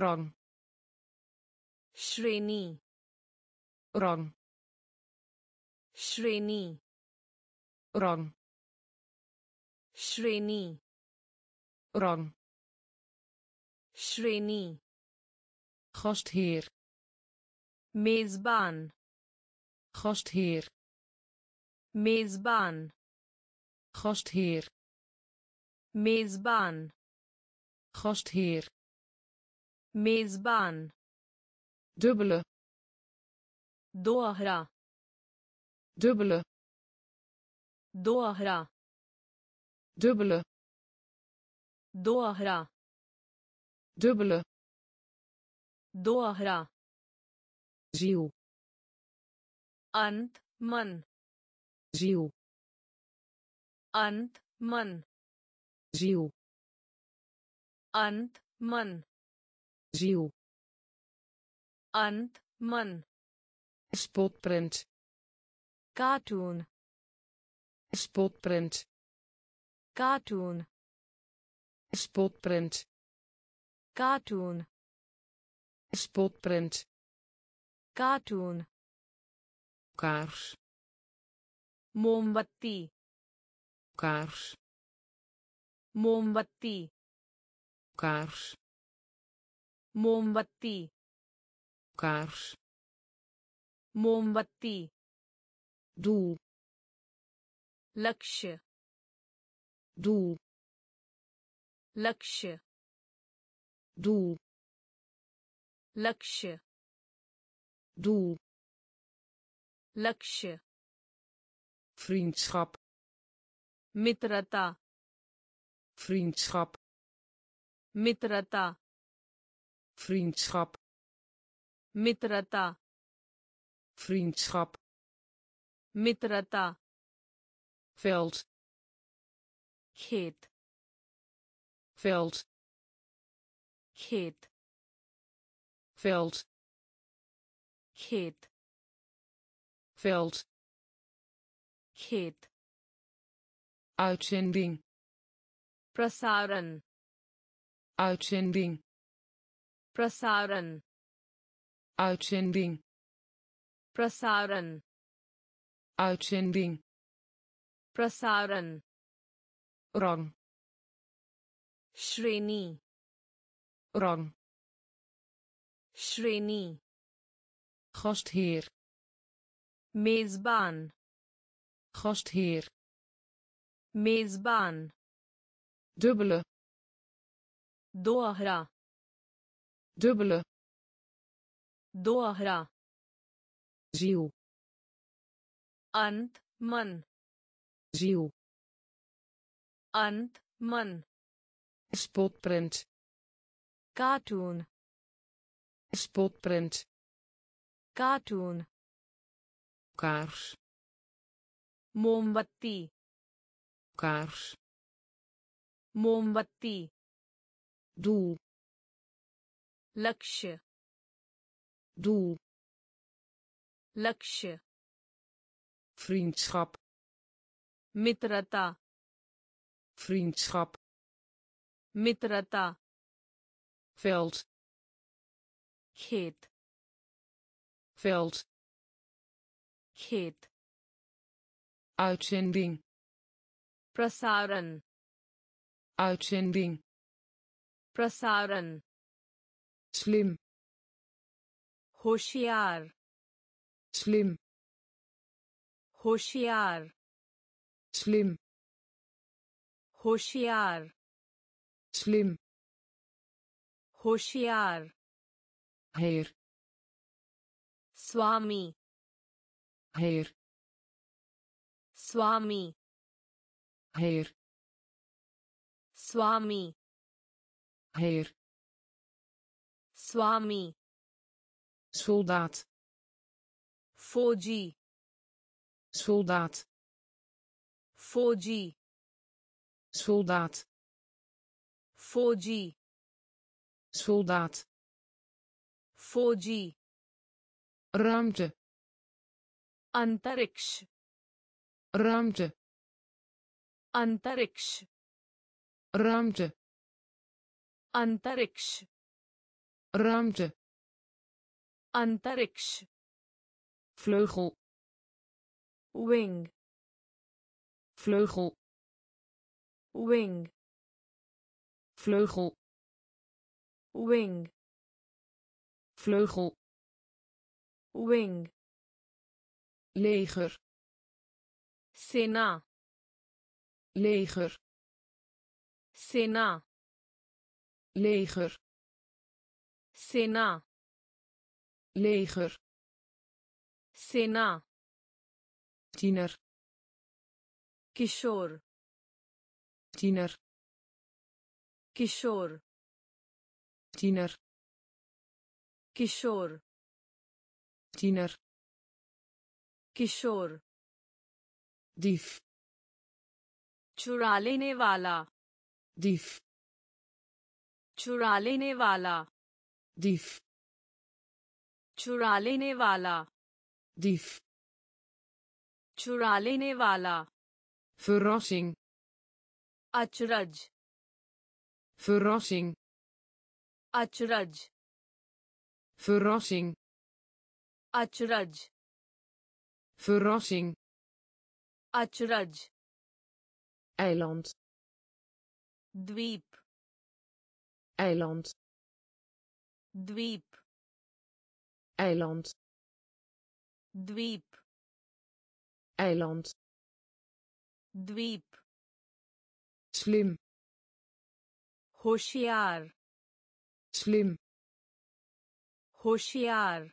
rang श्रेणी rang श्रेणी rang श्रेणी rang श्रेणी gastheer मेजबान gastheer मेजबान gastheer मेजबान gastheer Meezbaan. Dubbele. Doahra. Dubbele. Doahra. Dubbele. Doahra. Dubbele. Doahra. Ziel. Ant, man. Ziel. Ant, man. Ziel. Ant, man ziel. Ant, man. Spotprint. Cartoon. Spotprint. Cartoon. Spotprint. Cartoon. Spotprint. Cartoon. Kaars. Mombatti. Kaars. Mombatti. Kaars. मोमबत्ती। कार्स मोमबत्ती। दू लक्ष्य। दू लक्ष्य। दू लक्ष्य। दू लक्ष्य। फ्रेंडशिप मित्रता। फ्रेंडशिप मित्रता। vriendschap. Mitrata. Vriendschap. Mitrata. Veld. Khet veld. Khet veld. Khet veld. Khet uitzending. Prasaran uitzending. Prasaran. Uitzending. Prasaran. Uitzending. Prasaran. Rang. Shreni. Rang. Shreni. Gastheer. Meesbaan Gastheer. Meesbaan. Dubbele. Doahra dubbele. Dohra ziel. Ant man ziel. Ant man spotprint. Cartoon. Spotprint. Cartoon. Kaars. Mombatti. Kaars. Mombatti. Doel. लक्ष्य doel लक्ष्य vriendschap मित्रता vriendschap मित्रता veld खेत veld खेत uitzending प्रसारण uitzending प्रसारण Slim होशियार slim होशियार slim होशियार slim होशियार heer स्वामी heer स्वामी heer स्वामी heer Swami. Soldaat. Foji. Soldaat. Foji. Soldaat. Foji. Soldaat. Foji. Ruimte. Antariksh, Ruimte. Antariksh, Ruimte. Antariksh ruimte. Antariks vleugel. Wing. Vleugel. Wing. Vleugel. Wing. Vleugel. Wing. Leger. Sena. Leger. Sena. Leger. सेना leger सेना tiener किशोर tiener किशोर tiener किशोर tiener किशोर dief चुरा लेने वाला dief चुरा लेने वाला dief चुरा लेने वाला dief चुरा लेने वाला verrassing अचरज verrassing अचरज verrassing अचरज verrassing अचरज eiland द्वीप eiland द्वीप eiland द्वीप eiland द्वीप slim होशियार slim होशियार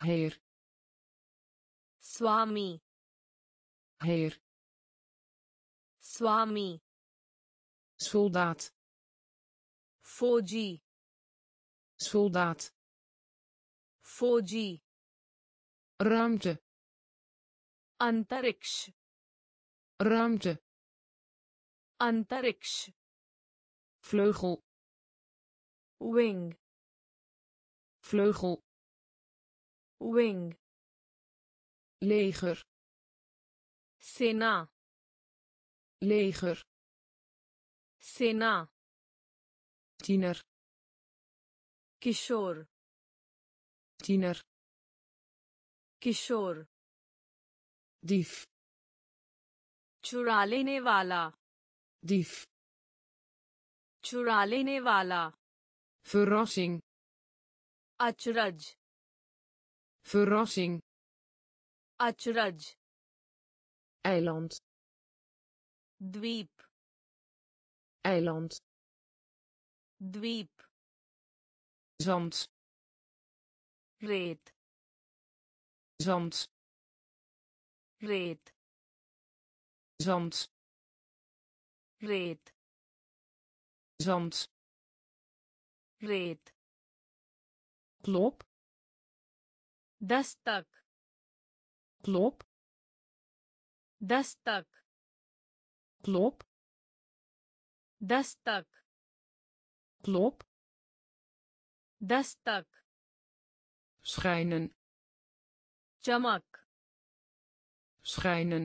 heer स्वामी heer स्वामी soldaat फौजी soldaat फौजी ruimte अंतरिक्ष ruimte अंतरिक्ष vleugel wing vleugel wing leger सेना leger सेना tiener किशोर टीनर किशोर दीफ चुरा लेने वाला दीफ चुरा लेने वाला फ्रॉसिंग अचरज फ्रॉसिंग अचरज एलॉन्ट द्वीप एलॉन्ट द्वीप zand. Reet. Zand. Reet. Zand. Reet. Zand. Reet. Klop. Dastak klop. Dastak klop. Dastak klop Dastak schijnen चमक schijnen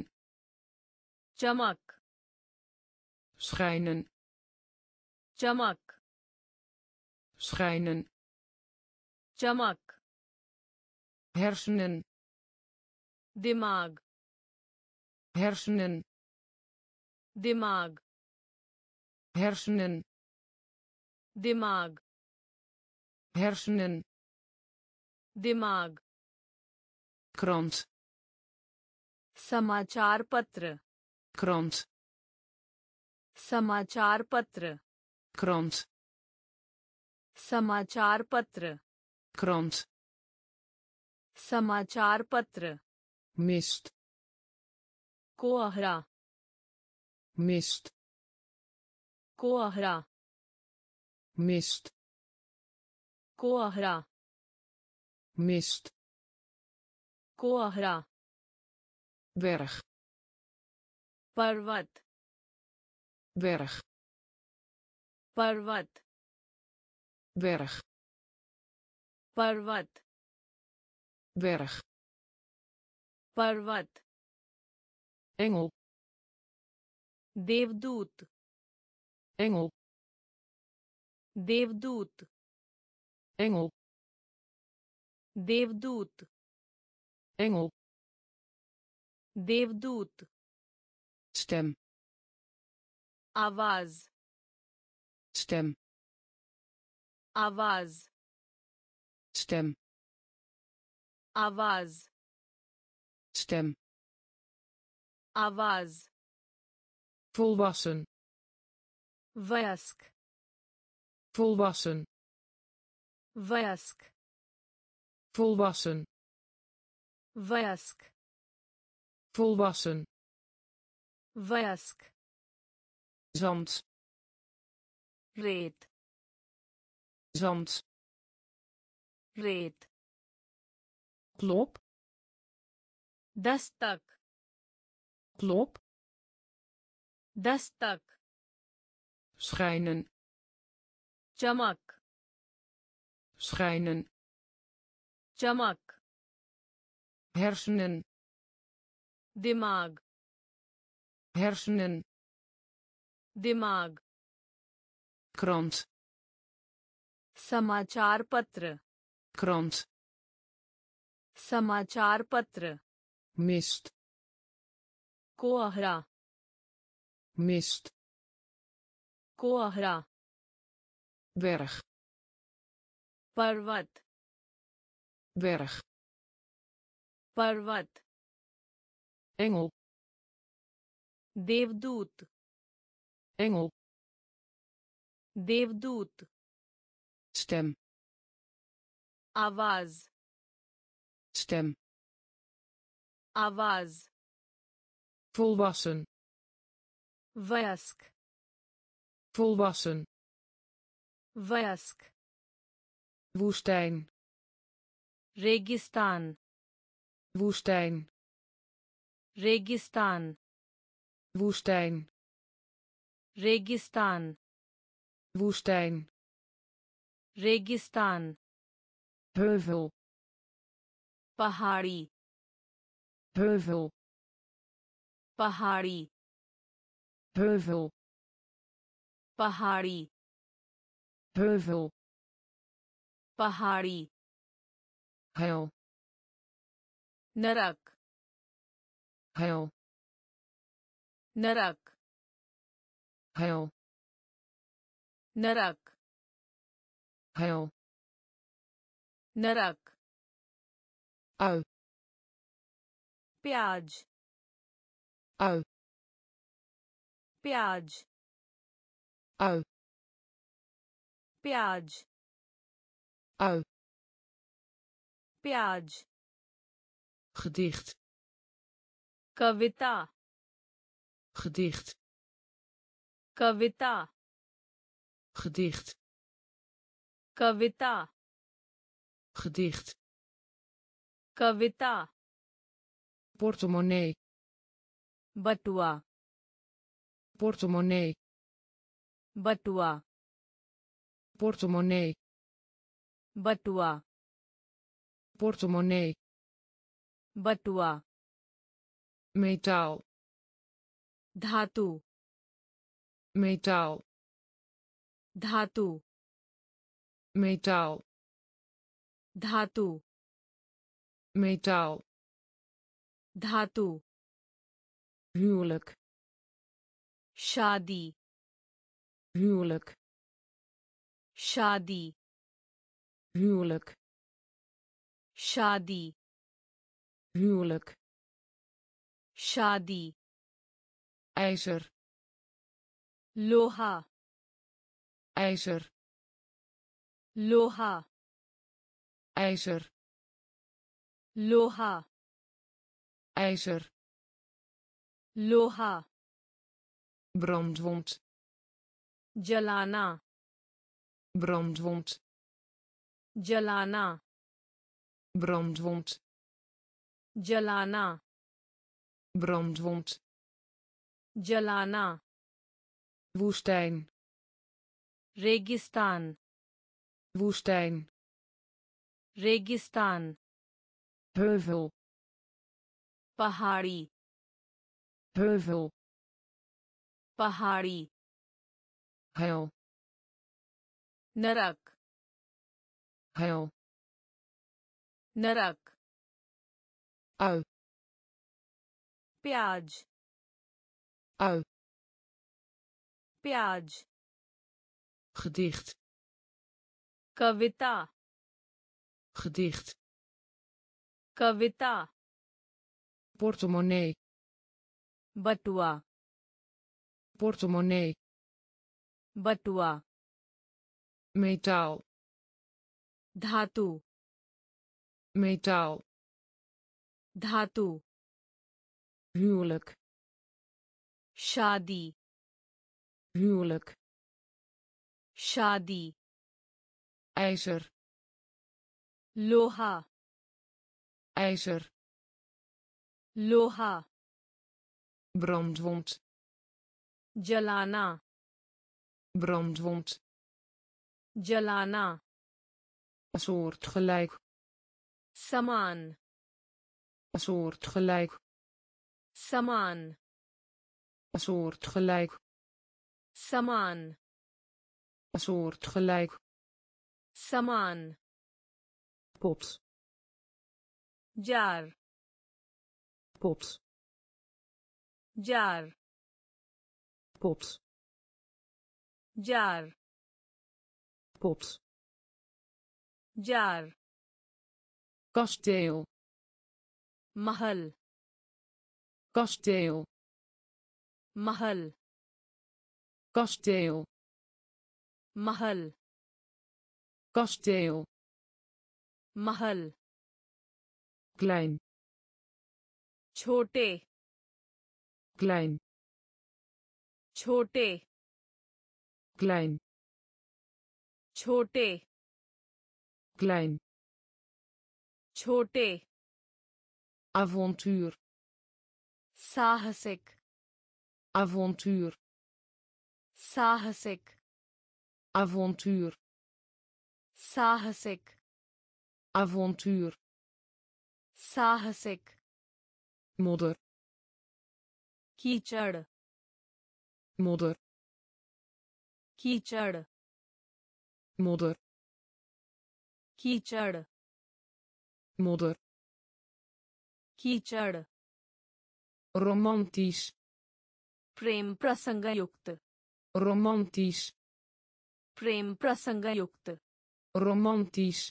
चमक schijnen चमक schijnen चमक hersenen दिमाग hersenen दिमाग hersenen दिमाग hersenen दिमाग krant समाचार पत्र krant समाचार पत्र krant समाचार पत्र krant समाचार पत्र mist कोहरा mist कोहरा mist koehra, Mist. koehra, Berg. Parvat. Berg. Parvat. Berg. Parvat. Berg. Parvat. Engel. devdoot, Engel. devdoot engel देवदूत engel देवदूत stem आवाज stem आवाज stem आवाज stem आवाज volwassen वयस्क volwassen Vyask. Volwassen. Vyask. Volwassen. Vyask. Zand. Reet. Zand. Reet. Klop. Dastak. Klop. Dastak. Schijnen. Chamak schijnen चमक hersenen दिमाग hersenen दिमाग krant समाचार पत्र krant समाचार पत्र mist कोहरा mist कोहरा berg पर्वत berg पर्वत engel देवदूत engel देवदूत stem आवाज stem आवाज volwassen वयस्क volwassen वयस्क woestijn रेगिस्तान woestijn रेगिस्तान woestijn रेगिस्तान woestijn रेगिस्तान heuvel पहाड़ी heuvel पहाड़ी heuvel पहाड़ी heuvel पहाड़ी हयो नरक हयो नरक हयो नरक हयो नरक औ प्याज औ प्याज औ प्याज ui प्याज gedicht कविता gedicht कविता gedicht कविता gedicht कविता portemonnee बटुआ portemonnee बटुआ portemonnee बटुआ portemonnee बटुआ metaal धातु metaal धातु metaal धातु metaal धातु huwelijk शादी huwelijk शादी huwelijk. Shadi. Huwelijk. Shadi. Ijzer. Loha. Ijzer. Loha. Ijzer. Loha. Ijzer. Loha. Brandwond. Jalana. Brandwond. जलाना brandwond जलाना brandwond जलाना woestijn रेगिस्तान woestijn रेगिस्तान heuvel पहाड़ी heuvel पहाड़ी hel नरक hel नरक ui प्याज ui प्याज gedicht कविता gedicht कविता portemonnee बटुआ portemonnee बटुआ metaal धातु metaal धातु huwelijk शादी huwelijk शादी ijzer लोहा ijzer लोहा brandwond जलाना brandwond जलाना soortgelijk saman soortgelijk samaan. Soortgelijk samaan. Soortgelijk samaan. Pot jaar. Pot jaar. Pot jaar. जार kasteel महल kasteel महल kasteel महल kasteel महल klein छोटे klein छोटे klein छोटे klein छोटे avontuur साहसिक avontuur साहसिक avontuur साहसिक avontuur साहसिक modder कीचड़ modder कीचड़ modder कीचड़ modder कीचड़ romantisch प्रेम प्रसंग युक्त romantisch प्रेम प्रसंग युक्त romantisch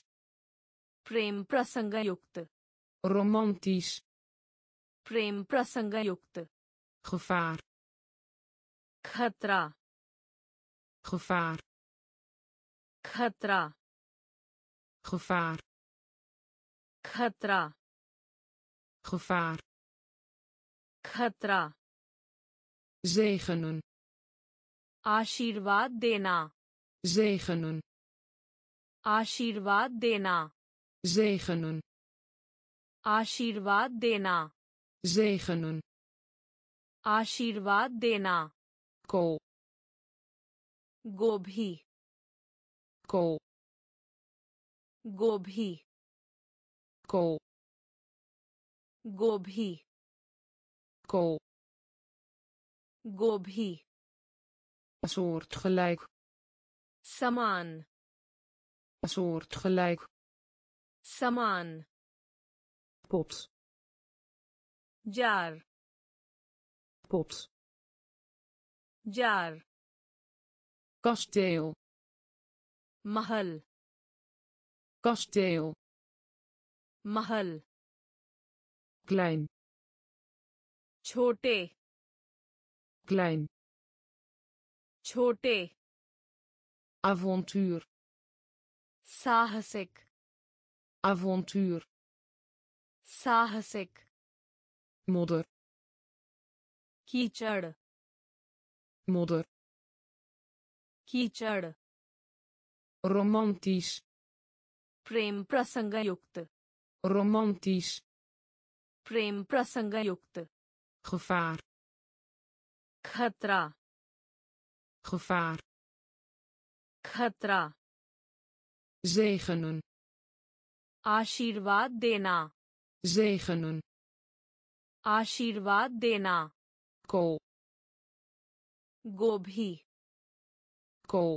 प्रेम प्रसंग युक्त romantisch प्रेम प्रसंग युक्त gevaar खतरा gevaar खतरा gevaar खतरा gevaar खतरा zegenen आशीर्वाद देना zegenen आशीर्वाद देना zegenen आशीर्वाद देना zegenen आशीर्वाद देना kool गोभी kool गोभी kool गोभी kool गोभी soortgelijk समान soortgelijk समान pot jar pot jar kasteel महल kasteel महल klein छोटे klein छोटे avontuur साहसिक avontuur साहसिक modder कीचड़ modder कीचड़ romantisch प्रेम प्रसंग युक्त romantisch प्रेम प्रसंग युक्त gevaar खतरा gevaar खतरा zegenen आशीर्वाद देना zegenen आशीर्वाद देना kool गोभी kool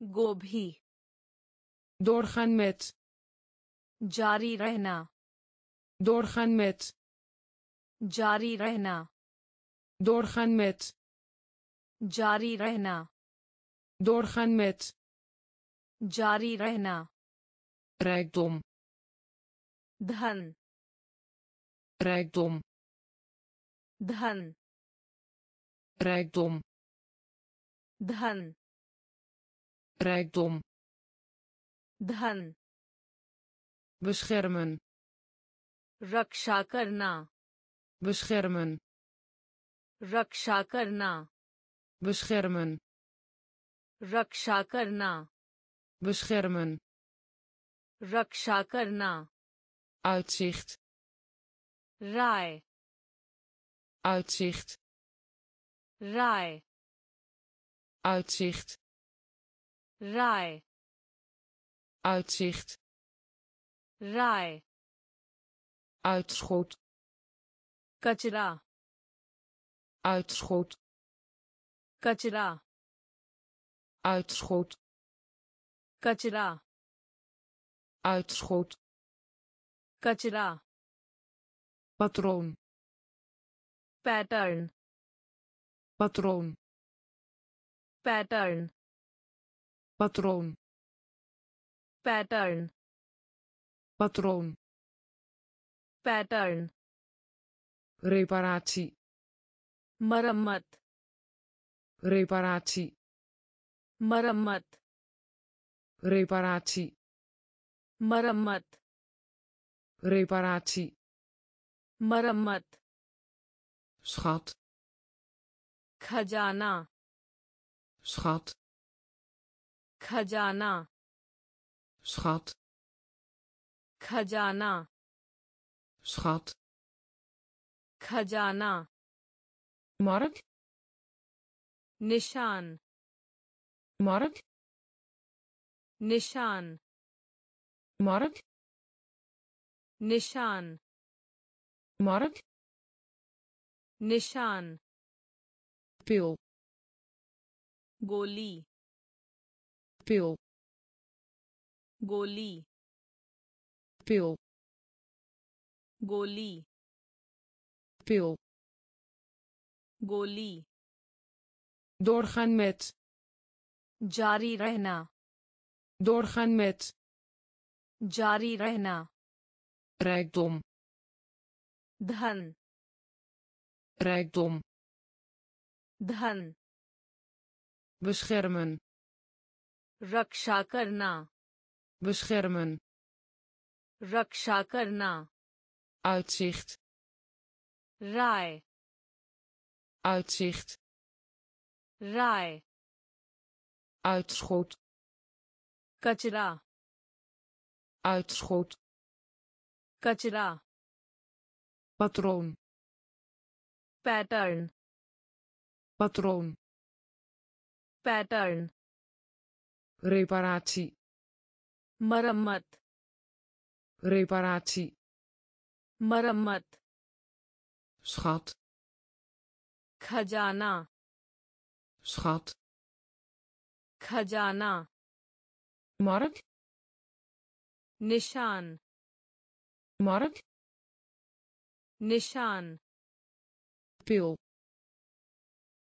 गोभी doorgaan met. Jari rehna. Doorgaan met. Jari rehna. Doorgaan met. Jari rehna. Doorgaan met. Jari rehna. Rijkdom. Dhan. Rijkdom. Dhan. Rijkdom. Dhan. Rijkdom. धन beschermen रक्षा करना beschermen रक्षा करना beschermen रक्षा करना beschermen रक्षा करना uitzicht राय uitzicht राय uitzicht राय uitzicht. Raai. Uitschot. Kachra uitschot. Kachra uitschot. Kachra uitschot. Kachra patroon. Pattern. Patroon. Pattern. Patroon pattern patroon pattern reparatie मरम्मत reparatie मरम्मत reparatie मरम्मत reparatie मरम्मत schat खजाना schat खजाना schat खजाना schat खजाना mark निशान mark निशान mark निशान mark निशान pil गोली pil गोली pil गोली pil गोली doorgaan met जारी रहना doorgaan met जारी रहना rijkdom धन rijkdom धन beschermen रक्षा करना beschermen. Rakshakarna uitzicht. Raai. Uitzicht. Raai. Uitschot. Kachra. Uitschot. Kachra. Patroon. Pattern. Patroon. Pattern. Reparatie. मरम्मत reparatie मरम्मत schat खजाना schat खजाना mark निशान mark निशान pil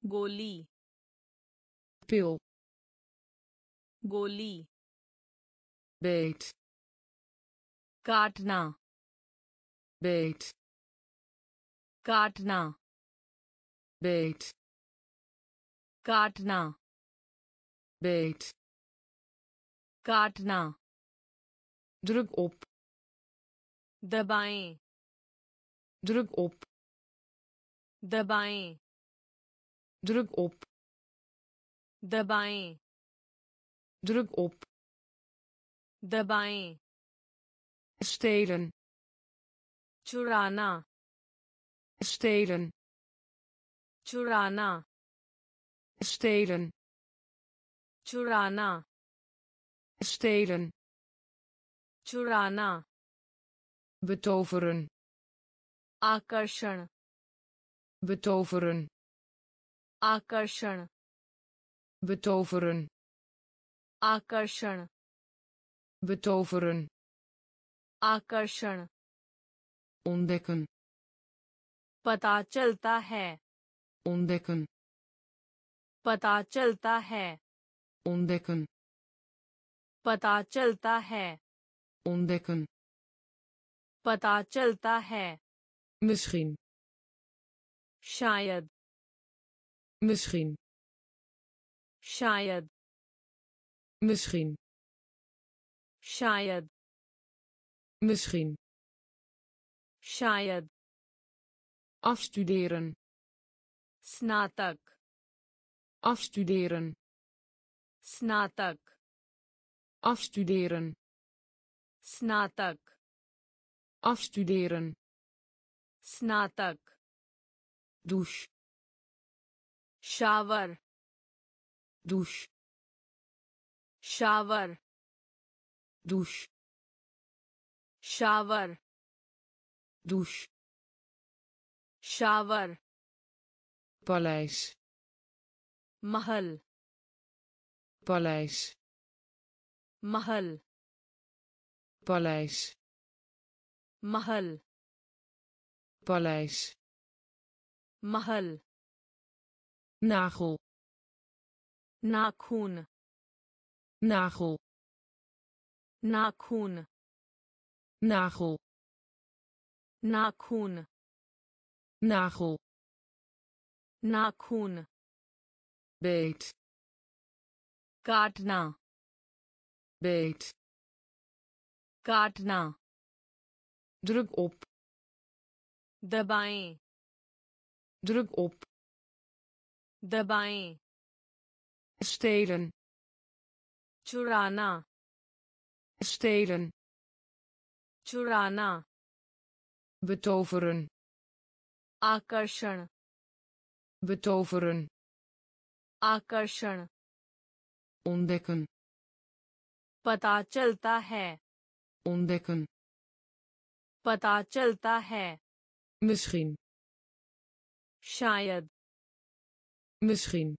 गोली pil गोली बेट काटना। बेट काटना। बेट काटना। बेट काटना। ड्रग ओप दबाएँ। ड्रग ओप दबाएँ। ड्रग ओप दबाएँ। ड्रग ओप दबाएं stelen चुराना stelen चुराना stelen चुराना stelen चुराना betoveren आकर्षण betoveren आकर्षण betoveren आकर्षण betoveren आकर्षण ontdekken पता चलता है ontdekken पता चलता है ontdekken पता चलता है ontdekken पता चलता है misschien शायद misschien शायद misschien Shayad. misschien. شاید afstuderen. Snatak. Afstuderen. Snatak. Afstuderen. Snatak. Afstuderen. Snatak. Douche. Shower douche. Shower douche. Shower. Douche. Shower. Paleis. Mahal. Paleis. Mahal. Paleis. Mahal. Paleis. Mahal. Nagel. Nakhun nagel. Nakhun. Nagel. Nakhun. Nagel. Nakhun. Beet. Kaatna. Beet. Kaatna. Druk op. Dabain. Druk op. Dabain. Stelen. Churana stelen चुराना betoveren आकर्षण betoveren आकर्षण ontdekken पता चलता है ontdekken पता चलता है misschien शायद misschien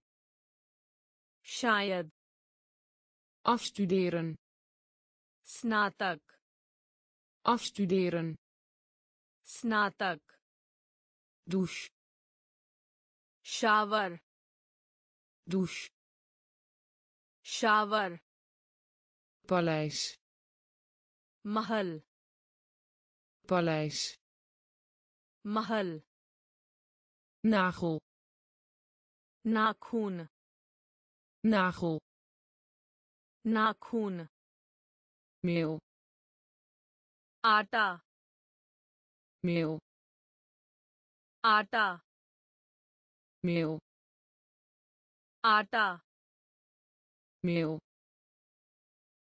शायद afstuderen Snatak. Afstuderen. Snatak. Douche. Shower. Douche. Shower. Paleis. Mahal. Paleis. Mahal. Nagel. Nakhun. Nagel. Nakhun. मेव आटा मेव आटा मेव आटा मेव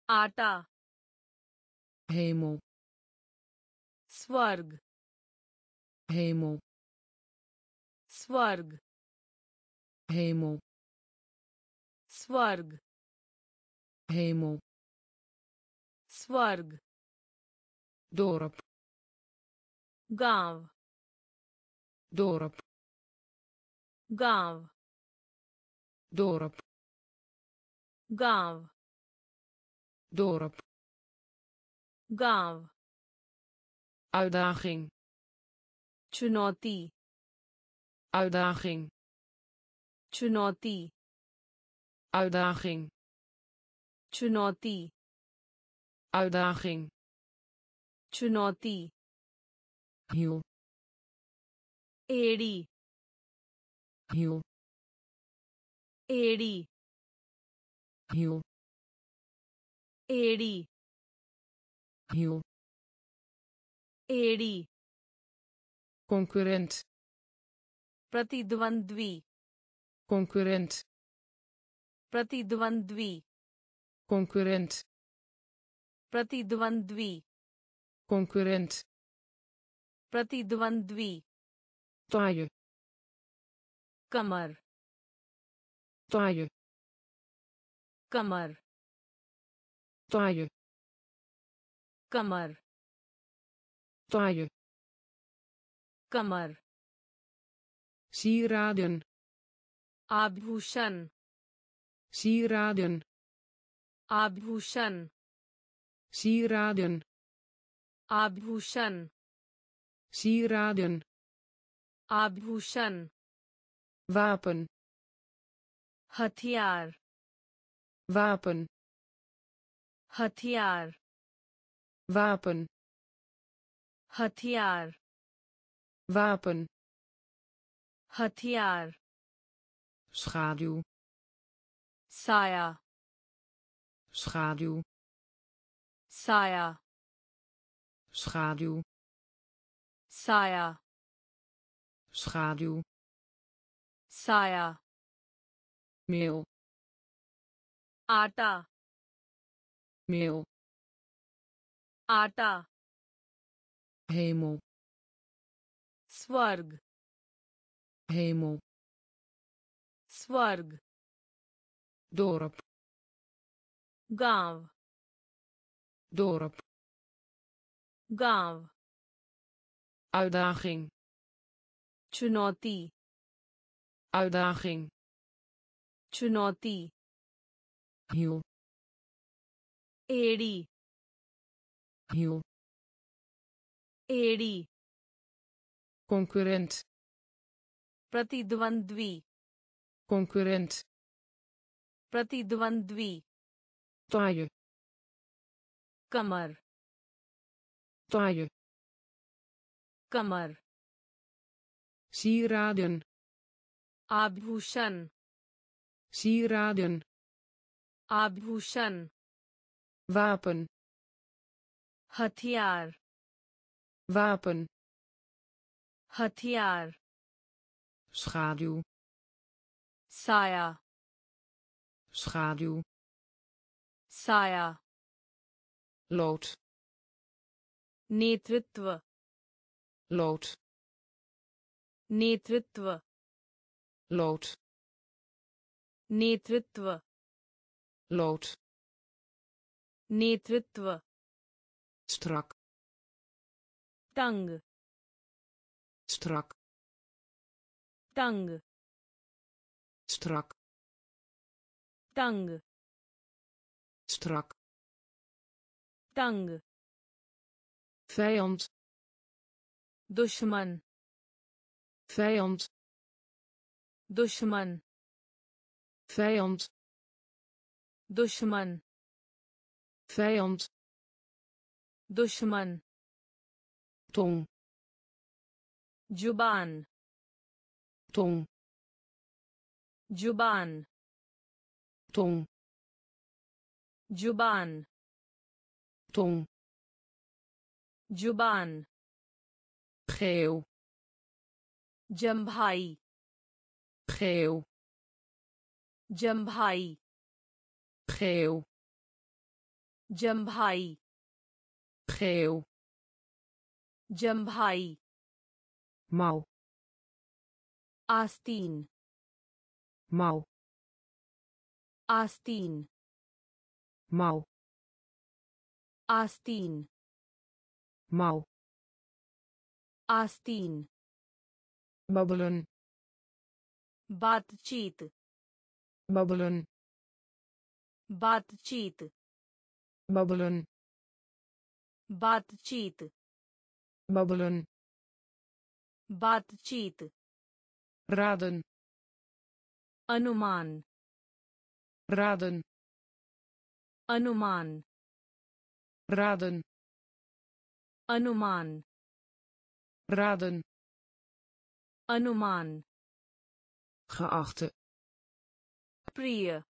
आटा हेमो स्वर्ग हेमो स्वर्ग हेमो स्वर्ग हेमो Сварг. Дороб. Гав. Дороб. Гав. Дороб. Гав. Дороб. Гав. Uitdaging. Chunoti. Uitdaging. Chunoti. Uitdaging. Chunoti. uitdaging चुनौती hiel एड़ी hiel एड़ी hiel एड़ी hiel एड़ी concurrent प्रतिद्वंद्वी concurrent प्रतिद्वंद्वी concurrent प्रतिद्वंद्वी कंकुरेंट प्रतिद्वंद्वी ताय कमर ताय कमर ताय कमर ताय कमर सीरादन आभूषण सीरादन आभूषण sieraden आभूषण sieraden आभूषण wapen हथियार wapen हथियार wapen हथियार wapen हथियार schaduw साया schaduw Saya. Schaduw. Saya. Schaduw. Saya. Meel. Aata. Meel. Aata. Hemel. स्वर्ग हेमो स्वर्ग डोरप Gav. dorp गांव uitdaging चुनौती uitdaging चुनौती hiel एड़ी hiel एड़ी concurrent प्रतिद्वंद्वी concurrent प्रतिद्वंद्वी taille कमर taille कमर sieraden आभूषण sieraden आभूषण wapen हथियार wapen हथियार schaduw साया schaduw साया lood नेतृत्व lood नेतृत्व lood नेतृत्व lood नेतृत्व strak तंग strak तंग strak तंग strak tang vijand. dushman vijand. dushman vijand. dushman vijand. dushman tong. juban tong. juban tong. juban tung. Juban. Khêu jambhai. Khêu jambhai. Khêu jambhai. Khêu jambhai. Mau. Astin. Mau. Astin. Mau. आस्तीन माओ आस्तीन बबलन बातचीत बबलन बातचीत बबलन बातचीत बबलन बातचीत रादन अनुमान रादन अनुमान raden अनुमान raden अनुमान geachte प्रिय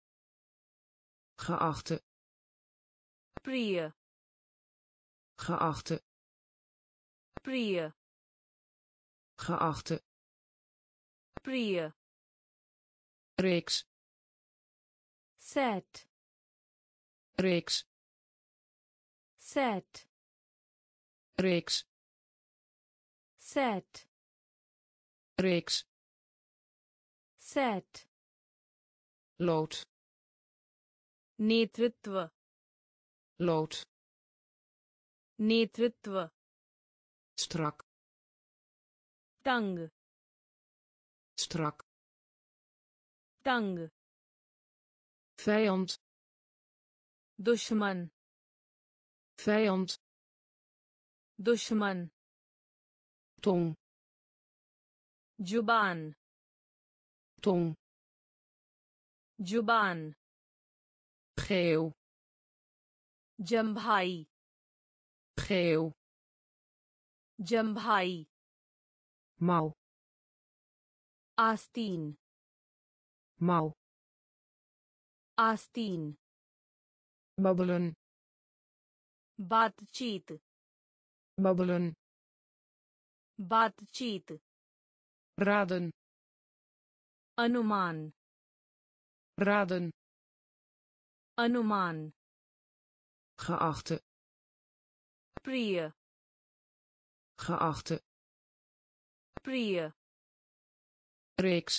geachte प्रिय geachte प्रिय geachte प्रिय reeks set reeks set reeks set reeks set lood नेतृत्व lood नेतृत्व strak तंग strak तंग vijand दुश्मन vijand दुश्मन tong जुबान tong जुबान geel जम्भाई geel जम्भाई mouw आस्तीन mouw आस्तीन babbelen बातचीत babbelen बातचीत raden अनुमान raden अनुमान geachte प्रिय geachte प्रिय reeks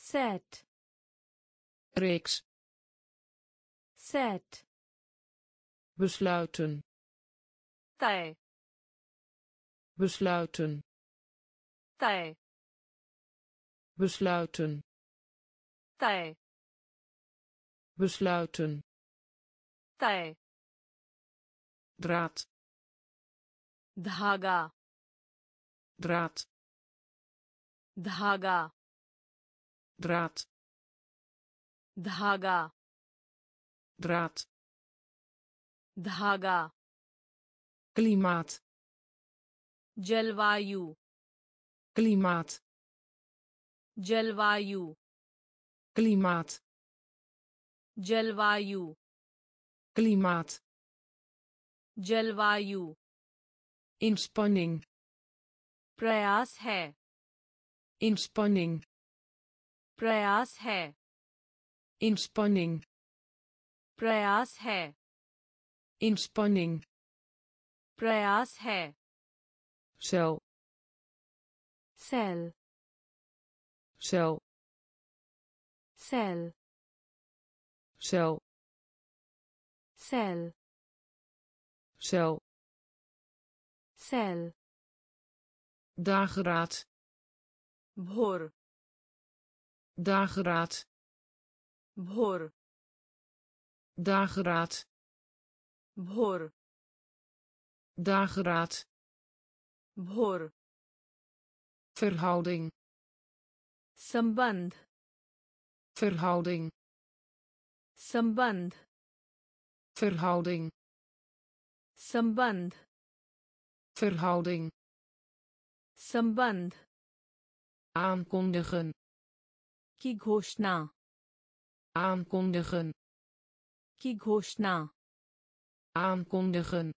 set reeks set besluiten. Tij. Besluiten. Tij. Besluiten. Tij. Besluiten. Tij. Draad. Dhaga. Draad. Dhaga. Draad. Dhaga. Draad. धागा क्लीमात जलवायु क्लीमात जलवायु क्लीमात जलवायु क्लीमात जलवायु इंस्पनिंग प्रयास है इंस्पनिंग प्रयास है इंस्पनिंग प्रयास है। inspanning प्रयास है cel cell cel cell cel cell cel cell dageraad भोर dageraad भोर dageraad Bhor. Dageraad. Bhor. Verhouding. Samband. Verhouding. Samband. Verhouding. Samband. Verhouding. Samband. Aankondigen. Ki. Aankondigen. Ki aankondigen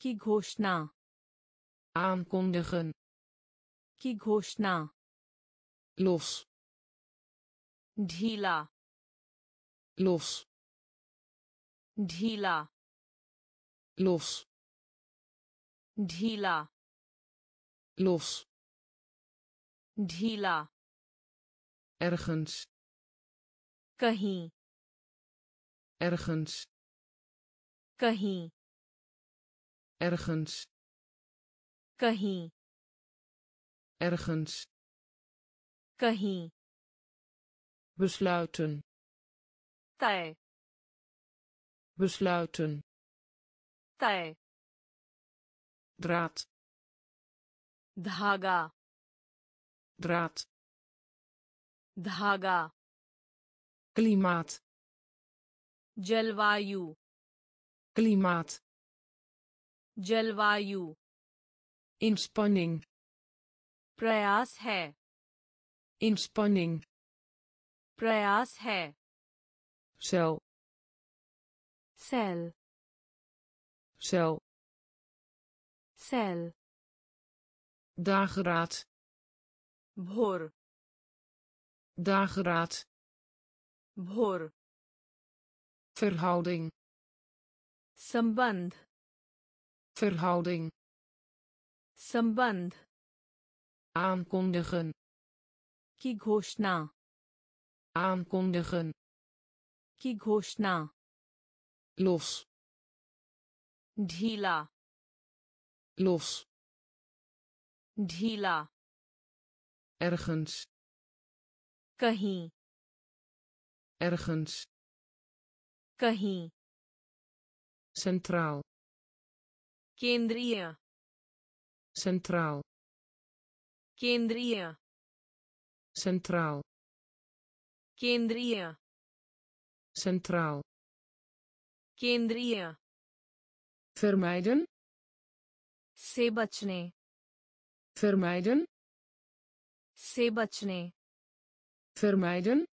की घोषणा aankondigen की घोषणा los ढीला los ढीला los ढीला los ढीला ergens कहीं ergens कहीं ergens कहीं ergens कहीं besluiten तय besluiten तय draad धागा draad धागा klimaat जलवायु klimaat जलवायु inspanning प्रयास है inspanning प्रयास है cel cell cel cell dageraad भोर dageraad भोर verhouding संबंध verhouding संबंध aankondigen की घोषणा aankondigen की घोषणा los ढीला los ढीला ergens कहीं ergens कहीं centraal Kendria. centraal Kendria. centraal Kendria. centraal Kendria. vermijden se vermijden Sebachne. vermijden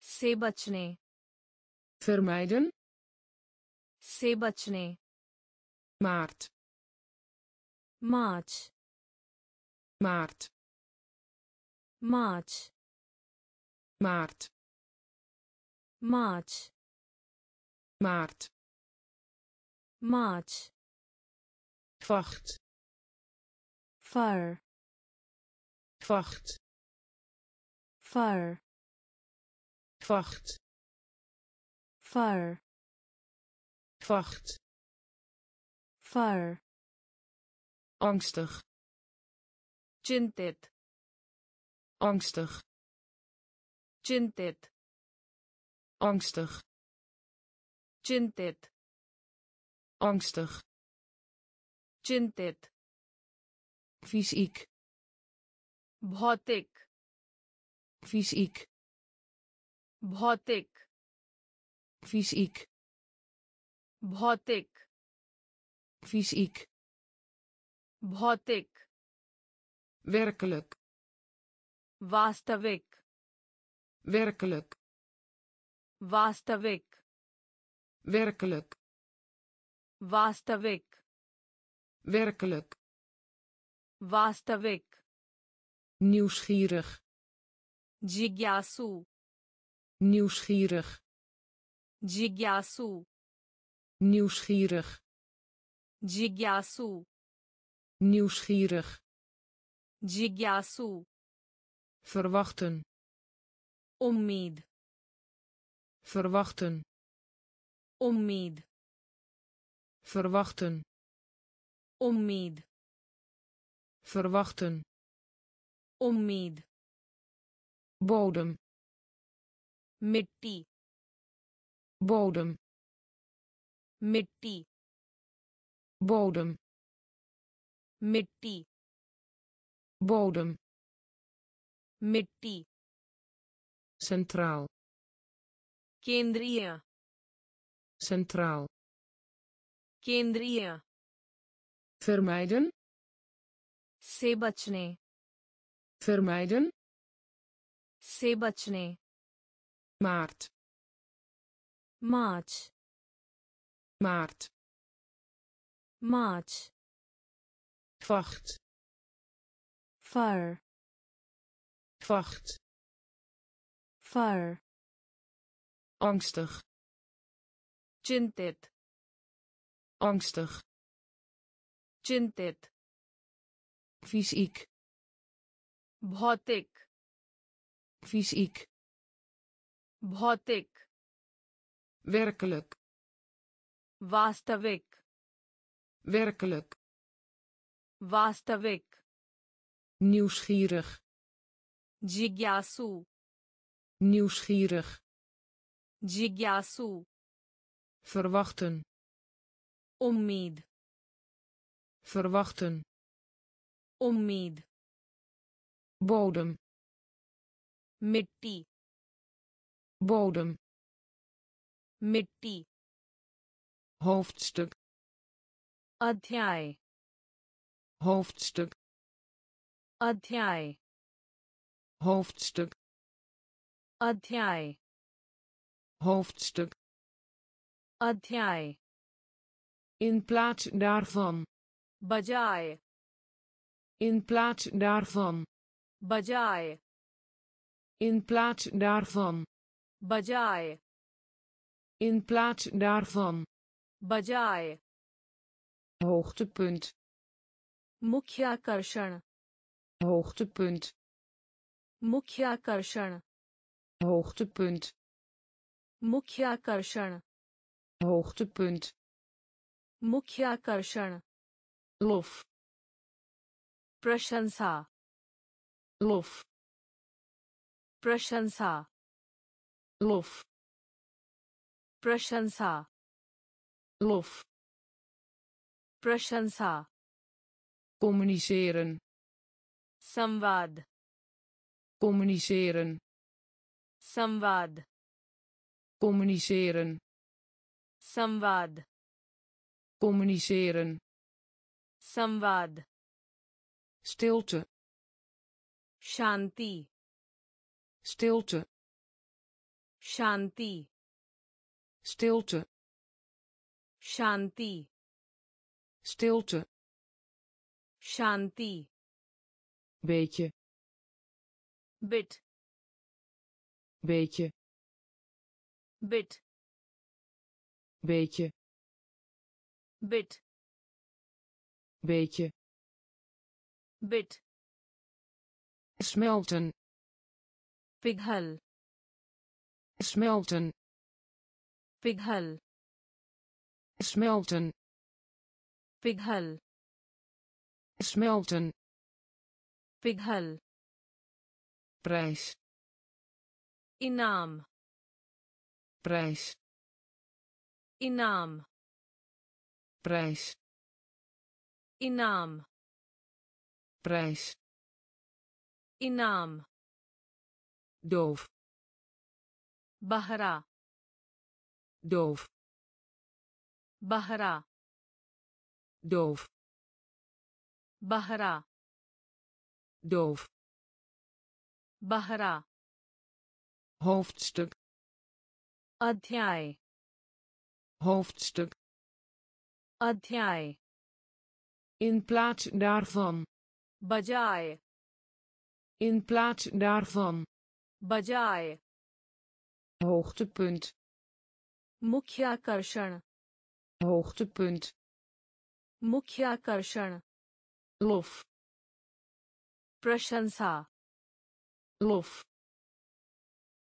se vermijden से बचने maart मार्च maart मार्च maart मार्च maart मार्च vacht फर vacht फर vacht फर vacht फर angstig चिंतित angstig चिंतित angstig चिंतित angstig चिंतित fysiek भौतिक fysiek भौतिक fysiek भौतिक fysiek भौतिक werkelijk वास्तविक werkelijk वास्तविक werkelijk वास्तविक werkelijk वास्तविक nieuwsgierig जिज्ञासु nieuwsgierig जिज्ञासु nieuwsgierig Jigyasu. Nieuwsgierig. Jigyasu. Verwachten. ommeed Verwachten. ommeed Verwachten. ommeed Verwachten. Bodem. Mitti. Bodem मिट्टी bodem मिट्टी bodem मिट्टी centraal केंद्रीय centraal केंद्रीय vermijden से बचने vermijden से बचने maart मार्च maart March. Vacht. Far. Vacht. Far. Angstig. Chintit. Angstig. Chintit. Fysiek. Bhotik. Fysiek. Bhotik. Werkelijk. Vastavik. Werkelijk. Vastavik. Nieuwsgierig. Jigyasu. Nieuwsgierig. Jigyasu. Verwachten. Omid. Verwachten. Omid. Bodem. Mitti. Bodem. Mitti hoofdstuk अध्याय hoofdstuk अध्याय hoofdstuk अध्याय hoofdstuk अध्याय in plaats daarvan बजाय in plaats daarvan बजाय in plaats daarvan बजाय in plaats daarvan बजाय hoogtepunt मुख्य आकर्षण hoogtepunt मुख्य आकर्षण hoogtepunt मुख्य आकर्षण hoogtepunt मुख्य आकर्षण lof प्रशंसा lof प्रशंसा lof प्रशंसा lof प्रशंसा communiceren संवाद communiceren संवाद communiceren संवाद communiceren संवाद stilte शांति stilte शांति stilte शांति stilte शांति beetje bit beetje bit beetje bit beetje bit smelten पिघल smelten पिघल smelten pighal. smelten pighal. prijs inaam. prijs inaam. prijs inaam. prijs inaam. doof bahra. doof बहरा doof बहरा doof बहरा hoofdstuk अध्याय hoofdstuk अध्याय in plaats daarvan बजाय in plaats daarvan बजाय hoogtepunt मुख्याकर्षण hoogtepunt मुख्याकर्षण lof प्रशंसा lof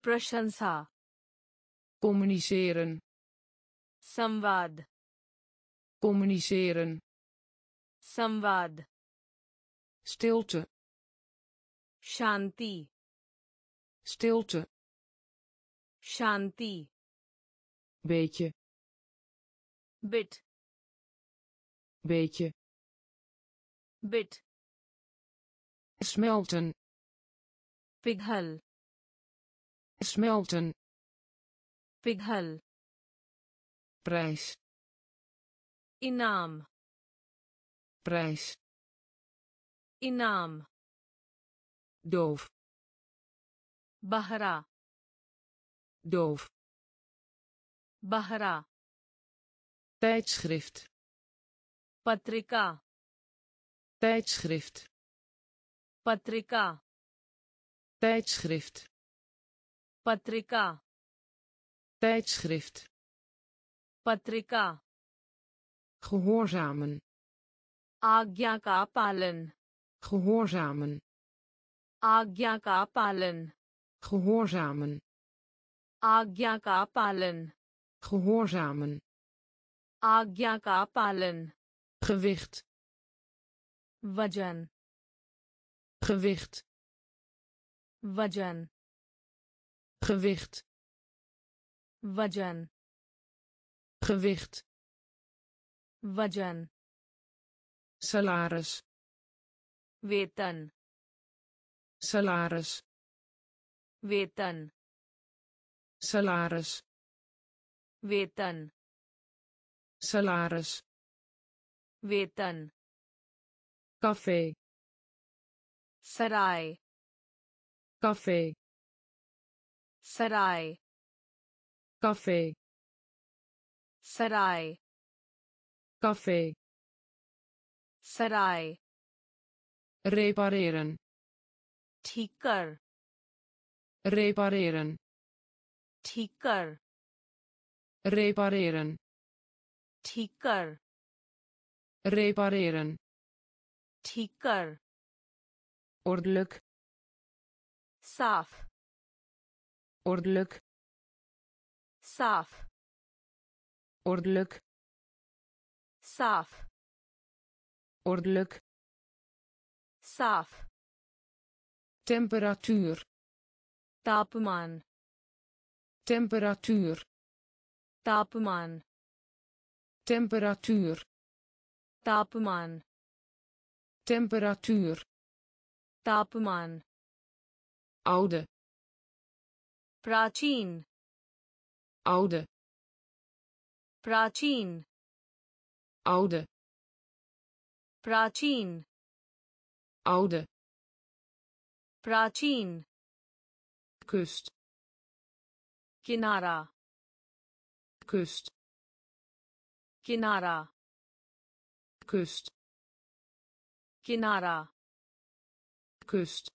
प्रशंसा communiceren संवाद communiceren संवाद stilte शांति stilte शांति beetje bit beetje. Bit smelten. Pighal. Smelten. Pighal. Prijs. Inaam prijs. Inaam doof. Bahra. Doof. Bahra tijdschrift पत्रिका tijdschrift पत्रिका tijdschrift पत्रिका tijdschrift पत्रिका gehoorzamen आज्ञा का पालन gehoorzamen आज्ञा का पालन gehoorzamen आज्ञा का पालन gehoorzamen आज्ञा का पालन gewicht वजन gewicht वजन gewicht वजन gewicht वजन salaris वेतन salaris वेतन salaris वेतन salaris वेतन café सराय café सराय café सराय café सराय repareren ठीक कर repareren ठीक कर repareren ठीक कर repareren ठीक कर ordelijk साफ ordelijk साफ ordelijk साफ ordelijk साफ temperatuur तापमान temperatuur तापमान temperatuur तापमान temperatuur तापमान oude प्राचीन oude प्राचीन oude प्राचीन oude प्राचीन kust किनारा kust किनारा kust किनारा kust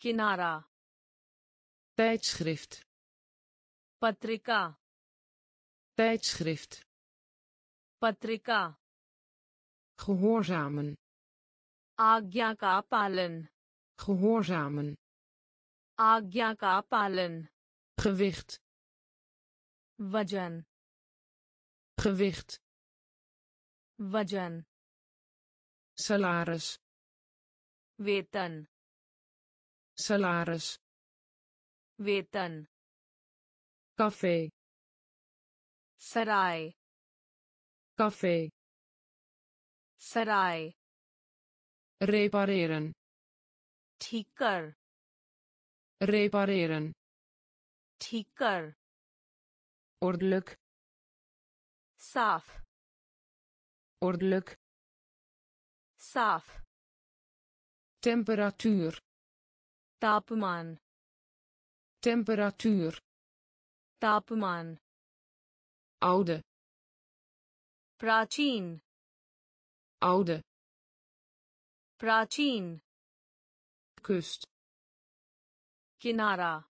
किनारा tijdschrift पत्रिका tijdschrift पत्रिका gehoorzamen आज्ञा का पालन gehoorzamen आज्ञा का पालन gewicht वजन gewicht वजन salaris वेतन salaris वेतन café सराय café सराय repareren ठीक कर repareren ठीक कर ordelijk Saaf. Ordelijk. Saaf. Temperatuur. Tapman. Temperatuur. Tapman. Oude. Prachin. Oude. Prachin. Kust. Kinara.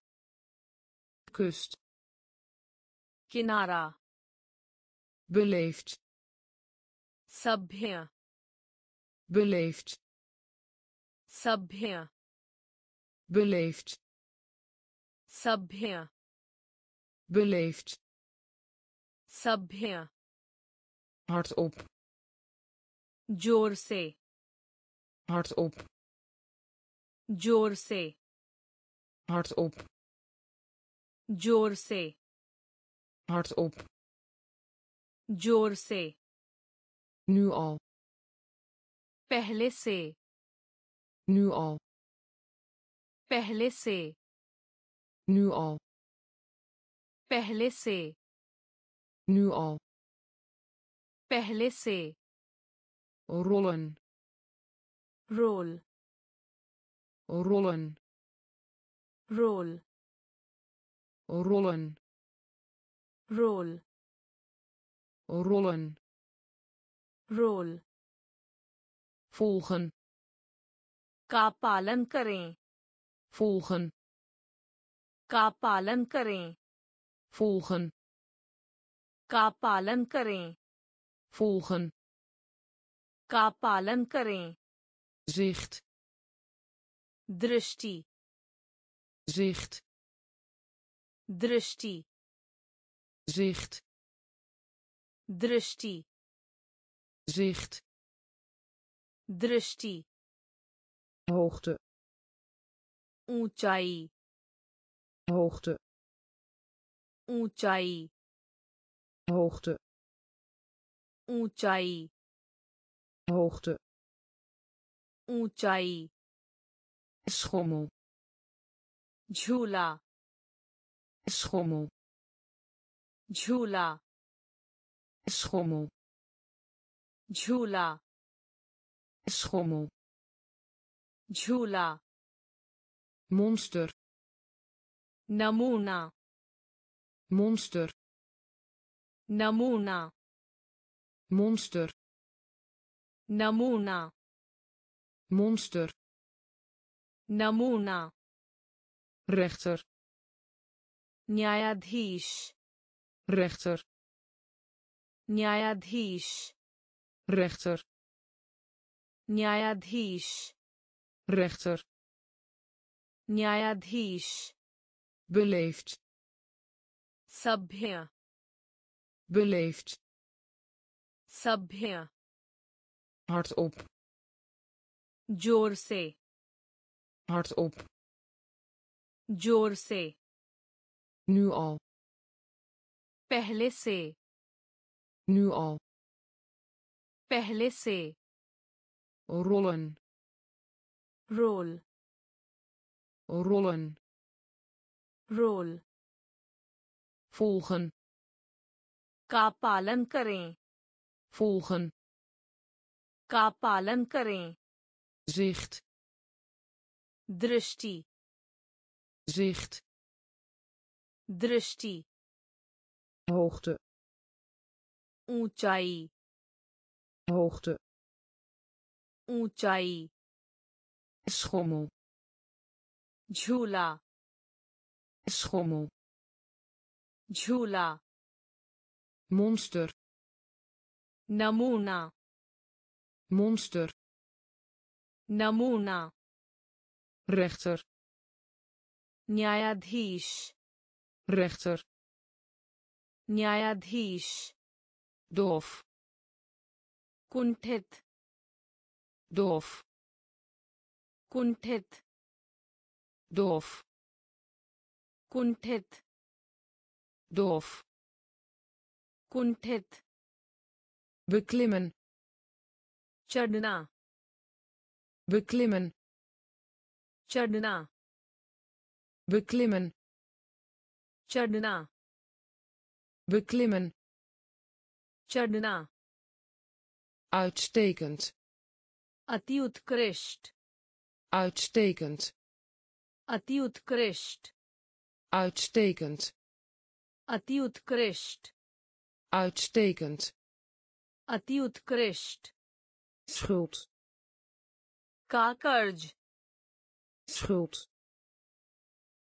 Kust. Kinara beleefd सभ्य beleefd सभ्य beleefd सभ्य beleefd सभ्य hardop जोर से hardop जोर से hardop जोर से hardop जोर से nu al पहले से nu al पहले से nu al पहले से nu al पहले से rollen role rollen role rollen role rollen role volgen का पालन करें volgen का पालन करें volgen का पालन करें volgen का पालन करें zicht दृष्टि zicht दृष्टि zicht दृष्टि zicht दृष्टि hoogte ऊंचाई hoogte ऊंचाई hoogte ऊंचाई hoogte ऊंचाई schommel झूला schommel झूला schommel झूला schommel झूला monster नमूना monster नमूना monster नमूना monster नमूना rechter न्यायाधीश rechter न्यायाधीश rechter न्यायाधीश rechter न्यायाधीश beleefd सभ्य beleefd सभ्य hardop जोर से hardop जोर से nu al पहले से Nu al. पहले से Rollen. Role Rollen. Role Volgen. का पालन करें Volgen. का पालन करें Zicht. दृष्टि Zicht. दृष्टि Hoogte. ऊंचाई Hoogte. ऊंचाई Schommel. झूला Schommel. झूला Monster. नमूना Monster. नमूना Rechter. न्यायाधीश Rechter. न्यायाधीश Doof. कुंठित Doof. कुंठित Doof. कुंठित Doof. कुंठित Beklimmen. चढ़ना Beklimmen. चढ़ना Beklimmen. चढ़ना Beklimmen. चढ़ना Uitstekend. अति उत्कृष्ट Uitstekend. अति उत्कृष्ट Uitstekend. अति उत्कृष्ट Uitstekend. अति उत्कृष्ट Schuld. का कर्ज Schuld.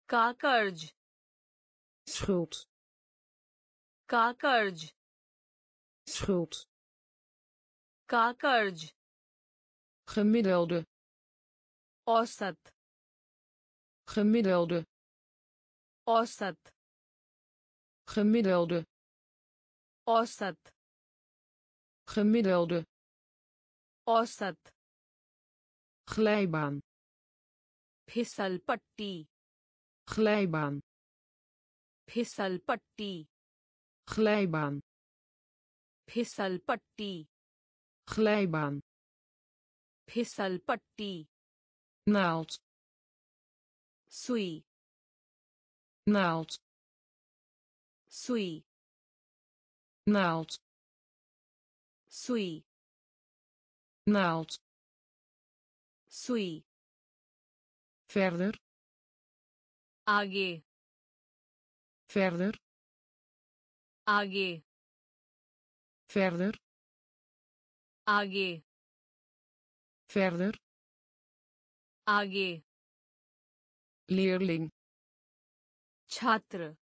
का कर्ज Schuld. का कर्ज Schuld. का कर्ज Gemiddelde. औसत Gemiddelde. औसत Gemiddelde. औसत Gemiddelde. औसत Glijbaan. फिसल पट्टी Glijbaan. फिसल पट्टी Glijbaan. फिसल पट्टी Glijbaan. फिसल पट्टी Naald. सुई Naald. सुई Naald. सुई Naald. सुई Verder. आगे Verder. आगे Verder. आगे Verder. आगे Leerling. छात्र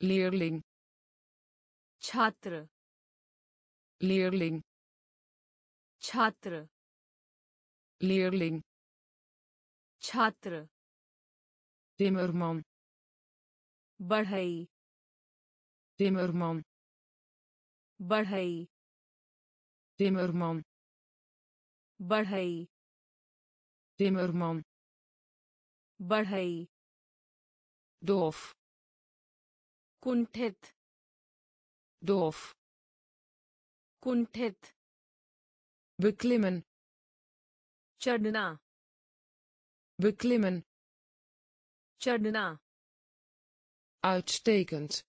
Leerling. छात्र Leerling. छात्र Leerling. छात्र Timmerman. बढ़ई Timmerman. बढ़ई Timmerman. बढ़ई Timmerman. बढ़ई Doof. कुंठित Doof. कुंठित Beklimmen. चढ़ना Beklimmen. चढ़ना Uitstekend.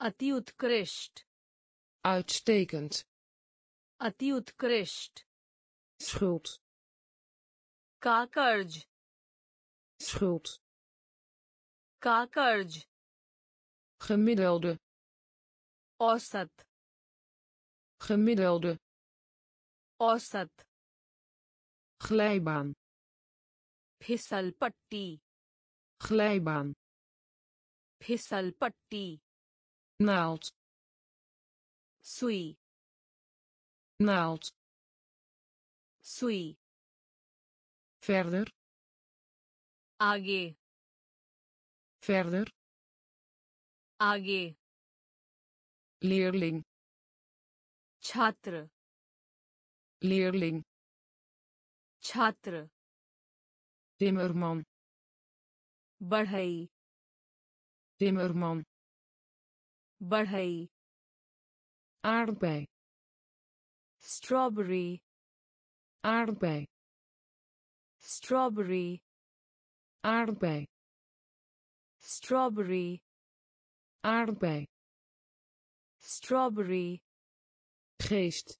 अति उत्कृष्ट Uitstekend. अति उत्कृष्ट Schuld. का कर्ज Schuld. का कर्ज Gemiddelde. औसत Gemiddelde. औसत Glijbaan. फिसल पट्टी Glijbaan. फिसल पट्टी Naald. सुई Naald. सुई Verder. आगे Verder. आगे Leerling. छात्र Leerling. छात्र Timmerman. बढ़ई Timmerman. बढ़ई aardbei strawberry. Aardbei strawberry. Aardbei strawberry. Aardbei strawberry. Geest.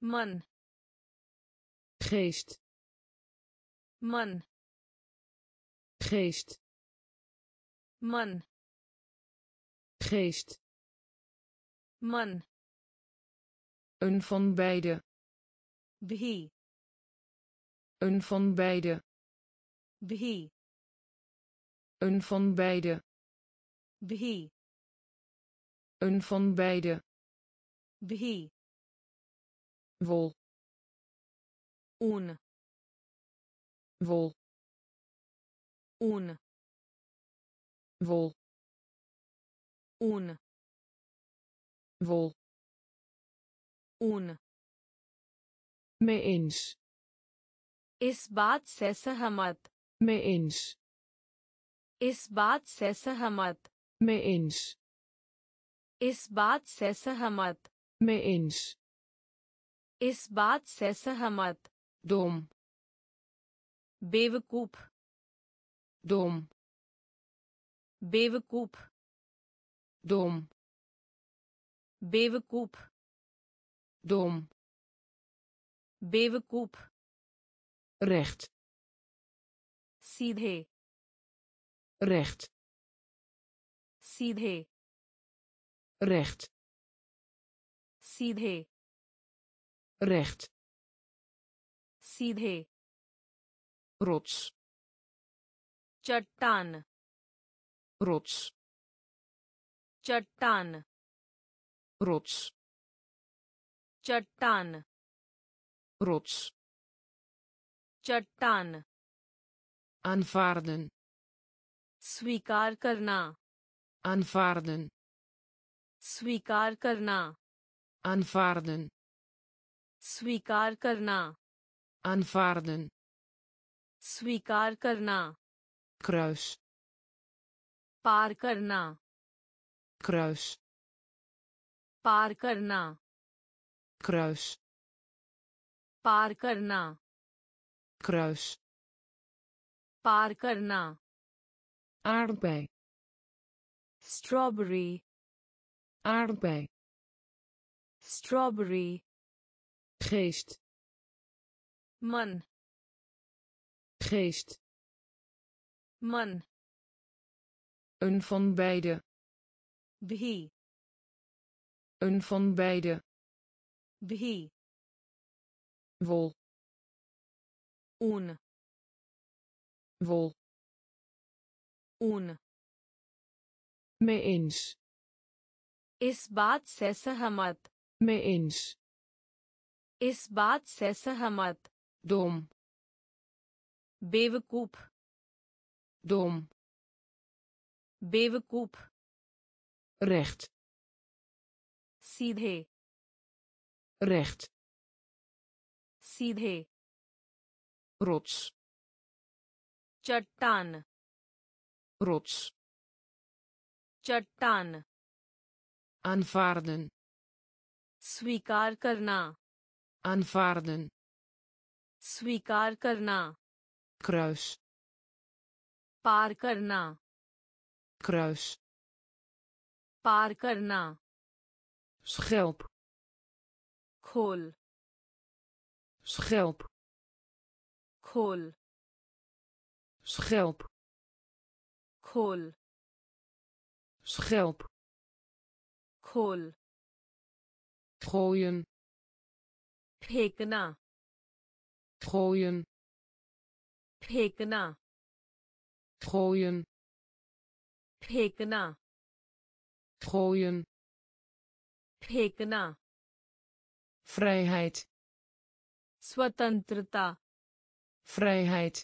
Man geest. Man geest. Man geest Man. Een van beide. Bhi. Een van beide. Bhi. Een van beide. Bhi. Een van beide. Bhi. Wol. Un. Wol. Un. Wol. Un. Wol ऊन mee eens इस बात से सहमत mee eens इस बात से सहमत mee eens इस बात से सहमत mee eens इस बात से सहमत dom. बेवकूफ़ dom. बेवकूफ़ dom. बेवकूफ dom बेवकूफ recht सीधे recht सीधे recht सीधे recht सीधे rots चट्टान rots चट्टान rots चट्टान rots चट्टान aanvaarden स्वीकार करना aanvaarden स्वीकार करना aanvaarden स्वीकार करना aanvaarden स्वीकार करना kruis पार करना kruis पार करना kruis पार करना kruis पार करना aardbei strawberry aardbei strawberry geest मन geest मन een van beide भी een van beide भी wol ऊन wol ऊन mee eens इस बात से सहमत mee eens इस बात से सहमत dom बेवकूफ dom बेवकूफ recht सीधे। रेख्ट सीधे। रोच चट्टान। रोच चट्टान। अनफार्डन स्वीकार करना। अनफार्दन स्वीकार करना। क्रॉस पार करना। क्रॉस पार करना। schelp. Kool schelp. Kool schelp. Kool schelp. Kool gooien. Pekna gooien. Pekna gooien. Pekna gooien. फेंकना vrijheid स्वतंत्रता vrijheid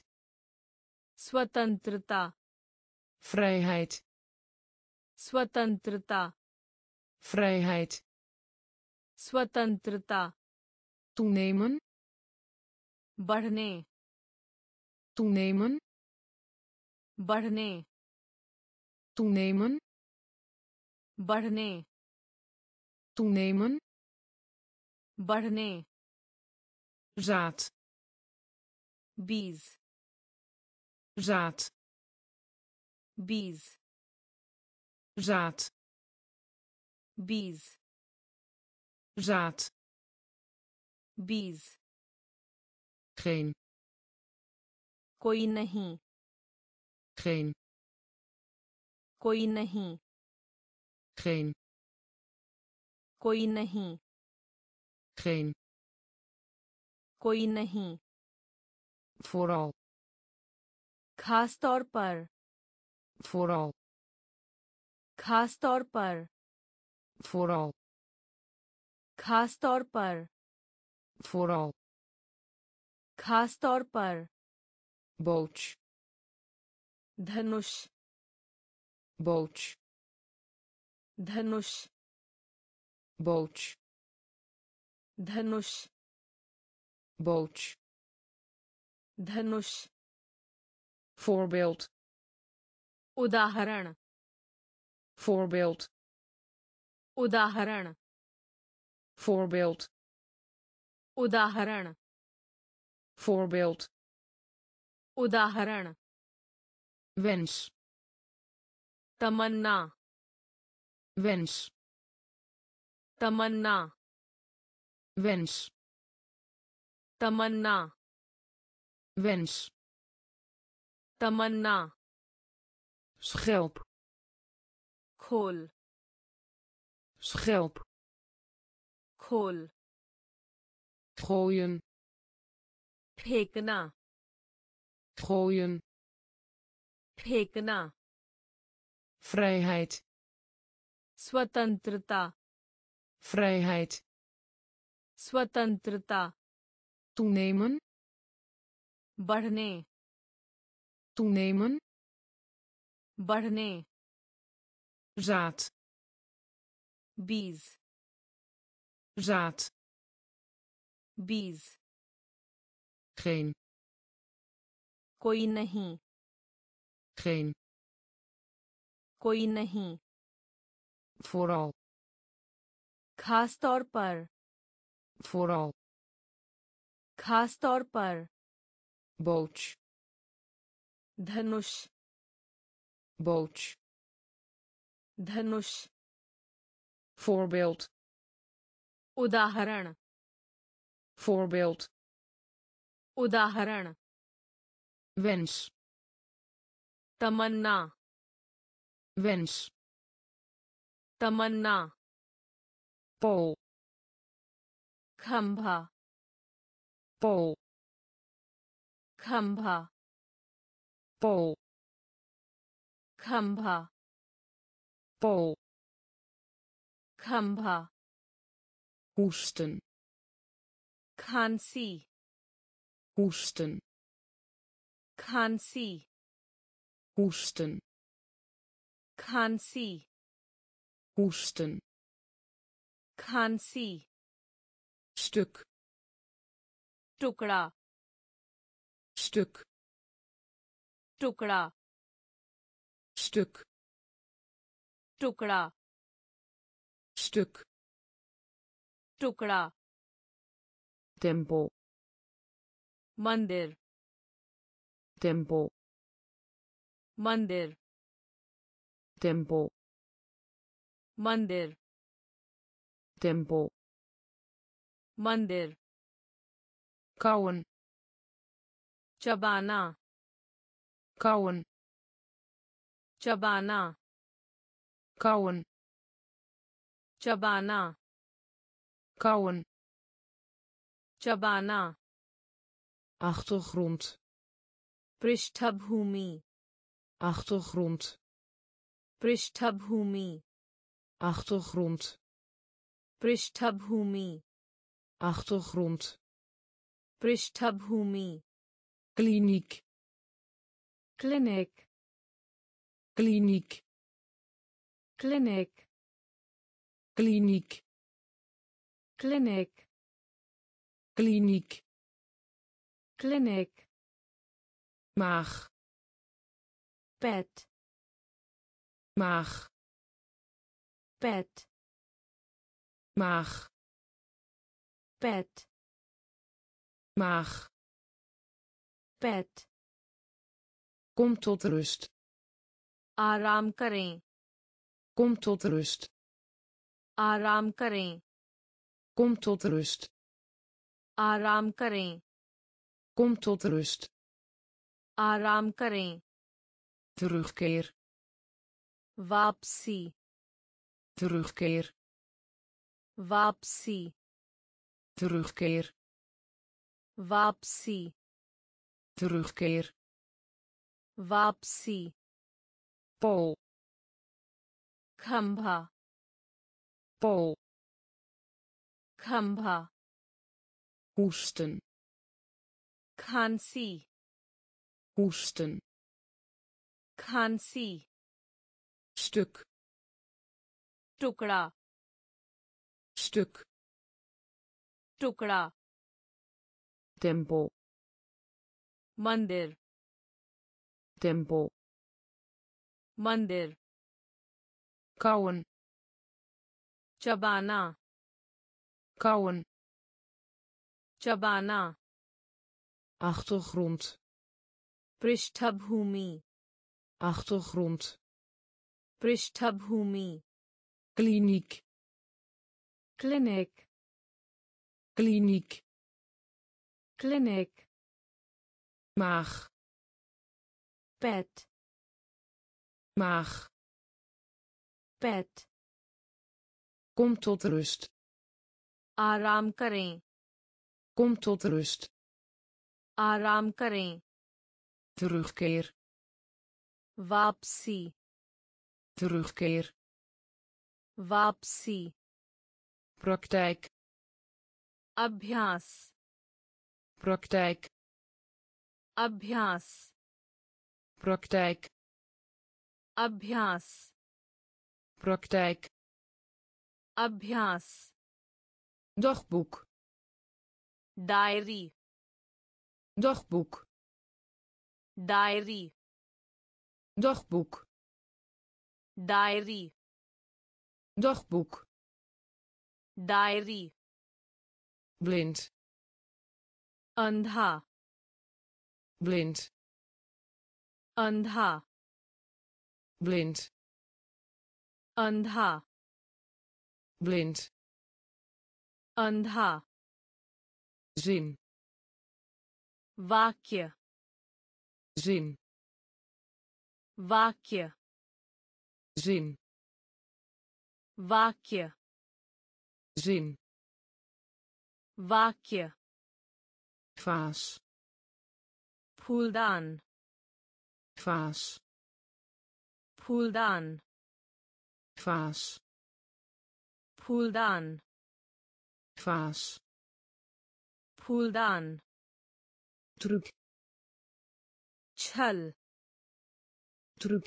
स्वतंत्रता vrijheid स्वतंत्रता vrijheid स्वतंत्रता toenemen बढ़ने toenemen बढ़ने toenemen बढ़ने toenemen बढ़ने zaad बीज zaad बीज zaad बीज zaad बीज geen कोई नहीं geen कोई नहीं geen कोई नहीं। Geen. कोई नहीं। Vooral. खास तौर पर। Vooral. खास तौर पर। Vooral. खास तौर पर। Vooral. खास तौर पर। Bootj धनुष। Bootj धनुष। bootj धनुष bootj धनुष voorbeeld उदाहरण voorbeeld उदाहरण voorbeeld उदाहरण voorbeeld उदाहरण wens तमन्ना wens तमन्ना wens तमन्ना wens तमन्ना schelp खोल schelp खोल gooien फेंकना gooien फेंकना vrijheid स्वतंत्रता vrijheid स्वतंत्रता toenemen बढ़ने toenemen बढ़ने zaad बीज zaad बीज geen कोई नहीं geen कोई नहीं vooral खास तौर पर। फोरऑल खास तौर पर। बोच धनुष। बोच धनुष। फोरबेल्ट उदाहरण। फोरबेल्ट उदाहरण। वेंस तमन्ना। वेंस तमन्ना। pool खंभा pool खंभा pool खंभा pool खंभा hoesten खांसी hoesten खांसी hoesten खांसी hoesten खांसी। स्टुक टुकड़ा। स्टुक टुकड़ा। स्टुक टुकड़ा। स्टुक टुकड़ा। टेंपो मंदिर। टेंपो मंदिर। टेंपो मंदिर। Tempo. Mandir. Kauen. Chabana. Kauen. Chabana. Kauen. Chabana. Kauen. Chabana. Achtergrond. Prishtabhumi. Achtergrond. Prishtabhumi. Achtergrond. पृष्ठभूमि achtergrond पृष्ठभूमि kliniek clinic kliniek clinic kliniek clinic kliniek clinic maag पेट maag पेट maag pet maag pet kom tot rust आराम करें kom tot rust आराम करें kom tot rust आराम करें kom tot rust आराम करें terugkeer वापसी terugkeer वापसी terugkeer वापसी terugkeer वापसी pool खंभा pool खंभा hoesten खांसी hoesten खांसी stuk टुकड़ा stuk टुकड़ा tempel मंदिर tempel मंदिर kauwen चबाना kauwen चबाना achtergrond पृष्ठभूमि achtergrond पृष्ठभूमि kliniek clinic kliniek clinic maag पेट maag पेट kom tot rust आराम करें kom tot rust आराम करें terugkeer वापसी terugkeer वापसी praktijk अभ्यास praktijk अभ्यास praktijk अभ्यास praktijk अभ्यास dagboek diary dagboek diary dagboek diary dagboek diary blind अंधा blind अंधा blind अंधा blind अंधा zin वाक्य zin वाक्य zin वाक्य zin वाक्य vaas फूलदान vaas फूलदान vaas फूलदान vaas फूलदान truc छल truc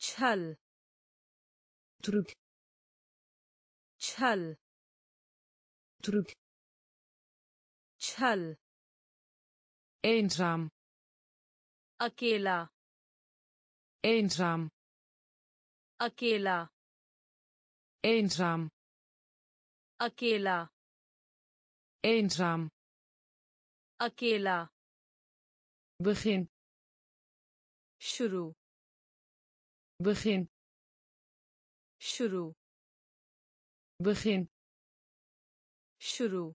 छल truc छल truc छल eenzaam अकेला eenzaam अकेला eenzaam अकेला eenzaam अकेला begin शुरू begin शुरू begin शुरू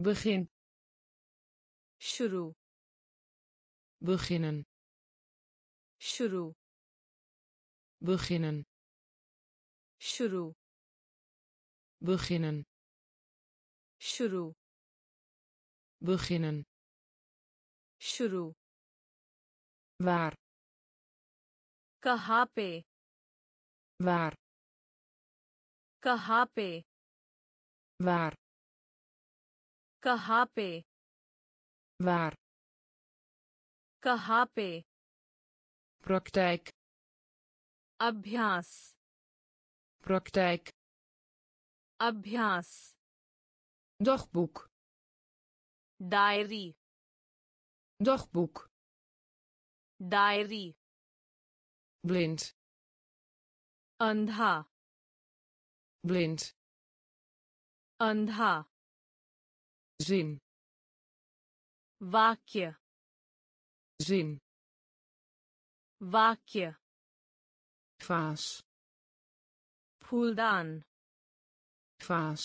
begin शुरू beginnen शुरू beginnen शुरू beginnen शुरू beginnen शुरू waar कहाँ पे waar कहाँ पे वार कहाँ पे वार कहाँ पे प्रैक्टिक अभ्यास प्रैक्टिक अभ्यास doctor diary doctor diary blind अंधा blind अंधा zin वाक्य zin वाक्य vaas फूलदान vaas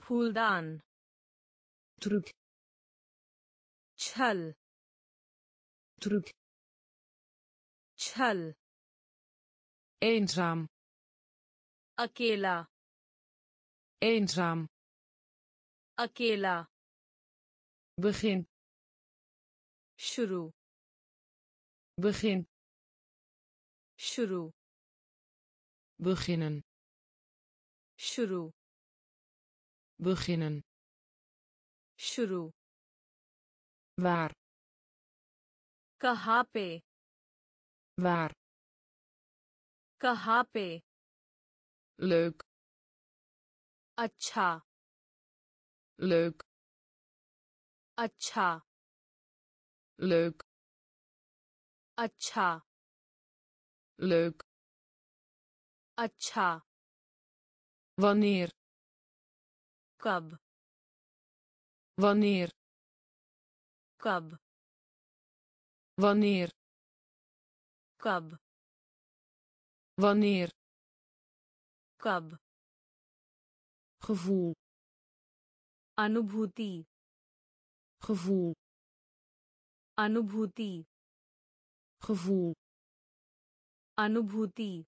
फूलदान truc छल truc छल eenzaam अकेला eenzaam अकेला begin शुरू begin शुरू beginnen शुरू beginnen शुरू waar कहाँ पे waar कहाँ पे leuk अच्छा leuk अच्छा leuk अच्छा leuk अच्छा wanneer कब wanneer कब wanneer कब wanneer कब? गवू अनुभूति। गवू अनुभूति। गवू अनुभूति।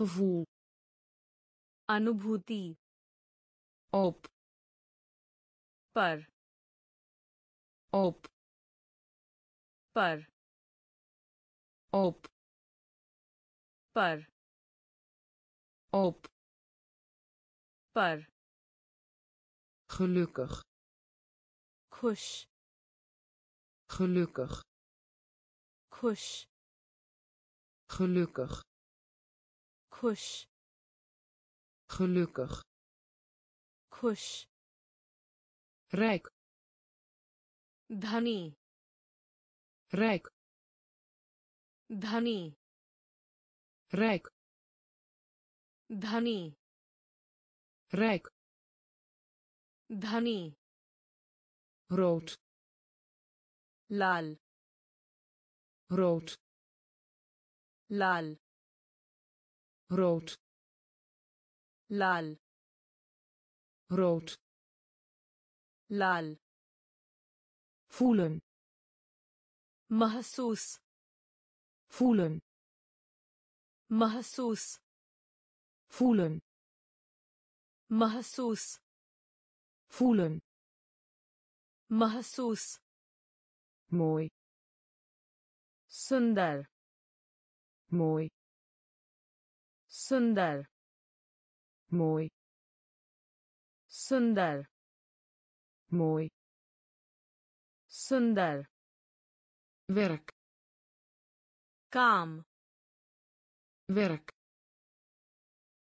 गवू अनुभूति। ओप पर। ओप पर। ओप पर। op. Par. Gelukkig. Kush. Gelukkig. Kush. Gelukkig. Kush. Gelukkig. Kush. Rijk. Dhani. Rijk. Dhani. Rijk. धनी rijk धनी rood लाल rood लाल rood लाल rood लाल voelen महसूस voelen महसूस voelen. Mahsoos voelen. Mahsoos mooi. Sundar. Mooi. Sundar. Mooi. Sundar. Mooi. Sundar. Werk. Kaam. Werk.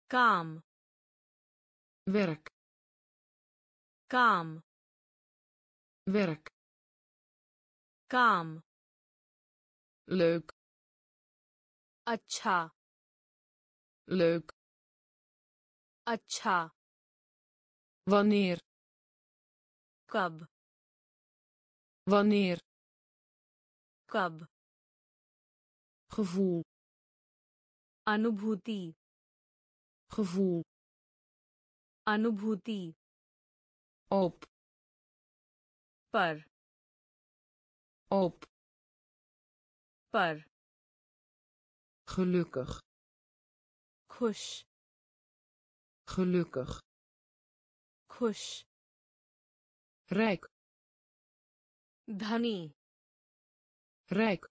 काम werk काम werk काम leuk अच्छा leuk अच्छा wanneer कब wanneer कब gevoel अनुभूति gevoel अनुभूति op पर op पर gelukkig खुश gelukkig खुश rijk धनी rijk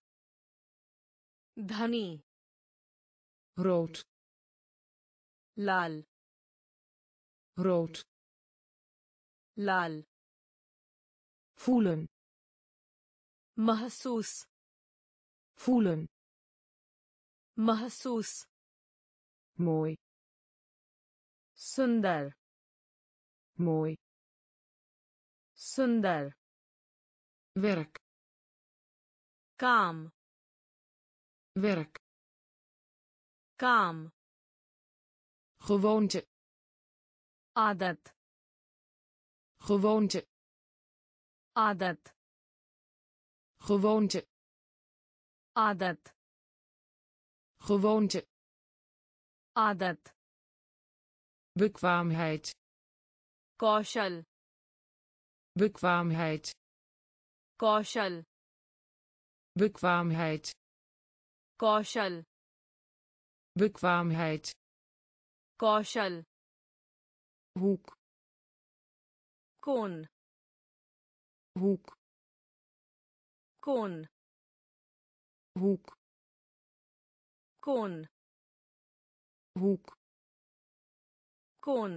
धनी rood Lal. Rood. Lal. Voelen. Mahsus. Voelen. Mahsus. Mooi. Sundar. Mooi. Sundar. Werk. Kaam. Werk. Kaam. gewoonte adat. gewoonte adat. gewoonte adat. gewoonte adat. bekwaamheid kaushal bekwaamheid kaushal bekwaamheid kaushal bekwaamheid कौशल भूख कौन भूख कौन भूख कौन भूख कौन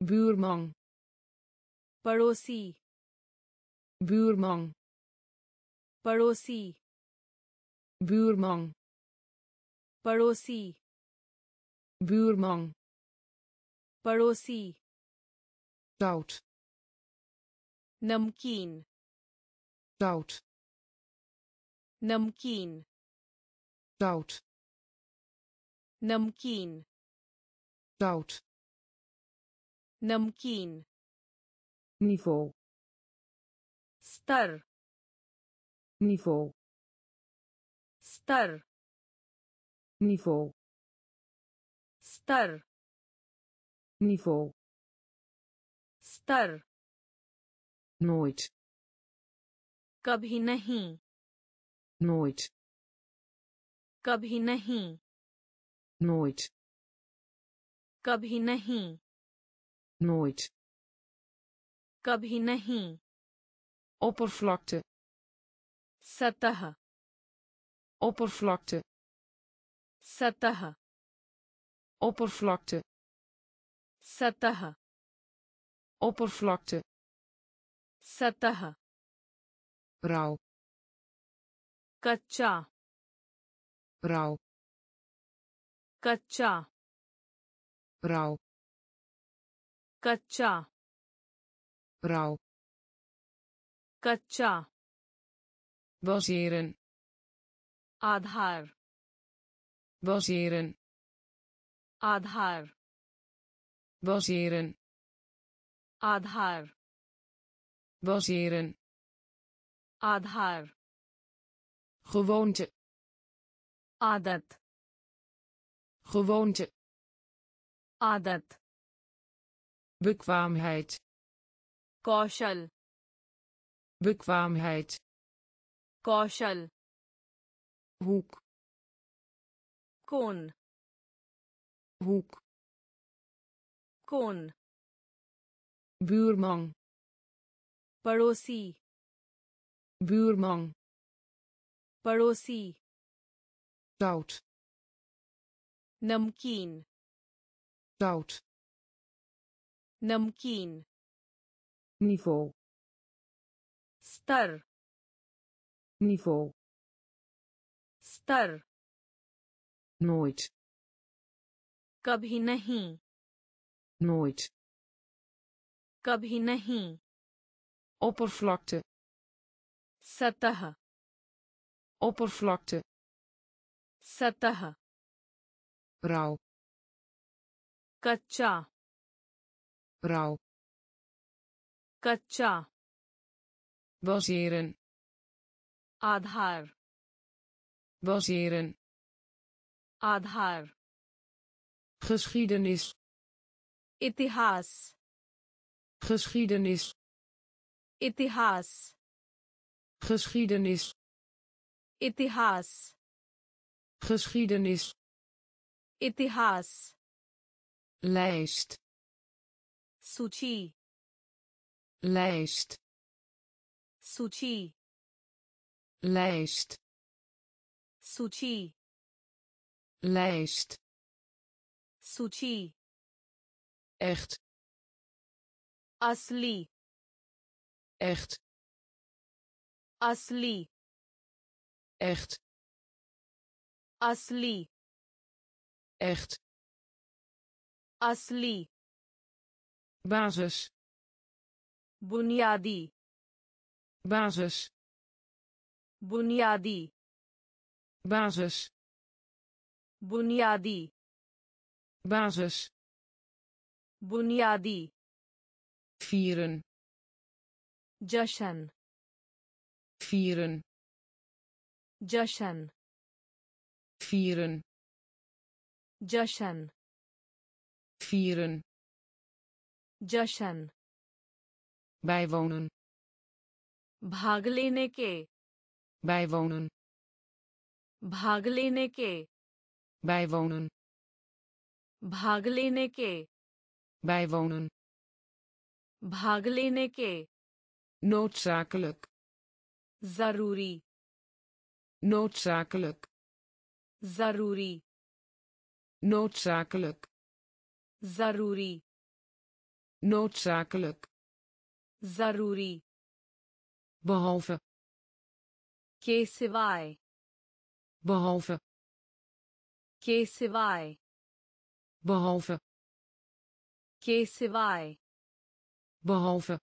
ब्यूरमांग पड़ोसी ब्यूरमांग पड़ोसी ब्यूरमांग पड़ोसी buurman पड़ोसी zout नमकीन zout नमकीन zout नमकीन zout नमकीन niveau स्तर niveau स्तर niveau स्तर niveau स्तर nooit कभी नहीं nooit कभी नहीं nooit कभी नहीं nooit कभी नहीं oppervlakte सतह oppervlakte सतह oppervlakte सतह oppervlakte सतह rauw कच्चा rauw कच्चा rauw कच्चा rauw कच्चा baseren आधार baseren Aadhaar. Baseren. Adhar. Baseren. Adhar. Gewoonte. Adat. Gewoonte. Adat. Bekwaamheid. Kaushal. Bekwaamheid. Kaushal. Hoek. Koon hoek कोन buurman पड़ोसी buurman पड़ोसी zout नमकीन zout नमकीन niveau स्तर niveau स्तर nooit कभी नहीं nooit कभी नहीं oppervlakte सतह oppervlakte सतह rauw कच्चा rauw कच्चा baseren आधार baseren आधार geschiedenis इतिहास geschiedenis इतिहास geschiedenis इतिहास geschiedenis इतिहास lijst सूची lijst सूची lijst सूची lijst Suci. Echt. Asli. Echt. Asli. Echt. Asli. Echt. Asli. Basis. Bunyadi. Basis. Bunyadi. Basis. Bunyadi basis बुनियादी vieren जशन vieren जशन vieren जशन vieren जशन bijwonen भाग लेने के bijwonen भाग लेने के bijwonen भाग लेने के bijwonen भाग लेने के noodzakelijk जरूरी noodzakelijk जरूरी noodzakelijk जरूरी noodzakelijk जरूरी behalve के सिवाय behalve के सिवाय behalve के सिवाय behalve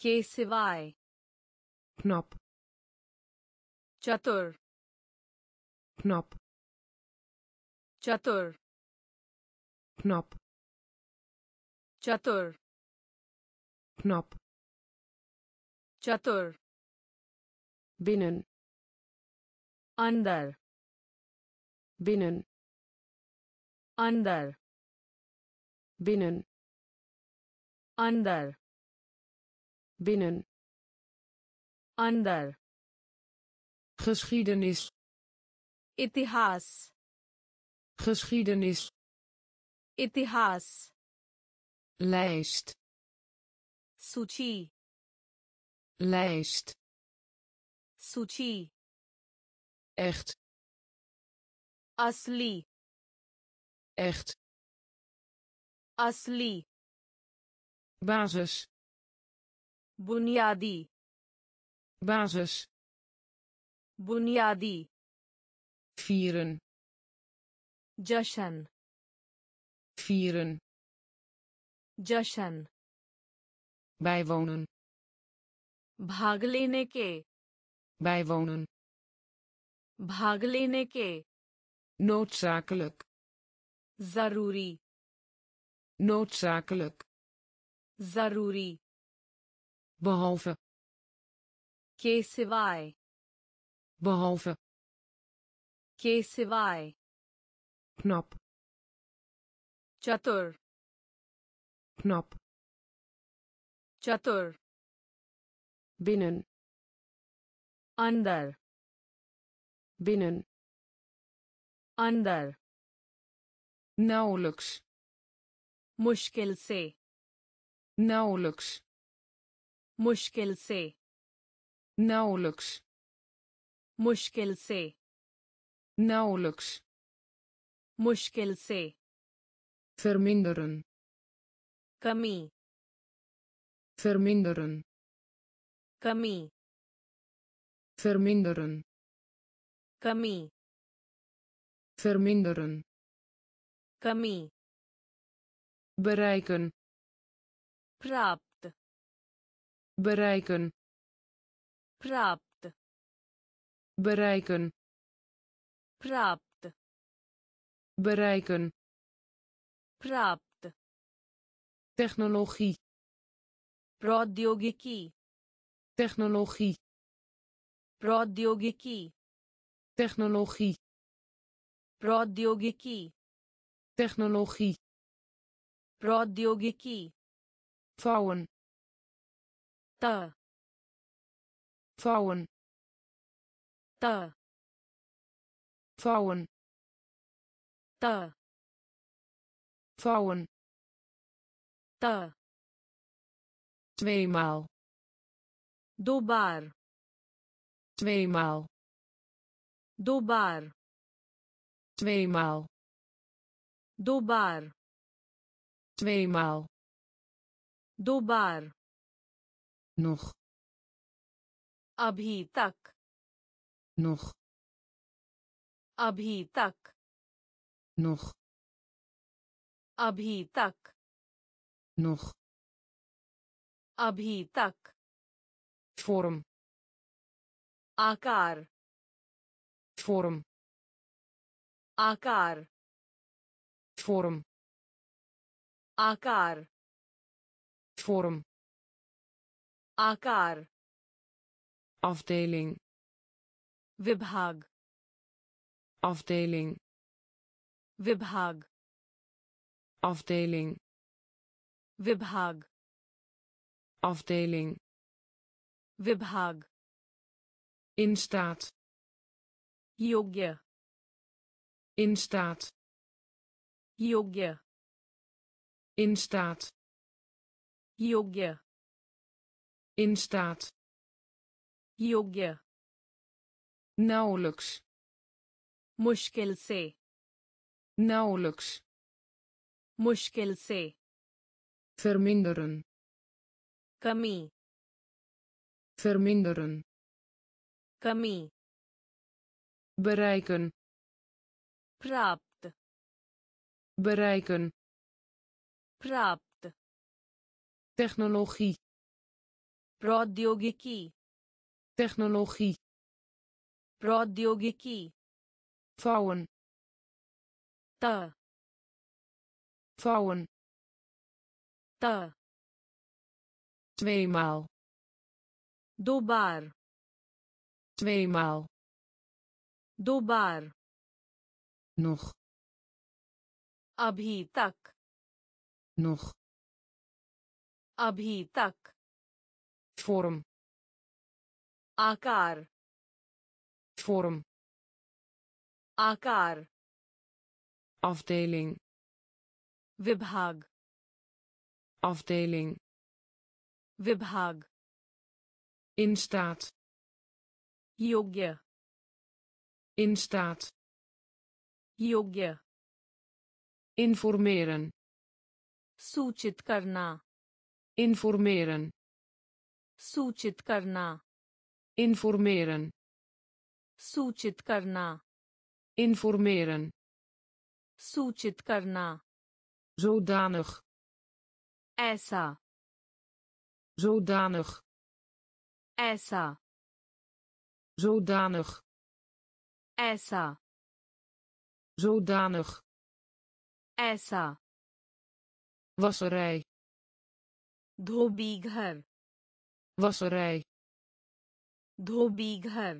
के सिवाय knap चतुर knap चतुर knap चतुर knap चतुर binnen अंदर binnen Ander. Binnen. Ander. Binnen. Ander. Geschiedenis. Itihas. Geschiedenis. Itihas. Lijst. Suci. Lijst. Suci. Echt. Asli echt असली basis बुनियादी basis बुनियादी vieren जशन vieren जशन bijwonen भाग लेने के bijwonen भाग लेने के noodzakelijk जरूरी noodzakelijk जरूरी behalve के सिवाय behalve के सिवाय knap चतुर knap चतुर binnen अंदर binnen अंदर nauwelijks मुश्किल से nauwelijks मुश्किल से nauwelijks मुश्किल से nauwelijks मुश्किल से verminderen कमी verminderen कमी verminderen कमी verminderen Bereiken. Praapt. Bereiken. Praapt. Bereiken. Praapt. Bereiken. Praapt. Technologie. Prodyogiki. Technologie. Prodyogiki. Technologie technologie प्रौद्योगिकी vouwen त vouwen त vouwen त vouwen त tweemaal दो बार tweemaal दो बार tweemaal Dobar. Tweemaal. Dobar. Nog. Abhi tak. Nog. Abhi tak. Nog. Abhi tak. Nog. Abhi tak. Vorm. Akar. Vorm. Akar vorm आकार vorm आकार afdeling विभाग afdeling विभाग afdeling विभाग afdeling विभाग in staat योग्य in staat Yoga. In staat. Yoga. In staat. Yoga. Nauwelijks. Mushkil se. Nauwelijks. Mushkil se. Verminderen. Kami. Verminderen. Kami. Bereiken. Praap bereiken प्राप्त technologie प्रौद्योगिकी technologie प्रौद्योगिकी vouwen त vouwen त tweemaal दो बार tweemaal दो बार nog अभी तक nog अभी तक vorm आकार vorm आकार afdeling विभाग afdeling विभाग in staat योग्य in staat योग्य informeren सूचित करना informeren सूचित करना informeren सूचित करना informeren सूचित करना zodanig ऐसा zodanig ऐसा zodanig ऐसा zodanig ऐसा wasserij धोबी घर wasserij धोबी घर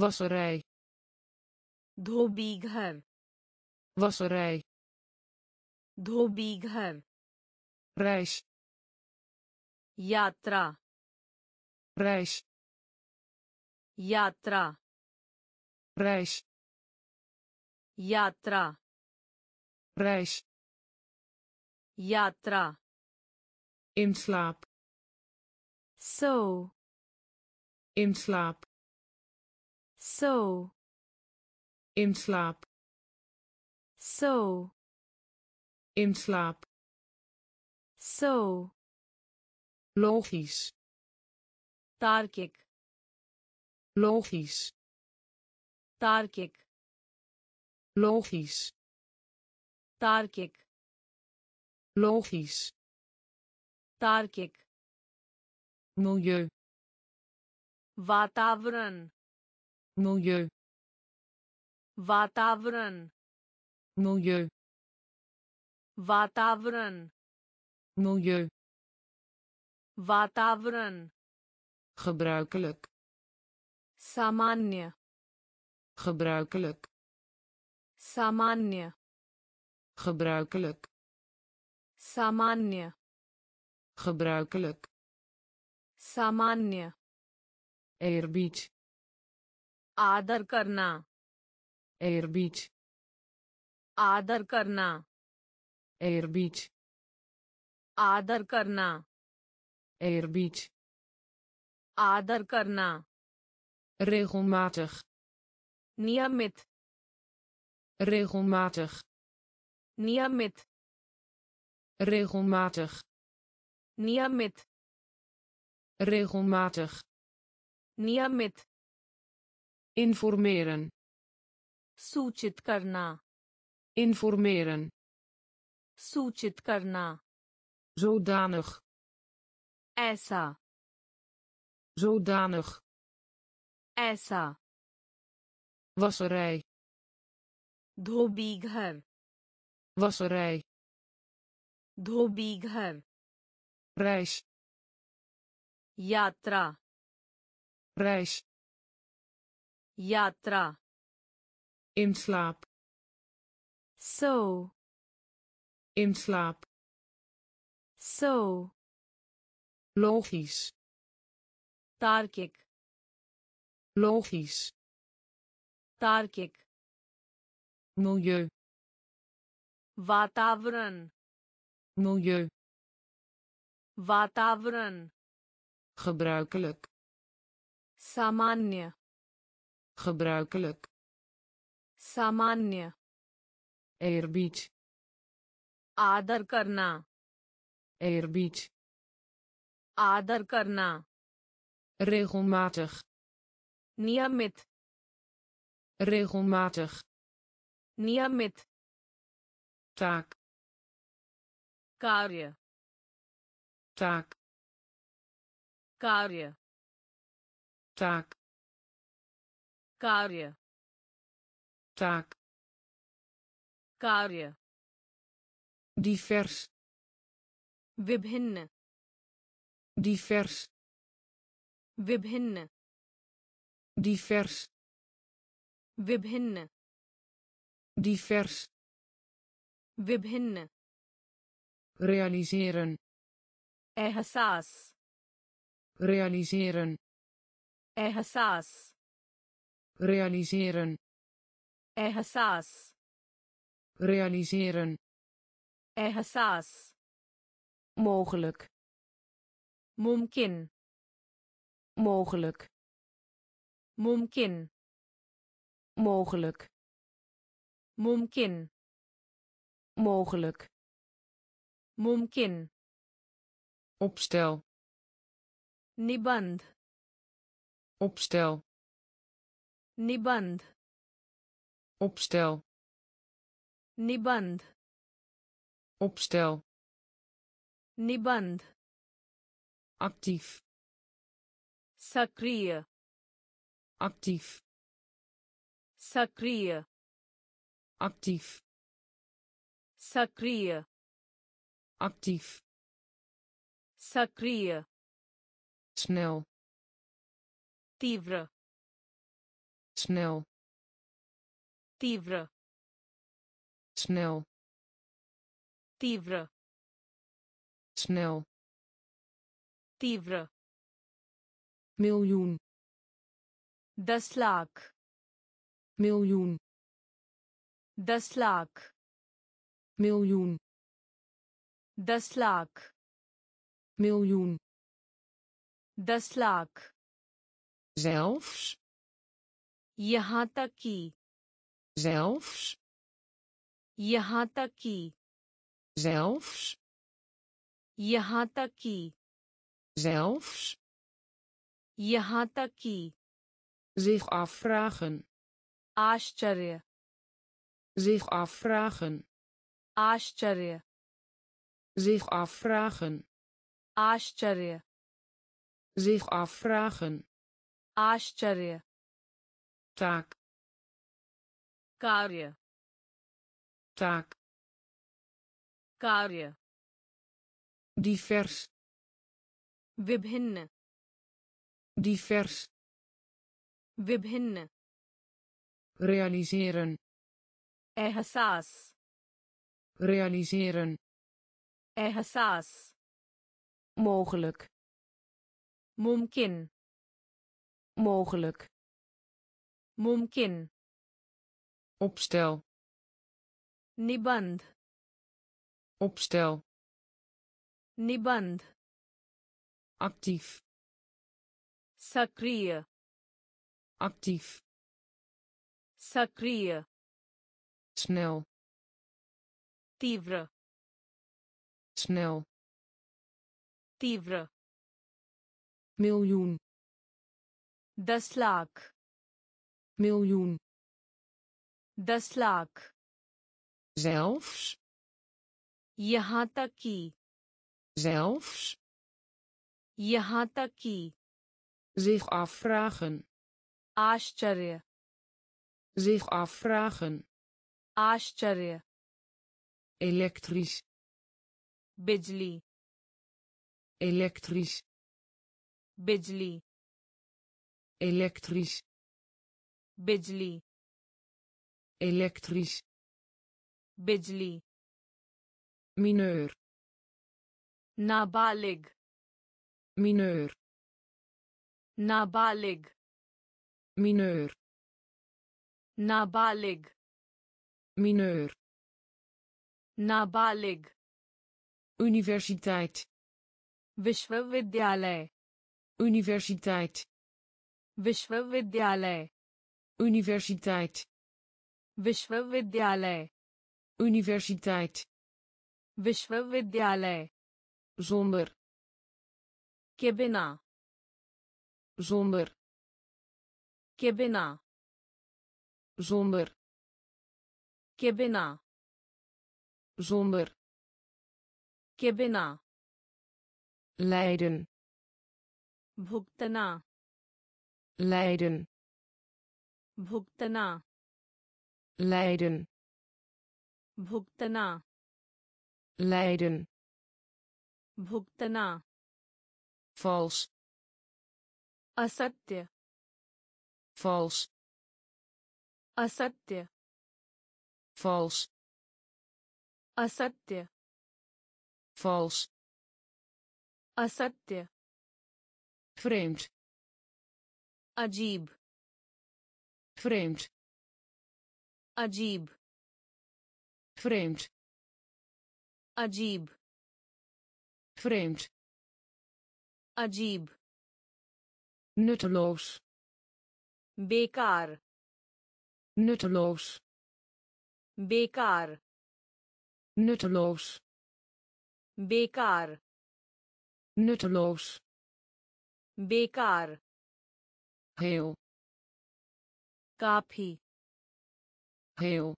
wasserij धोबी घर wasserij धोबी घर reis यात्रा reis यात्रा reis यात्रा reis yatra in slaap so. in slaap so. in slaap so. in slaap. Zo logisch. Taarkik logisch. Taarkik logisch. तार्किक logisch तार्किक milieu वातावरण milieu वातावरण milieu वातावरण milieu वातावरण gebruikelijk सामान्य gebruikelijk सामान्य gebruikelijk सामान्य gebruikelijk सामान्य eerbied आदर करना eerbied आदर करना eerbied आदर करना eerbied आदर करना regelmatig नियमित regelmatig नियमित regelmatig नियमित regelmatig नियमित informeren सूचित करना informeren सूचित करना zodanig ऐसा zodanig ऐसा wasserij धोबी घर wasserij. Dhobighar reis. Yatra. Reis. Yatra. In slaap. Zo in slaap. Zo logisch. Taarkik logisch. Taarkik milieu. वातावरण milieu वातावरण gebruikelijk सामान्य gebruikelijk सामान्य eerbied आदर करना eerbied आदर करना regelmatig नियमित regelmatig नियमित taak कार्य taak कार्य taak कार्य taak कार्य divers विभिन्न divers विभिन्न divers विभिन्न divers विभिन्न realiseren एहसास realiseren एहसास realiseren एहसास realiseren एहसास mogelijk मुमकिन mogelijk मुमकिन mogelijk मुमकिन mogelijk मुमकिन opstel निबंध opstel निबंध opstel निबंध opstel निबंध actief सक्रिय actief सक्रिय actief सक्रिय actief सक्रिय snel तीव्र snel तीव्र snel तीव्र snel तीव्र miljoen दस लाख miljoen दस लाख miljoen दस लाख miljoen दस लाख zelfs यहाँ तक कि zelfs यहाँ तक कि zelfs यहाँ तक कि zelfs यहाँ तक कि zich afvragen आश्चर्य zich afvragen Aascharya. Zich afvragen. Aascharya. Zich afvragen. Aascharya. Taak. Karje. Taak. Karje. Divers. Vibhinne. Divers. Vibhinne. Realiseren realiseren एहसास mogelijk मुमकिन mogelijk मुमकिन opstel निबंध opstel निबंध actief सक्रिय actief सक्रिय snel तीव्र snel तीव्र miljoen दस लाख miljoen दस लाख zelfs यहाँ तक कि zelfs यहाँ तक कि zich afvragen आश्चर्य zich afvragen आश्चर्य elektrisch bedli elektrisch bedli elektrisch bedli elektrisch bedli mineur nabalig mineur nabalig mineur nabalig mineur नाबालिग universiteit विश्वविद्यालय universiteit विश्वविद्यालय universiteit विश्वविद्यालय universiteit विश्वविद्यालय zonder के बिना zonder के बिना zonder के बिना zonder के बिना lijden भुगतना lijden भुगतना lijden भुगतना lijden भुगतना vals असत्य vals असत्य vals असत्य vals असत्य vreemd अजीब vreemd अजीब vreemd अजीब vreemd अजीब nutteloos बेकार nutteloos बेकार nutteloos बेकार nutteloos बेकार heel काफी heel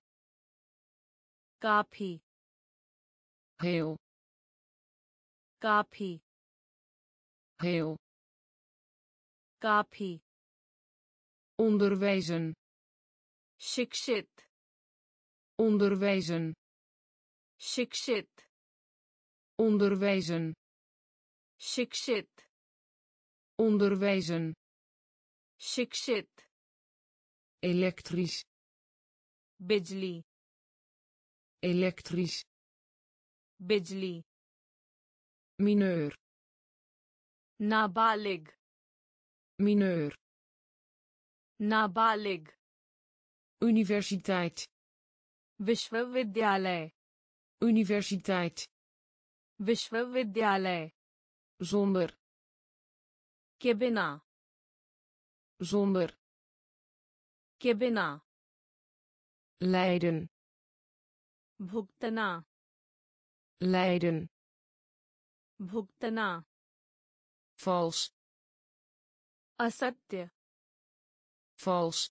काफी heel काफी heel काफी onderwijzen शिक्षित onderwijzen शिक्षित onderwijzen शिक्षित onderwijzen शिक्षित elektrisch बिजली elektrisch बिजली mineur नाबालिग mineur नाबालिग universiteit विश्वविद्यालय Universiteit. Vishwavidyalay. Zonder. Kebina. Zonder. Kebina. Leiden. Bhuktana. Leiden. Bhuktana. Vals. Asatya. Vals.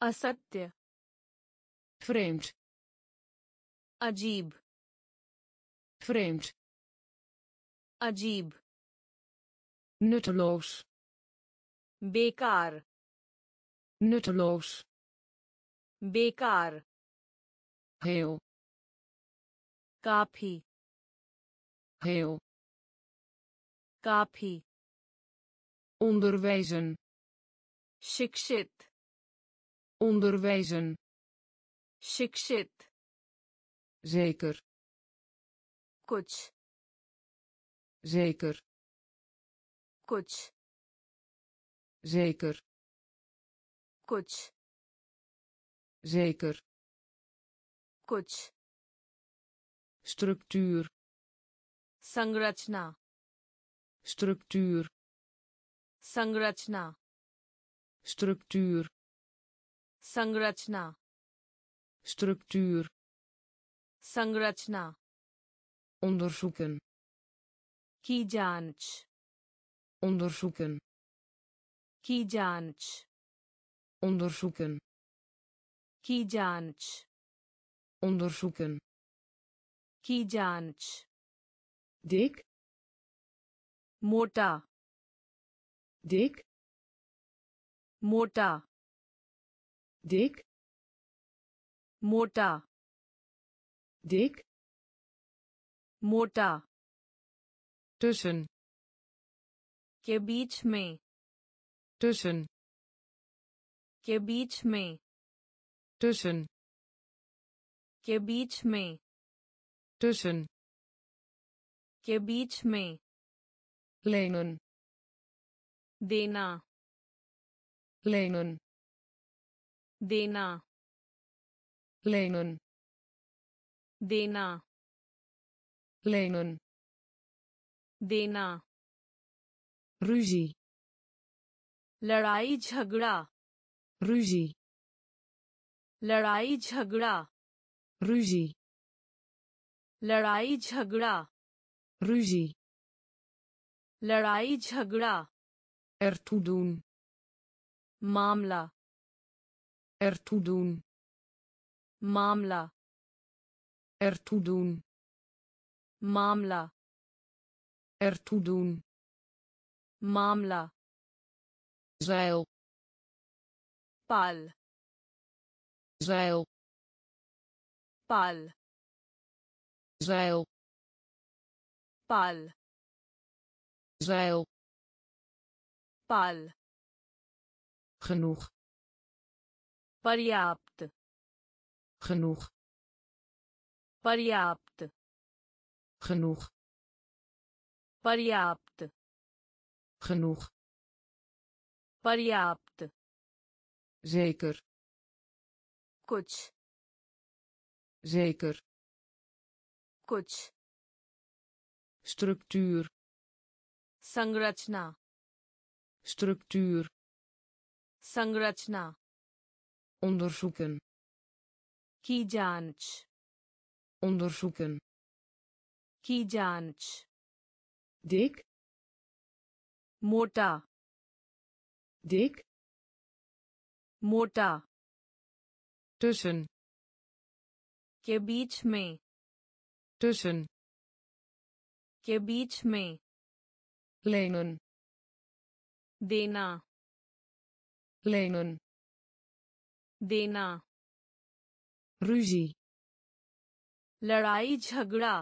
Asatya. Vreemd. Ajib. Vreemd. Ajib. Nutteloos. Bekaar. Nutteloos. Bekaar. Heel. Kapi. Heel. Kapi. Onderwijzen. Shikshit. Onderwijzen. Shikshit zeker कुछ zeker कुछ zeker कुछ zeker कुछ structuur संरचना structuur संरचना structuur संरचना structuur संरचना onderzoeken की जांच onderzoeken की जांच onderzoeken की जांच onderzoeken की जांच dik मोटा dik मोटा dik मोटा Dik मोटा tussen के बीच में tussen के बीच में tussen के बीच में tussen के बीच में lenen देना lenen देना lenen देना lenen देना ruzie लड़ाई झगड़ा ruzie लड़ाई झगड़ा ruzie लड़ाई झगड़ा ruzie लड़ाई झगड़ा ertoe doen मामला ertoe doen मामला Ertoe doen. Mamla. Ertoe doen. Mamla. Zeil. Pal. Zeil. Pal. Zeil. Pal. Zeil. Pal. Genoeg. Parjaapt. Genoeg. पर्याप्त genoeg पर्याप्त genoeg पर्याप्त zeker कुछ zeker कुछ structuur संरचना structuur संरचना onderzoeken की जांच onderzoeken की जांच dik मोटा dik मोटा tussen के बीच में tussen के बीच में lenen देना lenen देना ruzie लड़ाई झगड़ा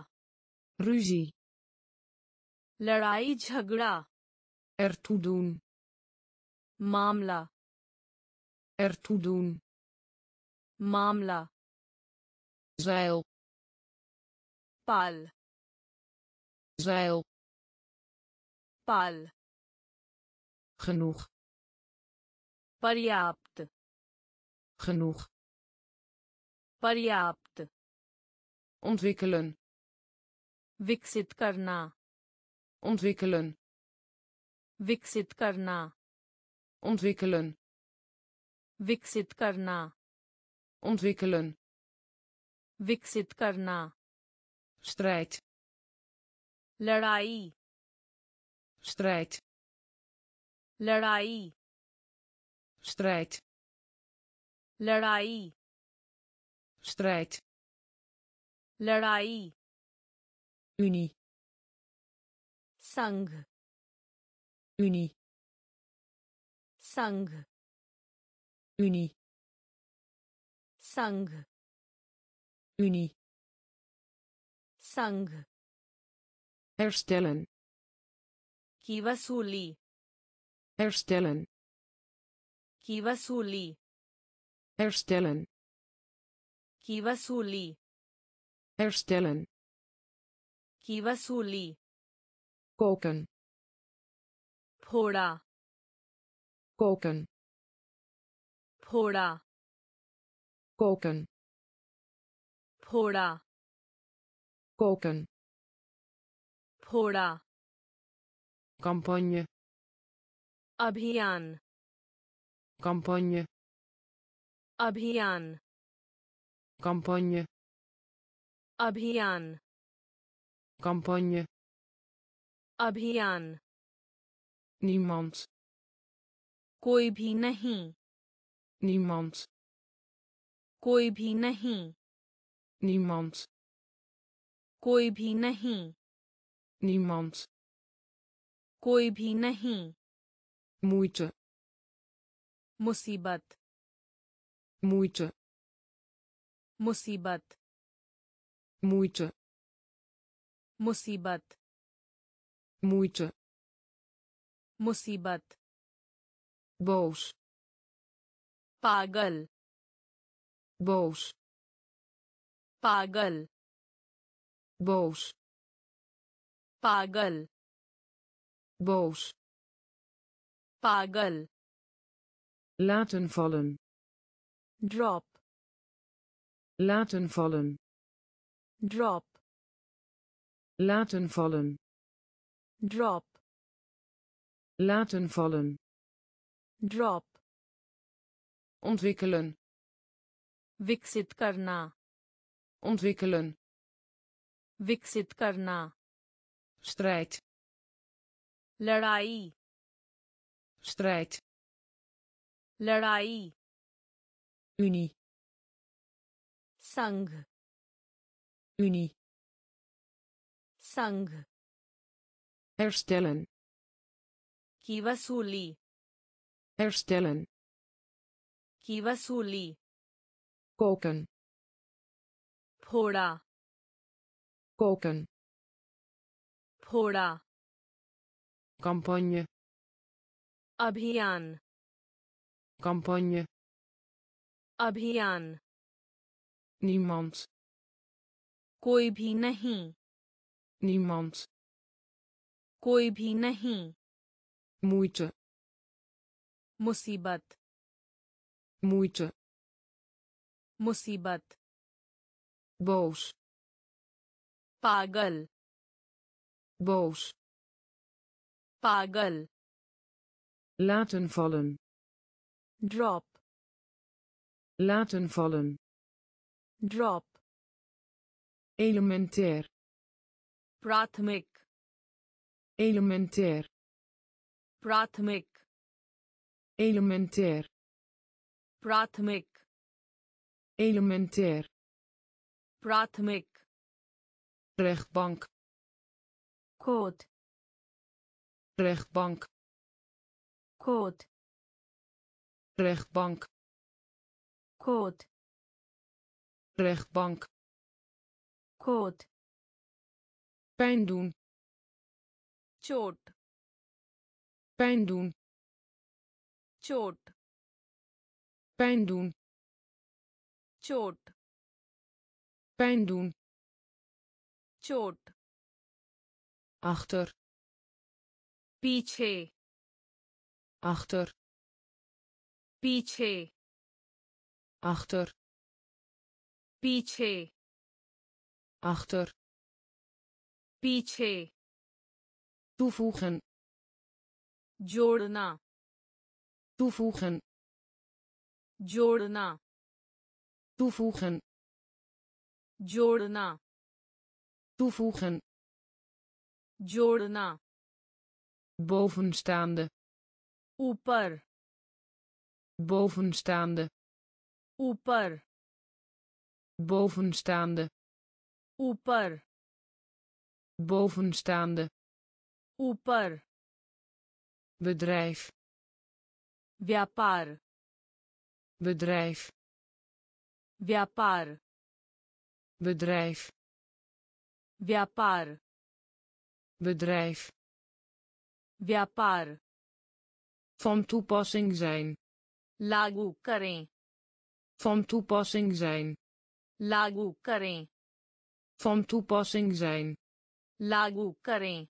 ruzie लड़ाई झगड़ा ertoe doen मामला ertoe doen मामला zeil पाल zeil पाल genoeg पर्याप्त genoeg पर्याप्त ontwikkelen विकसित करना ontwikkelen विकसित करना ontwikkelen विकसित करना ontwikkelen विकसित करना strijd लड़ाई strijd लड़ाई strijd लड़ाई strijd लड़ाई unie संघ unie संघ unie संघ unie संघ herstellen की वसूली herstellen की वसूली herstellen की वसूली Herstellen वसूली koken फोड़ा koken फोड़ा koken फोड़ा koken फोड़ा campagne अभियान campagne अभियान campagne अभियान। कंपनी अभियान। निमंत कोई भी नहीं। निमंत कोई भी नहीं। निमंत कोई भी नहीं। निमंत कोई भी नहीं। मुइच मुसीबत। मुइच मुसीबत। moeite musibat. Moeite musibat. Boos pagal. Boos pagal. Boos pagal. Boos pagal. Laten vallen. Drop. Laten vallen drop laten vallen drop laten vallen drop ontwikkelen विकसित करना ontwikkelen विकसित करना strijd लड़ाई strijd लड़ाई unie संघ Unie. Sang. Herstellen. Kivasuli. Herstellen. Kivasuli. Koken. phoda, Koken. phoda, Campagne. Abhiyan. Campagne. Abhiyan. Niemand. कोई भी नहीं niemand कोई भी नहीं moeite मुसीबत moeite मुसीबत boos पागल boos पागल laten vallen drop laten vallen drop elementair प्राथमिक elementair प्राथमिक elementair प्राथमिक elementair प्राथमिक rechtbank court rechtbank court rechtbank court rechtbank court pijn doen चोट pijn doen चोट pijn doen चोट pijn doen चोट achter पीछे achter पीछे achter पीछे achter पीछे toevoegen जोड़ना toevoegen जोड़ना toevoegen जोड़ना toevoegen जोड़ना bovenstaande ऊपर bovenstaande ऊपर bovenstaande ऊपर bovenstaande ऊपर bedrijf व्यापार bedrijf व्यापार bedrijf व्यापार bedrijf व्यापार van toepassing zijn लागू करें van toepassing zijn लागू करें van toepassing zijn. Lagu karen.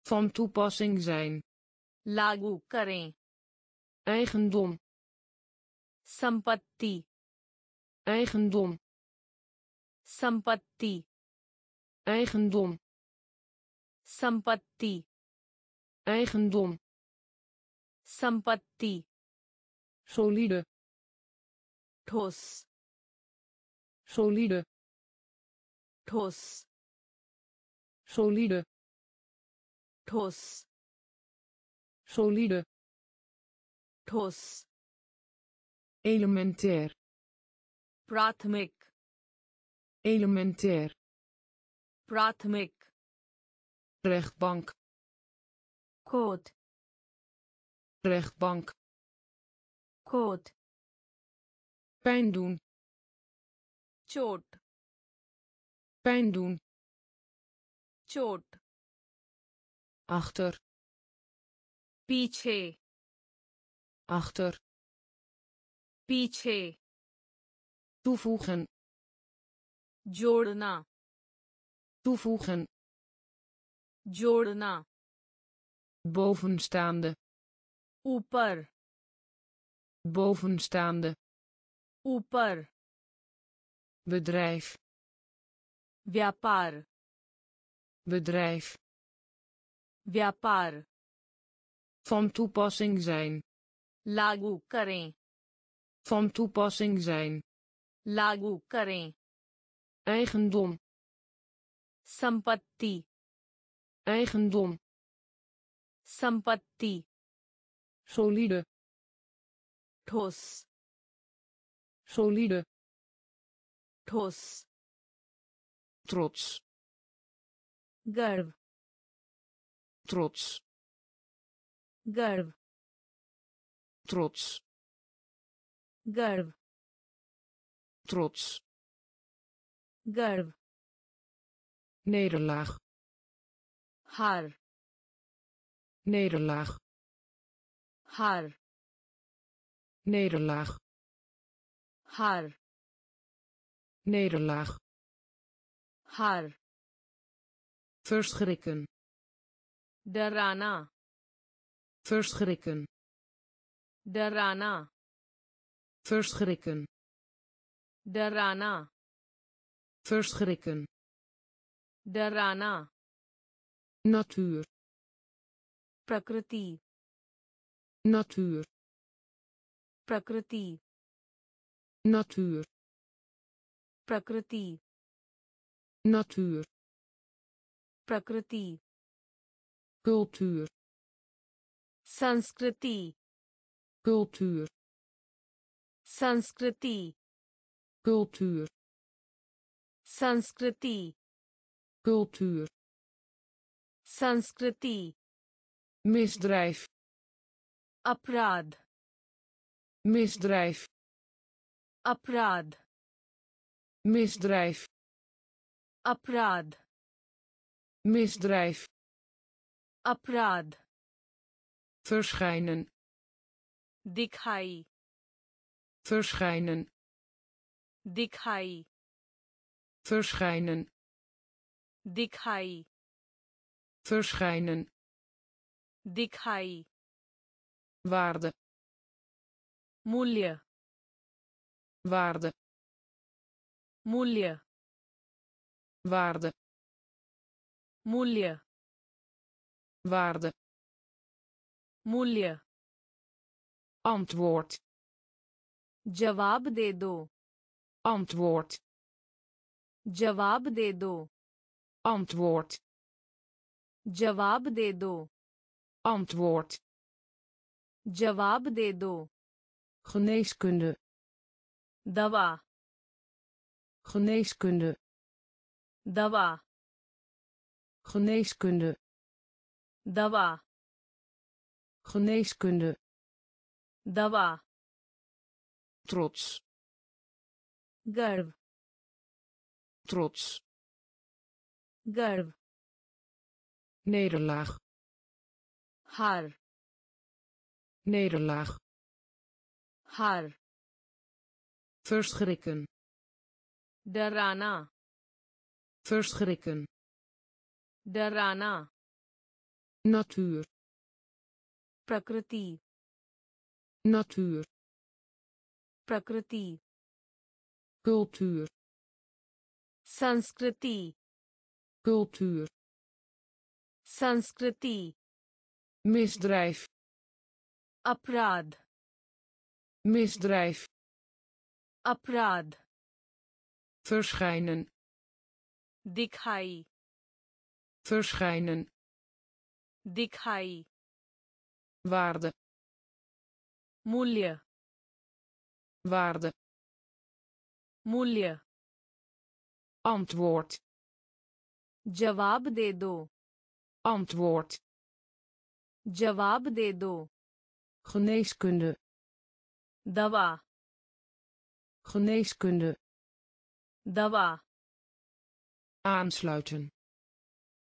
Van toepassing zijn. Lagu karen. Eigendom. Sampatti. Eigendom. Sampatti. Eigendom. Sampatti. Eigendom. Sampatti. Solide. Tos. Solide. Tos. Solide. Tos. Solide. Tos. Elementair. Pratmik. Elementair. Pratmik. Rechtbank. Code. Rechtbank. Code. Pijn doen. Chot pijn doen चोट achter पीछे achter पीछे toevoegen जोड़ना toevoegen जोड़ना bovenstaande ऊपर bovenstaande ऊपर bedrijf व्यापार bedrijf व्यापार van toepassing zijn लागू करें van toepassing zijn लागू करें eigendom संपत्ति eigendom संपत्ति solide ठोस solide ठोस trots. Garv. Trots. Garv. Trots. Garv. Trots. Garv. Nederlaag. Haar nederlaag. Haar nederlaag. Haar nederlaag har, verschrikken. De verschrikken. De verschrikken. De verschrikken. De natuur. Prakriti. Natuur. Prakriti. Natuur. Prakriti. natuur prakriti cultuur Sanskriti. Cultuur. Sanskriti. Cultuur. Sanskriti. Cultuur. Sanskriti. Misdrijf. Apraad. Misdrijf. Apraad. Misdrijf. Appraad. Misdrijf. Appraad. Verschijnen. Dikhai. Verschijnen. Dikhai. Verschijnen. Dikhai. Verschijnen. Dikhai. Waarde. Moelje. Waarde. Moelje waarde मूल्य waarde मूल्य antwoord जवाब दे दो antwoord जवाब दे दो antwoord जवाब दे दो antwoord जवाब दे दो geneeskunde दवा geneeskunde Dawa. Geneeskunde. Dawa. Geneeskunde. Dawa. Trots. Garv. Trots. Garv. Nederlaag. Har. Nederlaag. Har. Verschrikken. Darana verschrikken डराना natuur प्रकृति natuur प्रकृति cultuur संस्कृति cultuur संस्कृति misdrijf अपराध misdrijf अपराध verschijnen दिखाई verschijnen दिखाई waarde मूल्य waarde मूल्य antwoord जवाब दे दो antwoord जवाब दे दो geneeskunde दवा geneeskunde दवा aansluiten.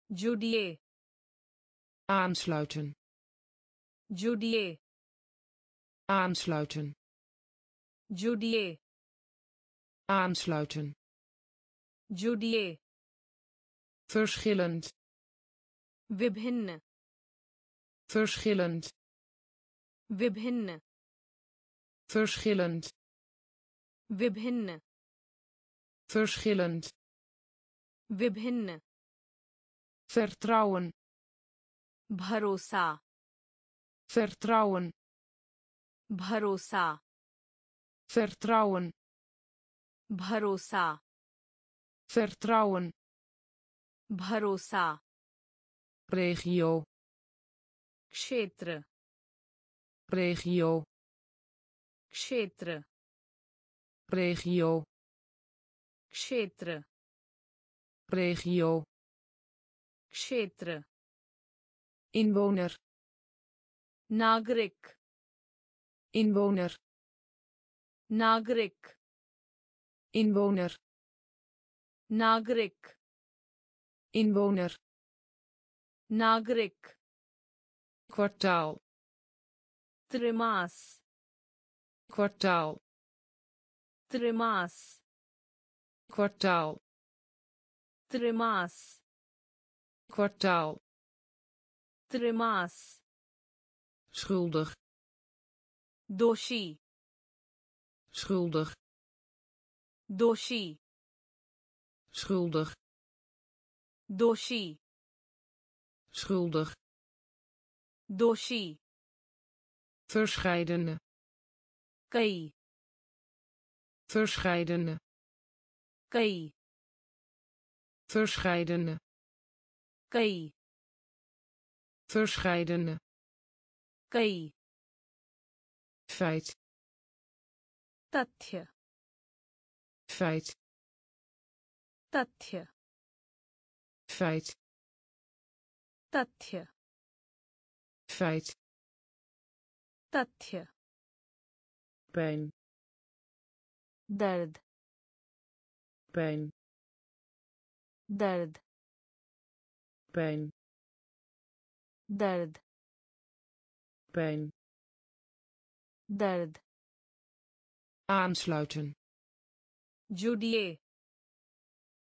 Judie aansluiten. Judie aansluiten. Judie aansluiten. Judie verschillend. Vibhinne verschillend. Vibhinne verschillend. Vibhinne verschillend. विभिन्न vertrouwen भरोसा vertrouwen भरोसा vertrouwen भरोसा vertrouwen भरोसा regio क्षेत्र regio क्षेत्र regio क्षेत्र regio क्षेत्र inwoner नागरिक inwoner नागरिक inwoner नागरिक inwoner नागरिक kwartaal त्रिमास kwartaal त्रिमास kwartaal Tremaas. Kwartaal. Tremaas. Schuldig. Doshi. Schuldig. Doshi. Schuldig. Doshi. Schuldig. Doshi. Verscheidene. Kei. Verscheidene. Kei verscheidene कई verscheidene कई feit तथ्य feit तथ्य feit तथ्य feit तथ्य pijn दर्द pijn दर्द pijn दर्द pijn दर्द aansluiten जुड़िए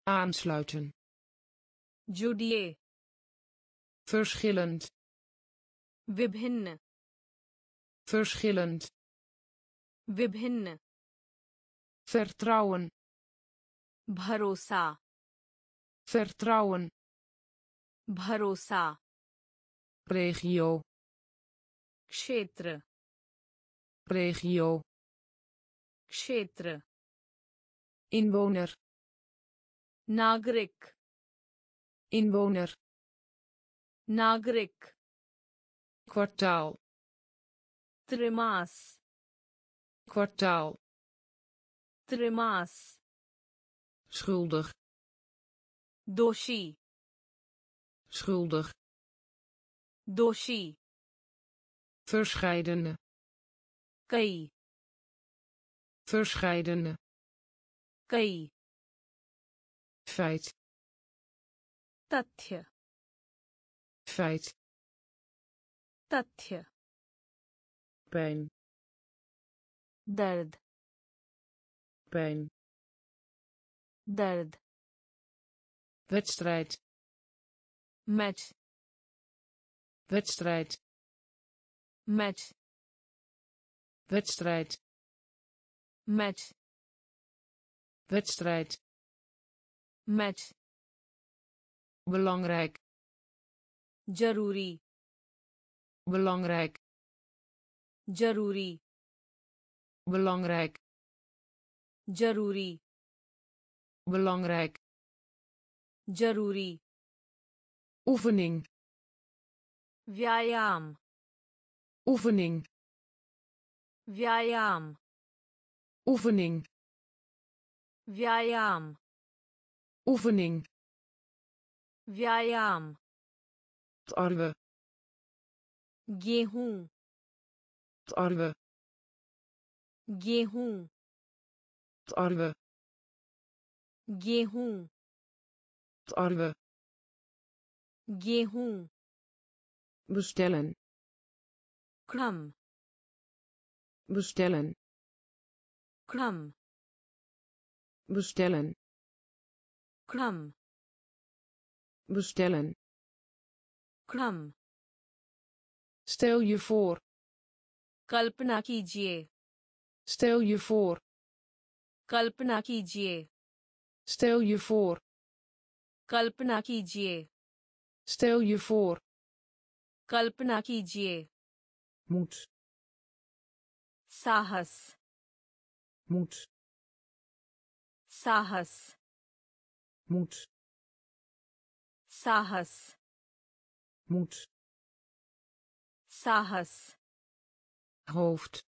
aansluiten जुड़िए verschillend विभिन्न verschillend विभिन्न vertrouwen भरोसा Vertrouwen. Bharosa. Regio. Kshetra. Regio. Kshetra. Inwoner. Nagrik. Inwoner. Nagrik. Kwartaal. Trimaas. Kwartaal. Trimaas. Schuldig doshi. Schuldig. Doshi. Verscheidene. Kei verscheidene. Kei feit. Tatje. feit. Tatje. pijn. Dard. Pijn. Dard wedstrijd. Met wedstrijd. Met wedstrijd. Met wedstrijd. Met belangrijk. jaruri belangrijk. jaruri belangrijk. jaruri belangrijk. जरूरी oefening व्यायाम oefening व्यायाम oefening व्यायाम oefening व्यायाम tarwe गेहूं tarwe गेहूं tarwe गेहूं tarwe गेहूं bestellen क्रम bestellen क्रम bestellen क्रम bestellen क्रम stel je voor कल्पना कीजिए stel je voor कल्पना कीजिए stel je voor कल्पना कीजिए। स्टेल यू फोर कल्पना कीजिए। मूट साहस। मूट साहस। मूट साहस। मूट साहस। होफ्ट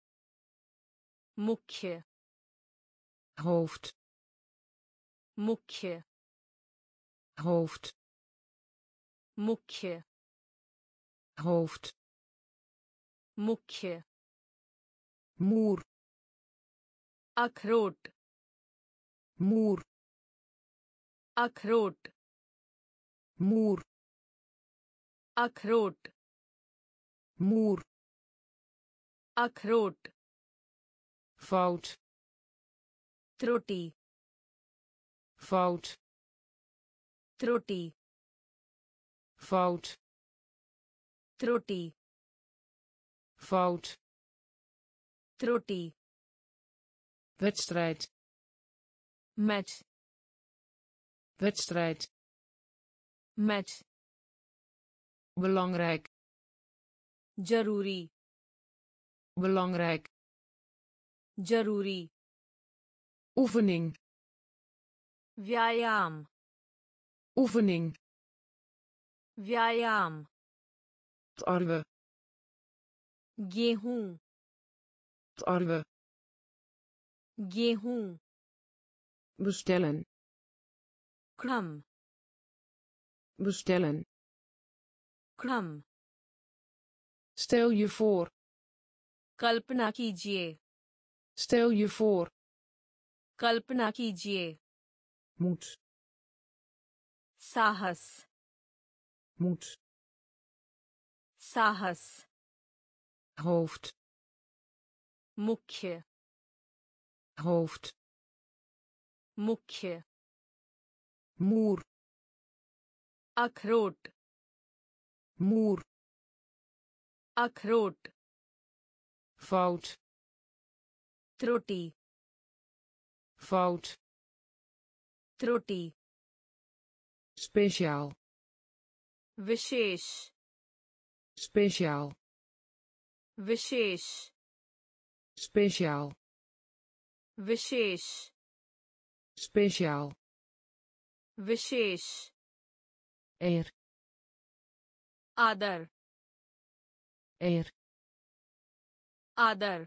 मुख्य। होफ्ट मुख्य। hoofd. Mukje, hoofd. Mukje, moer. Akroot. Moer. Akroot. Moer. Akroot. Moer. Akroot. Fout. Trotti fout. त्रुटि fout त्रुटि fout त्रुटि wedstrijd match wedstrijd match belangrijk जरूरी belangrijk जरूरी oefening व्यायाम oefening व्यायाम tarwe गेहूं tarwe गेहूं bestellen क्रम bestellen क्रम stel je voor कल्पना कीजिए stel je voor कल्पना कीजिए moet Sahas. Mut. Sahas. Hoofd. Mukke. Hoofd. Mukke. Muur. Akroot. Muur. Akroot. Fout. Troti. Fout. Troti. speciaal विशेष speciaal विशेष speciaal विशेष speciaal विशेष er आदर er आदर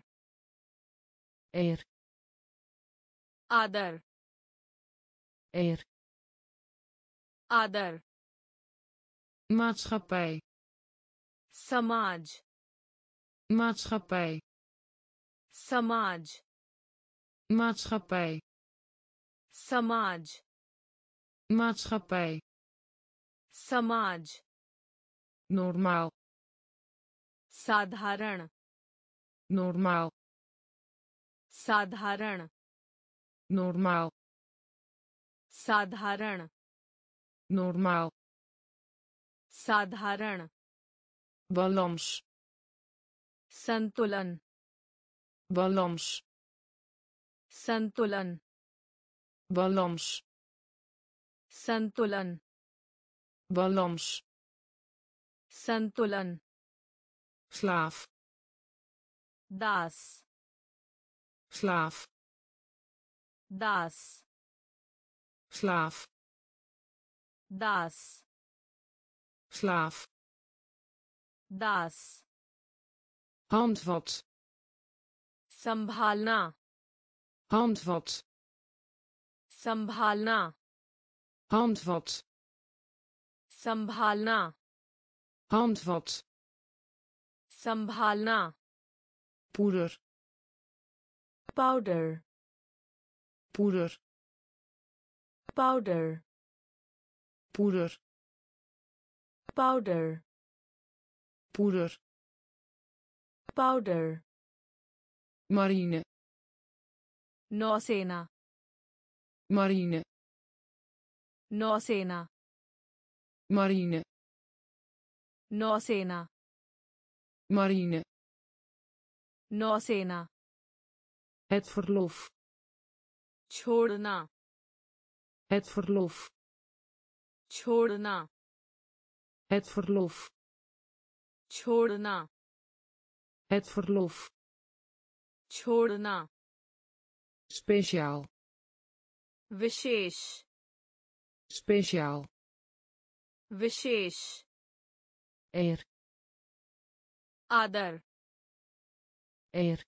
er आदर er आदर maatschappij समाज maatschappij समाज maatschappij समाज maatschappij समाज normaal साधारण normaal साधारण normaal साधारण normaal साधारण balans संतुलन balans संतुलन balans संतुलन balans संतुलन slaaf दास slaaf दास slaaf Das. Slaaf. Das. Handvat. Sambhalna. Handvat. Sambhalna. Handvat. Sambhalna. Handvat. Sambhalna. Poeder. Powder. Poeder. Powder poeder powder poeder powder marine नौसेना marine नौसेना marine नौसेना marine नौसेना het verlof छोड़ना het verlof छोड़ना het verlof छोड़ना het verlof छोड़ना speciaal विशेष speciaal विशेष er आदर er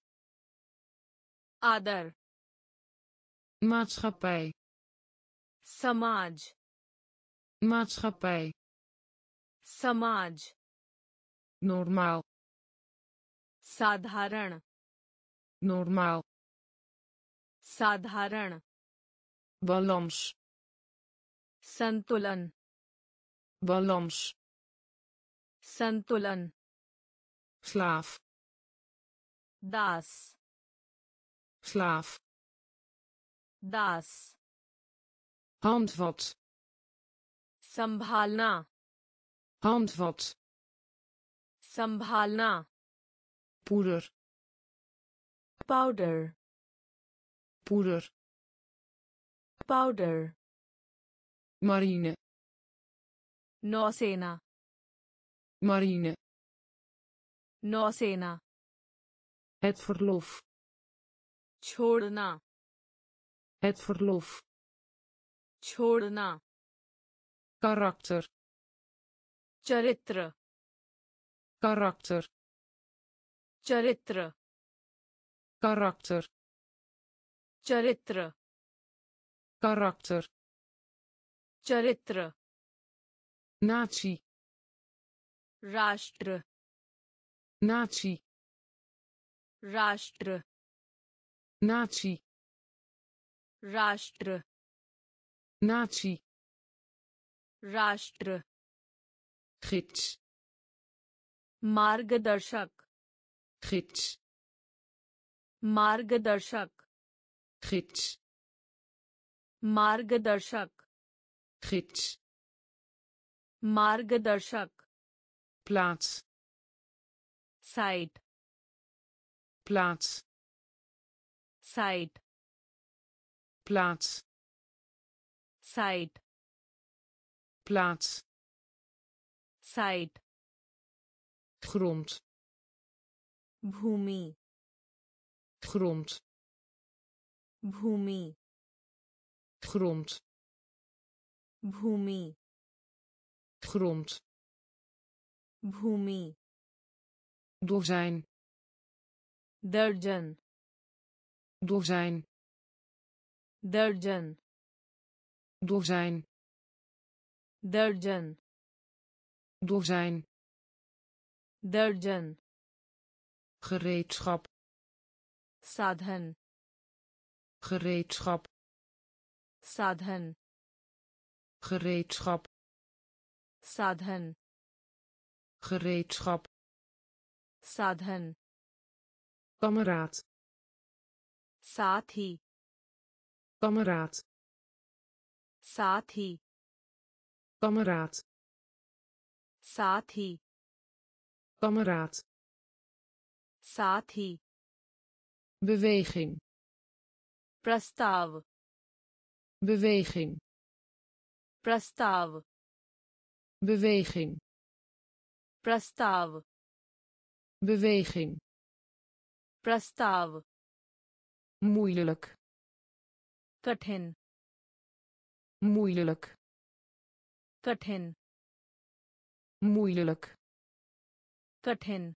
आदर maatschappij समाज maatschappij समाज normaal साधारण normaal साधारण balans संतुलन balans संतुलन slaaf दास slaaf दास handvat संभालना handvat संभालना poeder powder poeder powder marine नौसेना marine नौसेना het verlof छोड़ना het verlof छोड़ना karakter चरित्र karakter चरित्र karakter चरित्र karakter चरित्र natie राष्ट्र natie राष्ट्र natie राष्ट्र natie राष्ट्र। Gids मार्गदर्शक। Gids मार्गदर्शक। Gids मार्गदर्शक। Gids मार्गदर्शक। Plaats site plaats site plaats site plaats. Site. Grond. Bhumi grond. Bhumi grond. Bhumi grond. Bhumi door zijn derjan door zijn derjan door zijn Dergen. Door zijn. Dergen. Gereedschap. Sadhan. Gereedschap. Sadhan. Gereedschap. Sadhan. Gereedschap. Sadhan. Kameraad. Sathi. Kameraad. Sathi kameraad साथी kameraad साथी beweging प्रस्ताव beweging प्रस्ताव beweging प्रस्ताव beweging प्रस्ताव moeilijk कठिन moeilijk कठिन moeilijk कठिन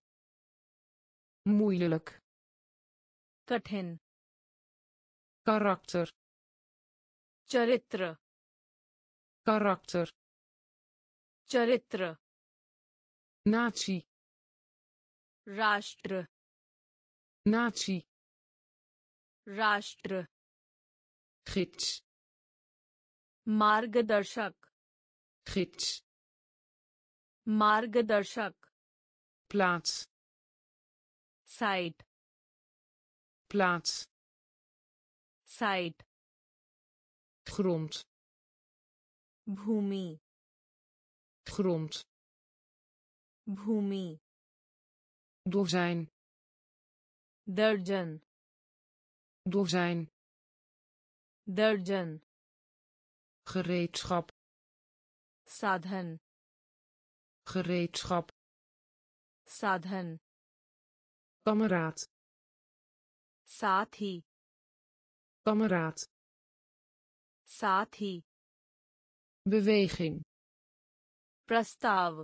moeilijk कठिन karakter चरित्र karakter चरित्र natie राष्ट्र natie राष्ट्र gids मार्गदर्शक gids मार्गदर्शक plaats site plaats site grond भूमि grond भूमि dozijn दर्जन dozijn दर्जन gereedschap साधन gereedschap साधन kameraad साथी kameraad साथी beweging प्रस्ताव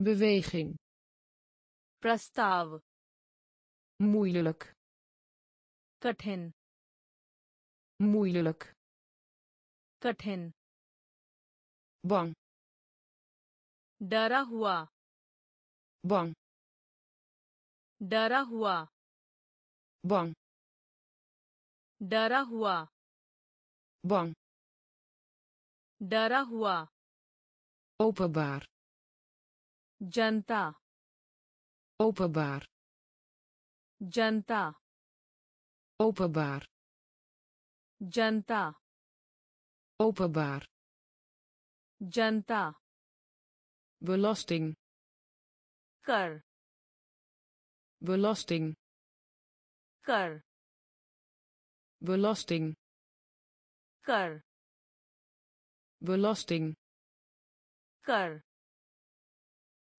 beweging प्रस्ताव moeilijk कठिन moeilijk कठिन बॉम डरा हुआ बॉम डरा हुआ बॉम डरा हुआ बंग डरा हुआ ओपबार जनता ओपबार जनता ओपबार जनता ओपबार जनता belasting कर belasting कर belasting कर belasting कर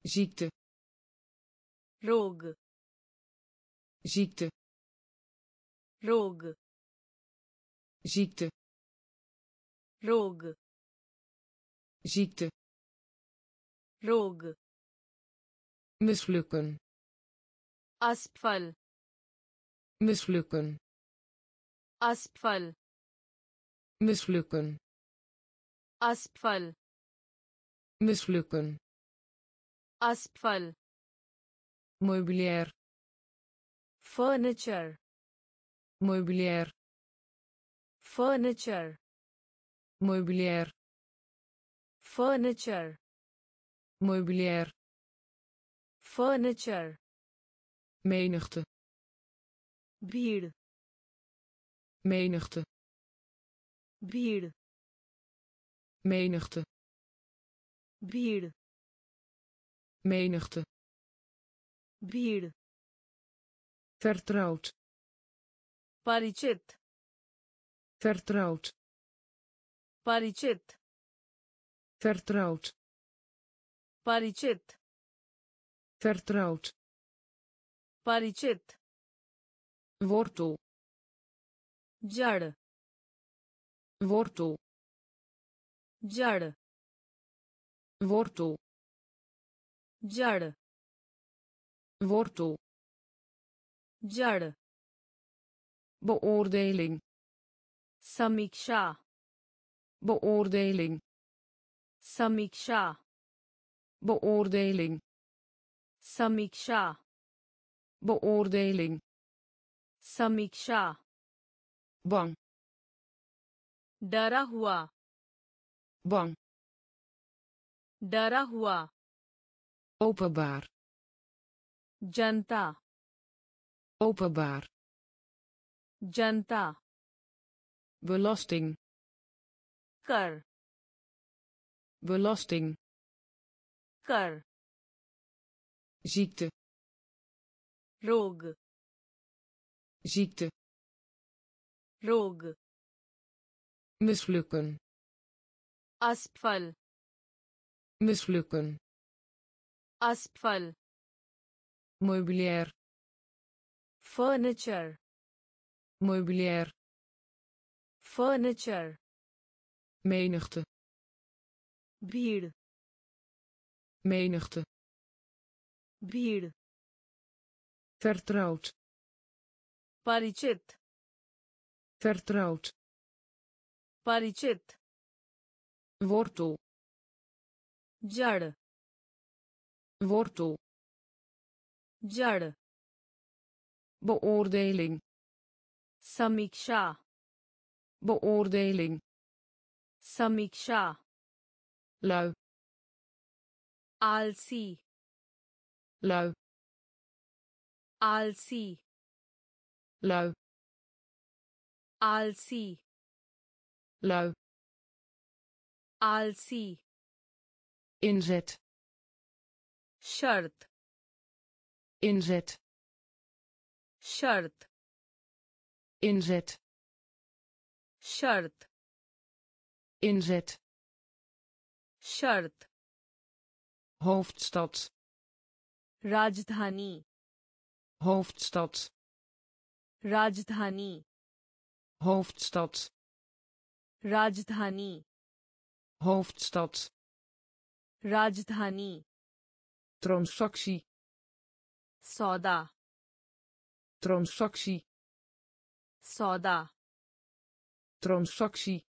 ziekte रोग ziekte रोग ziekte रोग ziekte roog mislukken asfal mislukken asfal mislukken asfal mislukken asfal meubilair furniture. meubilair furniture. meubilair furniture. Meubilair furniture. Menigte. Bier menigte. Bier menigte. Bier menigte. Bier vertrouwd. Parichit. vertrouwd. Parichit vertrouwd परिचित vertrouwd परिचित wortel जड़ wortel जड़ wortel जड़ wortel जड़ beoordeling समीक्षा beoordeling समीक्षा beoordeling समीक्षा beoordeling समीक्षा bang डरा हुआ bang डरा हुआ openbaar जनता openbaar जनता belasting कर belasting. Kar. Ziekte. Roog. Ziekte. Roog. Mislukken. Asfal. Mislukken. Asfal. Meubilair. Furniture. Meubilair. Furniture. Menigte. Bier. Menigte. Bier. Vertrouwd. Parichet. Vertrouwd. Parichet. Wortel. Jard. Wortel. Jard. Beoordeling. Samiksha. Beoordeling. Samiksha. low alsi low alsi low alsi low alsi inzet. Şart inzet. Şart inzet. Şart inzet. शर्त hoofdstad राजधानी hoofdstad राजधानी hoofdstad राजधानी hoofdstad राजधानी transactie सौदा transactie सौदा transactie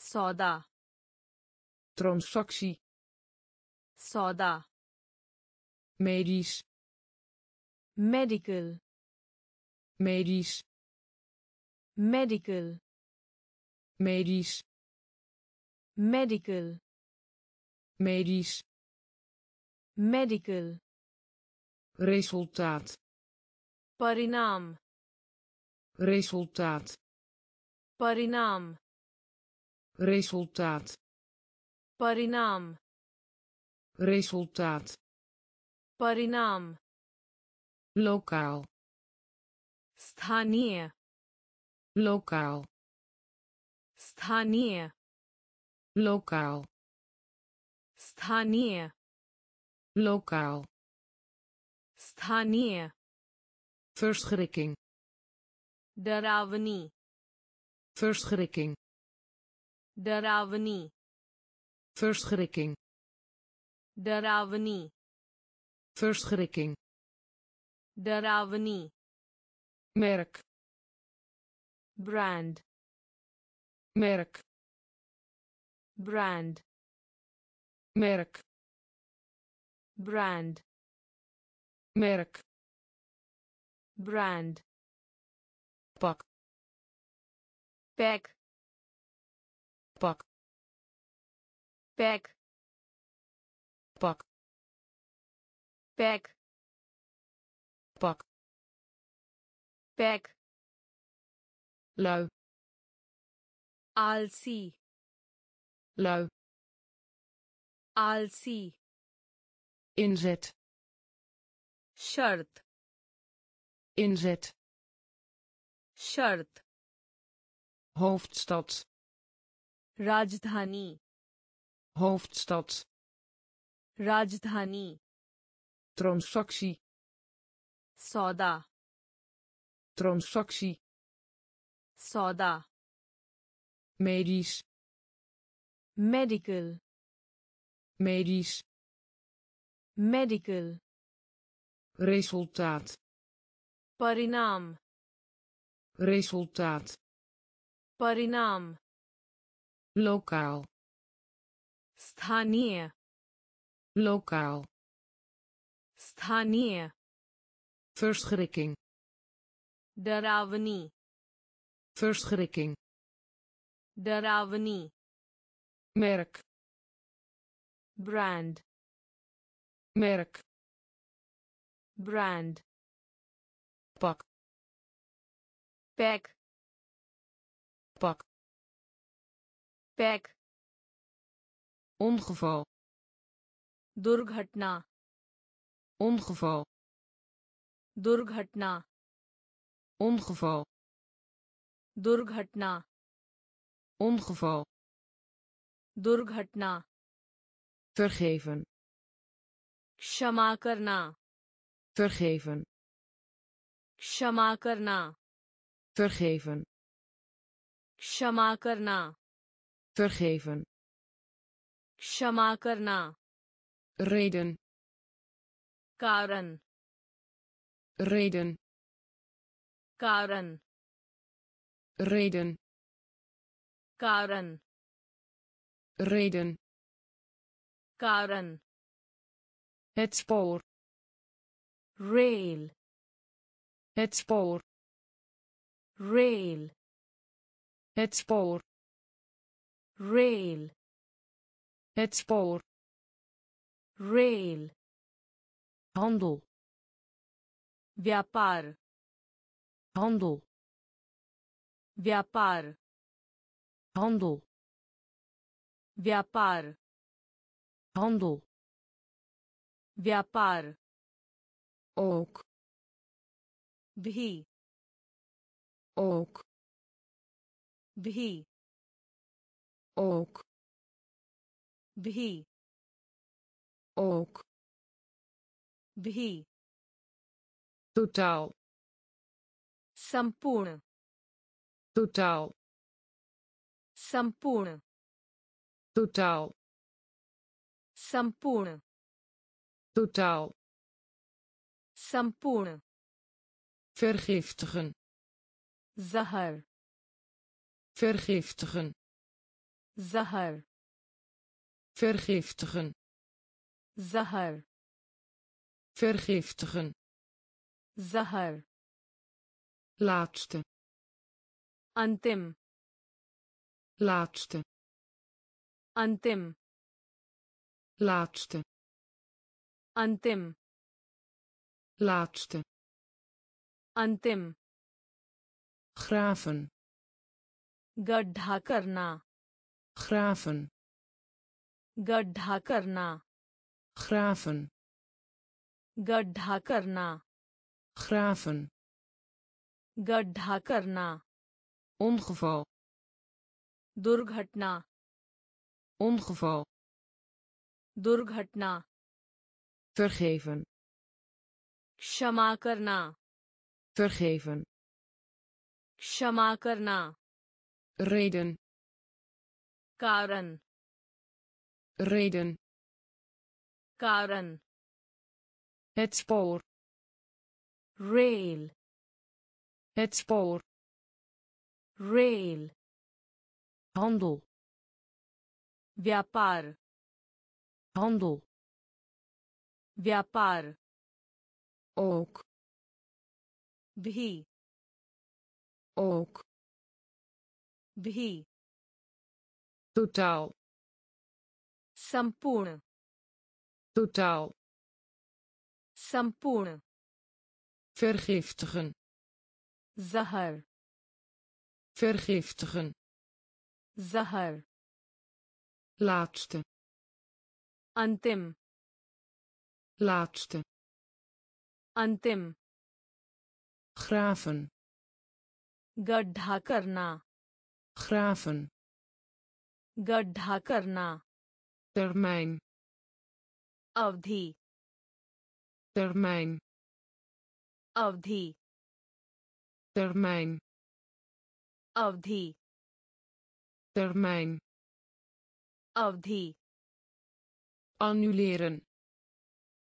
सौदा transactie soda. Medisch. Medical. Medisch. Medical. Medisch. Medical. Medisch. Medical. Resultaat. Parinaam resultaat. Parinaam resultaat. परिणाम resultaat परिणाम lokaal स्थानीय lokaal स्थानीय lokaal स्थानीय lokaal स्थानीय verschrikking डरावनी verschrikking डरावनी verschrikking डरावनी verschrikking डरावनी merk brand merk brand merk brand merk brand pak pack pak bag. Bag. Bag. Bag. Bag. Low i'll see. Low i'll see. Inzet. Shirt. Inzet. Shirt. Hoofdstad. Rajdhani. hoofdstad राजधानी transactie सौदा transactie सौदा medisch medical medisch medical resultaat परिणाम resultaat परिणाम lokaal स्थानीय lokaal स्थानीय verschrikking डरावनी verschrikking डरावनी merk brand merk brand pak pack pak pack ongeval दुर्घटना ongeval दुर्घटना ongeval दुर्घटना ongeval दुर्घटना vergeven क्षमा करना vergeven क्षमा करना vergeven क्षमा करना vergeven क्षमा करना reden कारण reden कारण reden कारण reden कारण het spoor rail het spoor rail het spoor rail Het spoor. Rail handel व्यापार handel व्यापार handel व्यापार handel व्यापार Ook. भी Ook. भी Ook. भी Ook. भी Totaal. संपूर्ण Totaal. संपूर्ण Totaal. संपूर्ण Totaal. संपूर्ण Vergiftigen. जहर Vergiftigen. जहर vergiftigen. Zahar. Vergiftigen. Zahar. Laatste. Antim. Laatste. Antim. Laatste. Antim. Laatste. Antim. Graven. Gadha karna. Graven. गड्ढा करना Graven. गड्ढा करना Graven. गड्ढा करना Ongeval. दुर्घटना Ongeval. दुर्घटना Vergeven. क्षमा करना Vergeven. क्षमा करना Reden. कारण Reden. कारण Het spoor. Rail Het spoor. Rail handel व्यापार handel व्यापार Ook. भी Ook. भी Totaal. संपूर्ण Totaal. संपूर्ण Vergiftigen. जहर Vergiftigen. जहर Laatste. अंतिम Laatste. अंतिम Graven. गड्ढा करना Graven. गड्ढा करना Termijn. अवधि Termijn. अवधि Termijn. अवधि Termijn. अवधि Annuleren.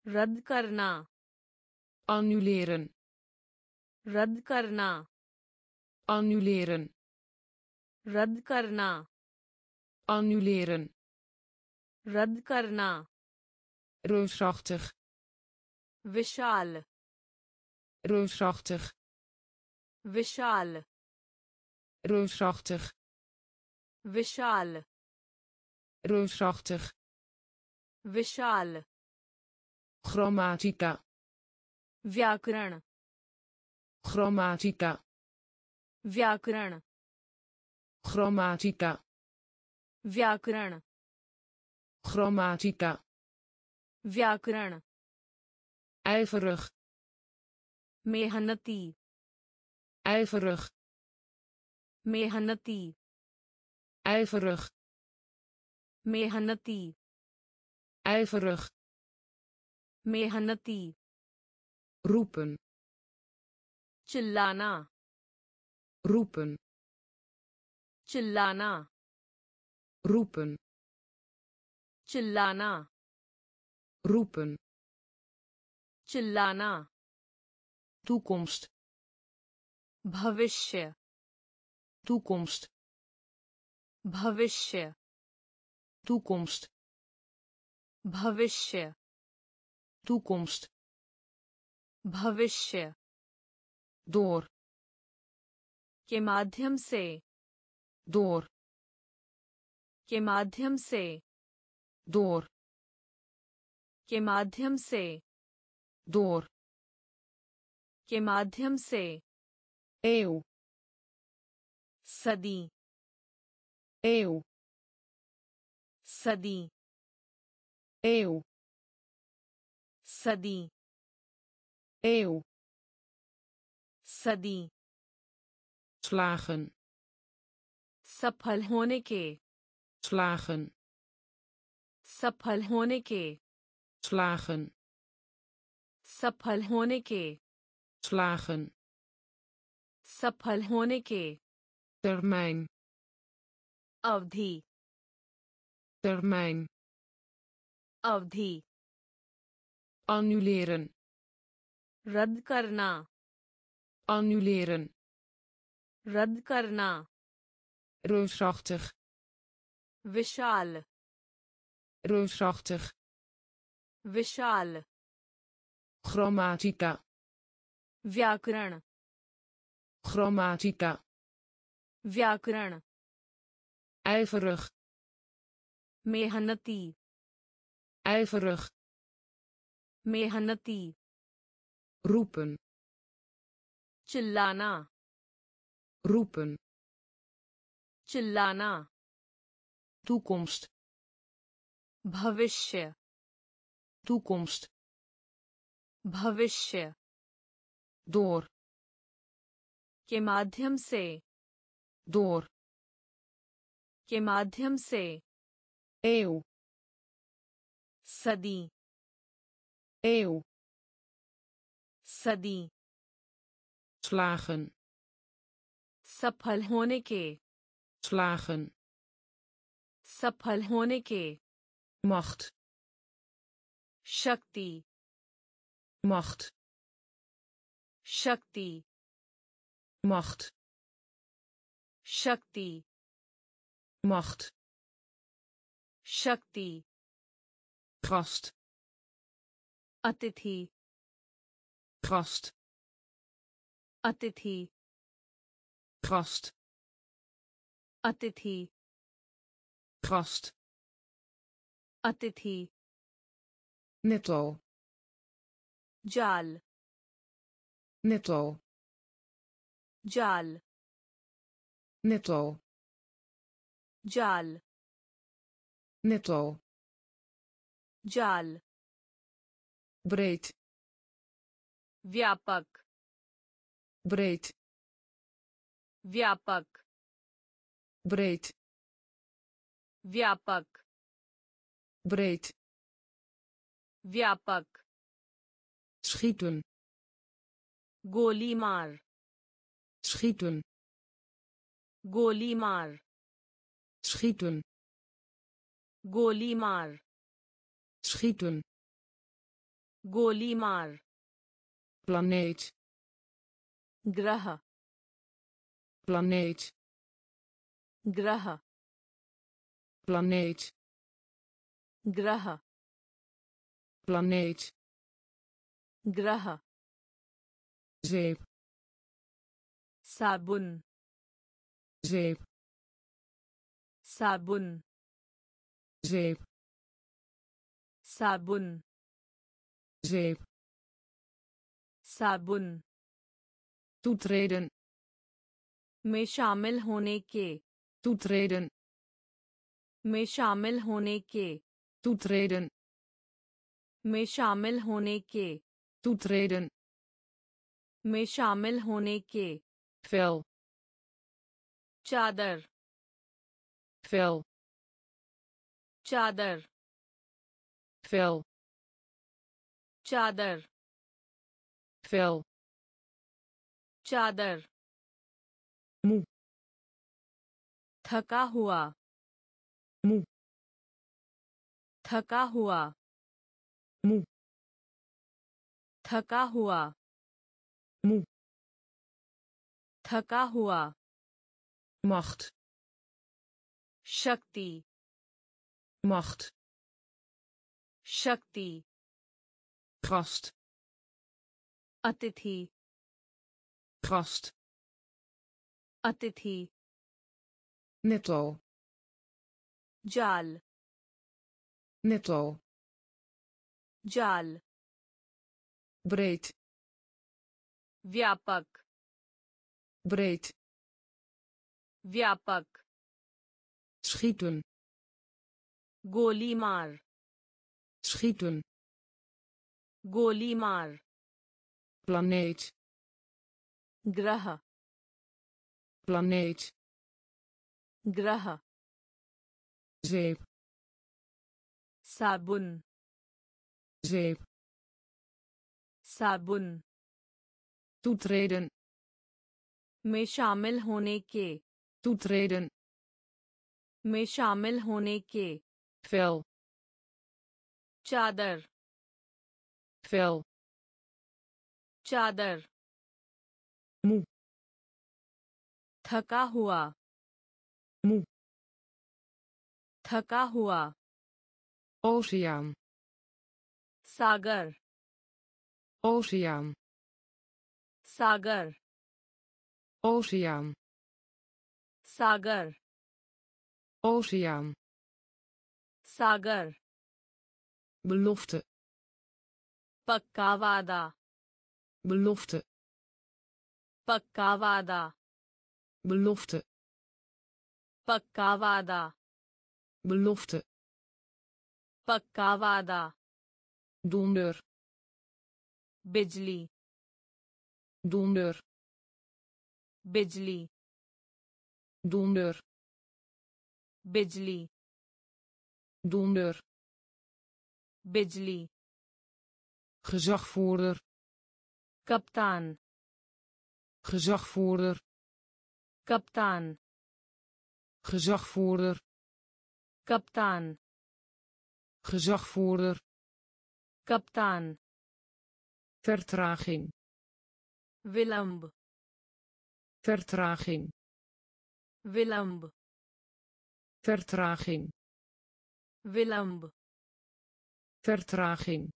रद्द करना Annuleren. रद्द करना Annuleren. रद्द करना Annuleren. रद्द करना Reusachtig. विशाल Reusachtig. विशाल Reusachtig. विशाल Reusachtig. विशाल Grammatica. व्याकरण Grammatica. व्याकरण Grammatica. व्याकरण Grammatica. व्याकरण ijverig मेहनती ijverig मेहनती ijverig मेहनती ijverig मेहनती roepen चिल्लाना roepen चिल्लाना roepen चिल्लाना roepen चिल्लाना toekomst भविष्य toekomst भविष्य toekomst भविष्य toekomst भविष्य door के माध्यम से door के माध्यम से door के माध्यम से door के माध्यम से eeuw सदी eeuw सदी eeuw सदी eeuw सदी slagen सफल होने के slagen सफल होने के slagen सफल होने के slagen सफल होने के termijn अवधि termijn अवधि annuleren रद्द करना annuleren रद्द करना reusachtig विशाल reusachtig विशाल grammatica व्याकरण grammatica व्याकरण ijverig मेहनती ijverig मेहनती roepen चिल्लाना roepen चिल्लाना toekomst भविष्य toekomst भविष्य door के माध्यम से door के माध्यम से eeuw सदी eeuw सदी slagen सफल होने के slagen सफल होने के macht शक्ति macht शक्ति macht शक्ति macht शक्ति gast अतिथि gast अतिथि gast अतिथि gast अतिथि नितो जाल नितो जाल नितो जाल नितो जाल ब्रेड व्यापक ब्रेड व्यापक ब्रेड व्यापक breed व्यापक schieten गोली मार schieten गोली मार schieten गोली मार schieten गोली मार planeet ग्रह planeet ग्रह planeet ग्रह प्लैनेट ग्रह जेब साबुन जेब साबुन जेब साबुन जेब साबुन टूट्रेडन में शामिल होने के टूट्रेडन में शामिल होने के toetreden में शामिल होने के toetreden में शामिल होने के vel चादर vel चादर vel चादर vel चादर moe थका हुआ थका हुआ। मु। थका हुआ। मु। थका हुआ। मख्त। शक्ति। मख्त। शक्ति। खस्त अतिथि। खस्त अतिथि। नितो जाल। netto जाल breed व्यापक breed व्यापक schieten गोली मार schieten गोली मार planeet ग्रह planeet ग्रह zeep साबुन zeep. साबुन toetreden. में शामिल होने के toetreden. में शामिल होने के vel. चादर vel. चादर moe. थका हुआ moe. थका हुआ Oceaan. Sagar. Oceaan. Sagar. Oceaan. Sagar. Oceaan. Sagar. Belofte. Pakkavada. Belofte. Pakkavada. Belofte. Pakkavada. Belofte. पक्का वादा donder बिजली donder बिजली donder बिजली donder बिजली gezagvoerder कप्तान gezagvoerder कप्तान gezagvoerder कप्तान gezagvoerder kaptaan vertraging Wilamb. Vertraging. Wilamb. Vertraging. Wilamb. Vertraging.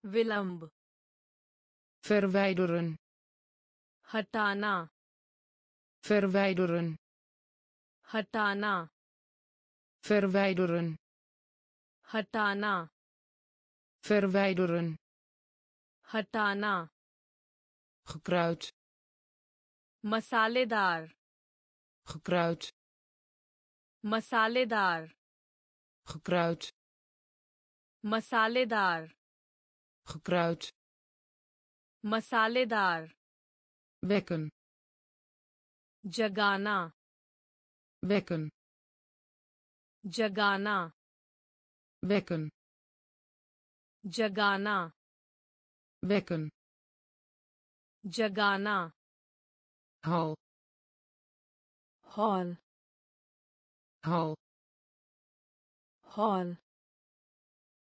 Wilamb. Verwijderen. Hatana. Verwijderen. Hatana. Verwijderen. हटाना verwijderen हटाना gekruid मसालेदार gekruid मसालेदार gekruid मसालेदार gekruid मसालेदार wekken जगाना wekken जगाना wekken jagana wekken jagana Hall. Hall. Hall. Hall.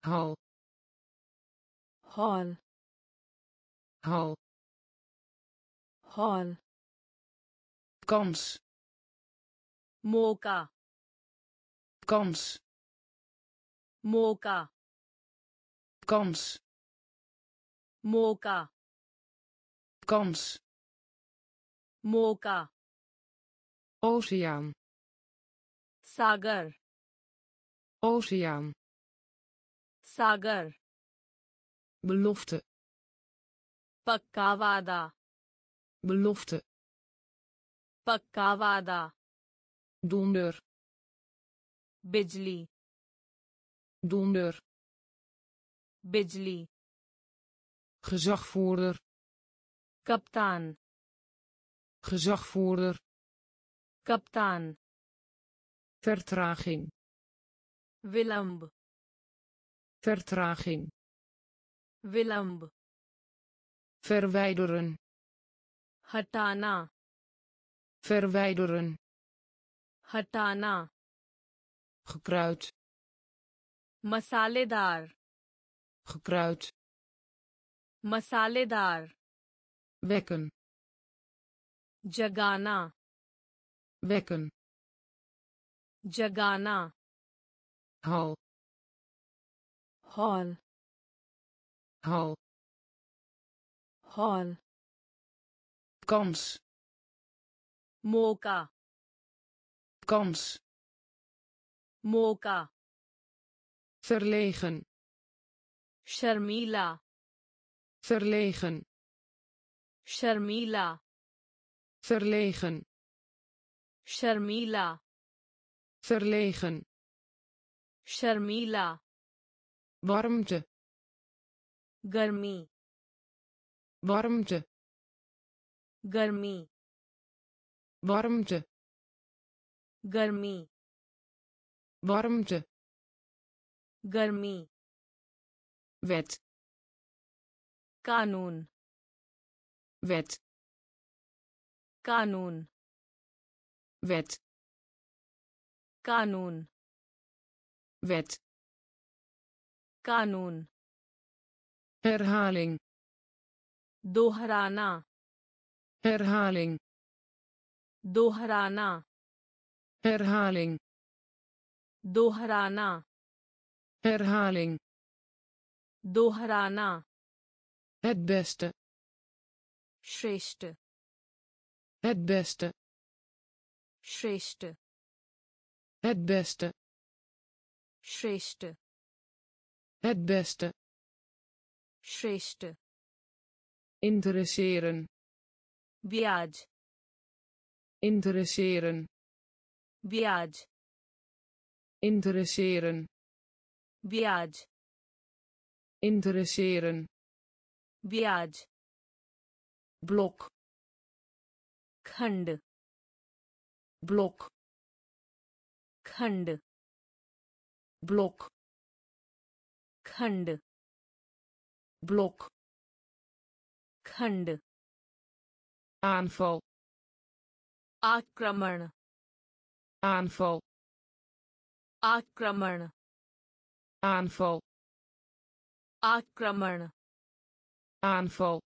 Hall. Hall. Hall. Hall. kans moka kans Moka. Kans. Moka. Kans. Moka. Oceaan. Sagar. Oceaan. Sagar. Belofte. Pakkawada. Belofte. Pakkawada. Donder. Bijli donder bijli gezagvoerder kaptaan gezagvoerder kaptaan vertraging Wilamb. Vertraging. Wilamb. Verwijderen. Hatana. Verwijderen. Hatana. Gekruid. मसालेदार gekruid मसालेदार wekken जगाना wekken जगाना hal hall hal hall kans मौका kans मौका verlegen Sharmila. Verlegen. Sharmila. Verlegen. Sharmila. Verlegen. Sharmila. Warmte. Garmi. Warmte. Garmi. Warmte. Garmi. Warmte. गर्मी wet कानून wet कानून wet कानून wet कानून herhaling दोहराना herhaling दोहराना herhaling दोहराना herhaling. Dohrana het beste. Shreshte het beste. Shreshte het beste. Shreshte het beste. Shreshte interesseren. Biaj interesseren. Biaj interesseren. ब्याज interesseren ब्याज blok खंड blok खंड blok खंड blok खंड aanval आक्रमण aanval आक्रमण aanval आक्रमण aanval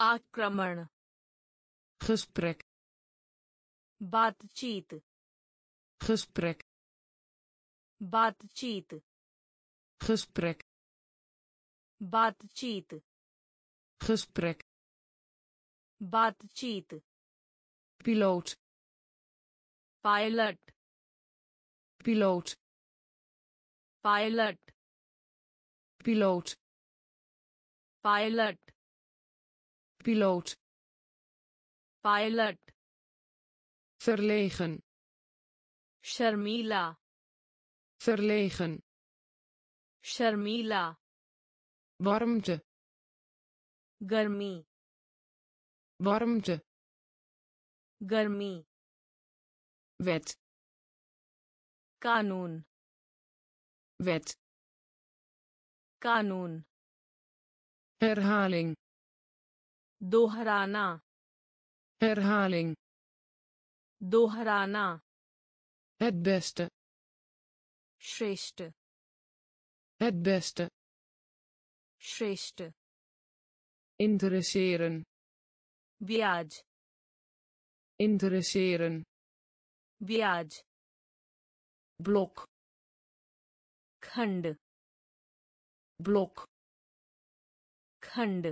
आक्रमण gesprek बातचीत gesprek बातचीत gesprek बातचीत gesprek बातचीत piloot pilot piloot pilot piloot pilot piloot pilot verlegen शर्मीला verlegen शर्मीला warmte गर्मी warmte गर्मी wet कानून wet कानून herhaling दोहराना herhaling दोहराना het beste श्रेष्ठ het beste श्रेष्ठ interesseren ब्याज interesseren ब्याज blok खंड blok खंड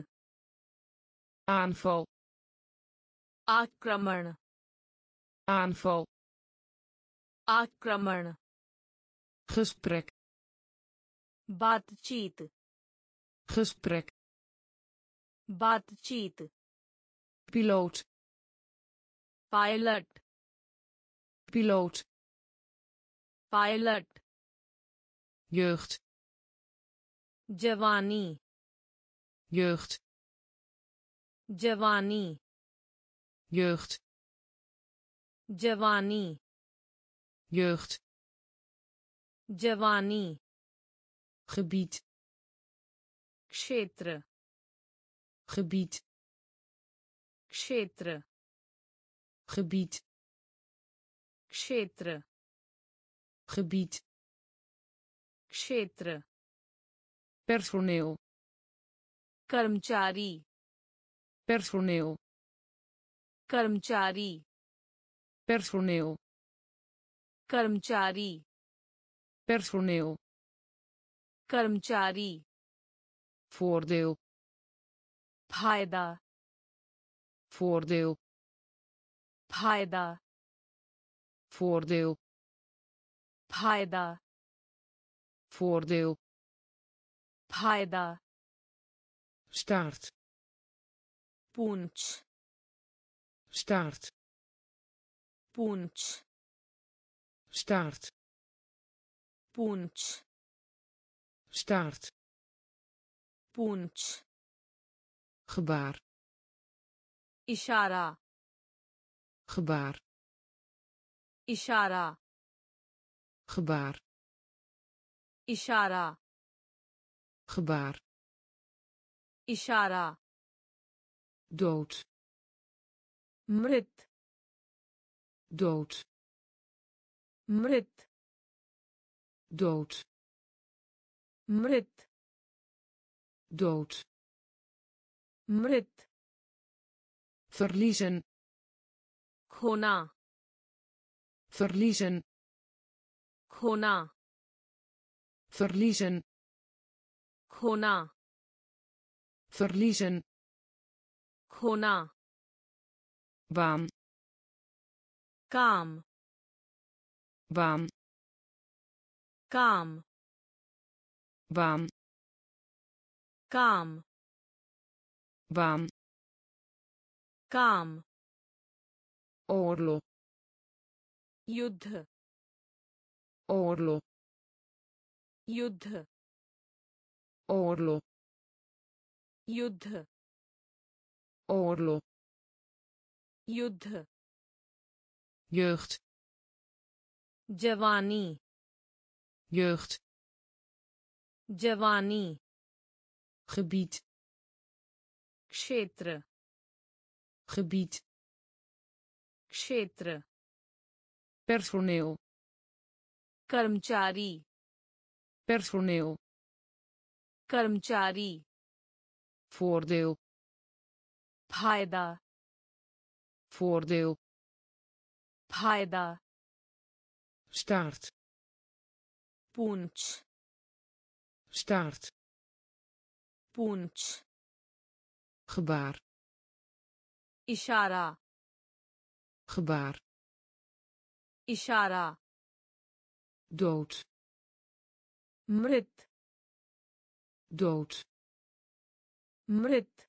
aanval आक्रमण aanval आक्रमण gesprek बातचीत gesprek बातचीत piloot pilot piloot pilot jeugd जवानी jeugd जवानी jeugd जवानी jeugd जवानी gebied क्षेत्र gebied क्षेत्र gebied क्षेत्र gebied क्षेत्र पर्सोनेल कर्मचारी पर्सोनेल कर्मचारी पर्सोनेल कर्मचारी पर्सोनेल कर्मचारी फोरदेल फ़ायदा फोरदेल फ़ायदा फोरदेल फ़ायदा voordeel Paida. Staart. Punch. Staart. Punch. Staart. Punch. Staart. Punch. Gebaar. Ishara. Gebaar. Ishara. Gebaar. Ishara, gebaar. Ishara, dood. Mrit. dood. Mrit. dood. Mrit. dood. Mrit. verliezen. Khona verliezen. Khona verliezen खोना verliezen खोना baan काम baan काम baan काम baan काम oorlog युद्ध oorlog युद्ध और युद्ध और लो युद्ध जवानी युक्त जवानी गबीत क्षेत्र गबीत क्षेत्र पर्सोनेल कर्मचारी personeel कर्मचारी voordeel फायदा voordeel फायदा staart पूंछ staart पूंछ gebaar इशारा gebaar इशारा dood मृत dood मृत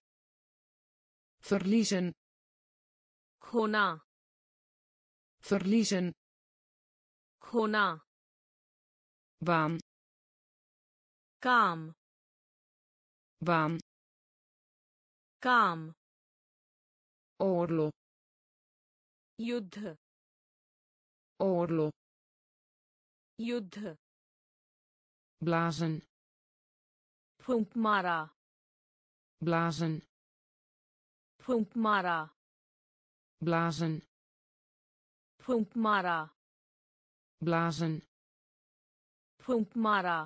verliezen खोना verliezen खोना baan काम baan काम oorlog युद्ध oorlog युद्ध blazen फूंक मारा blazen फूंक मारा blazen फूंक मारा blazen फूंक मारा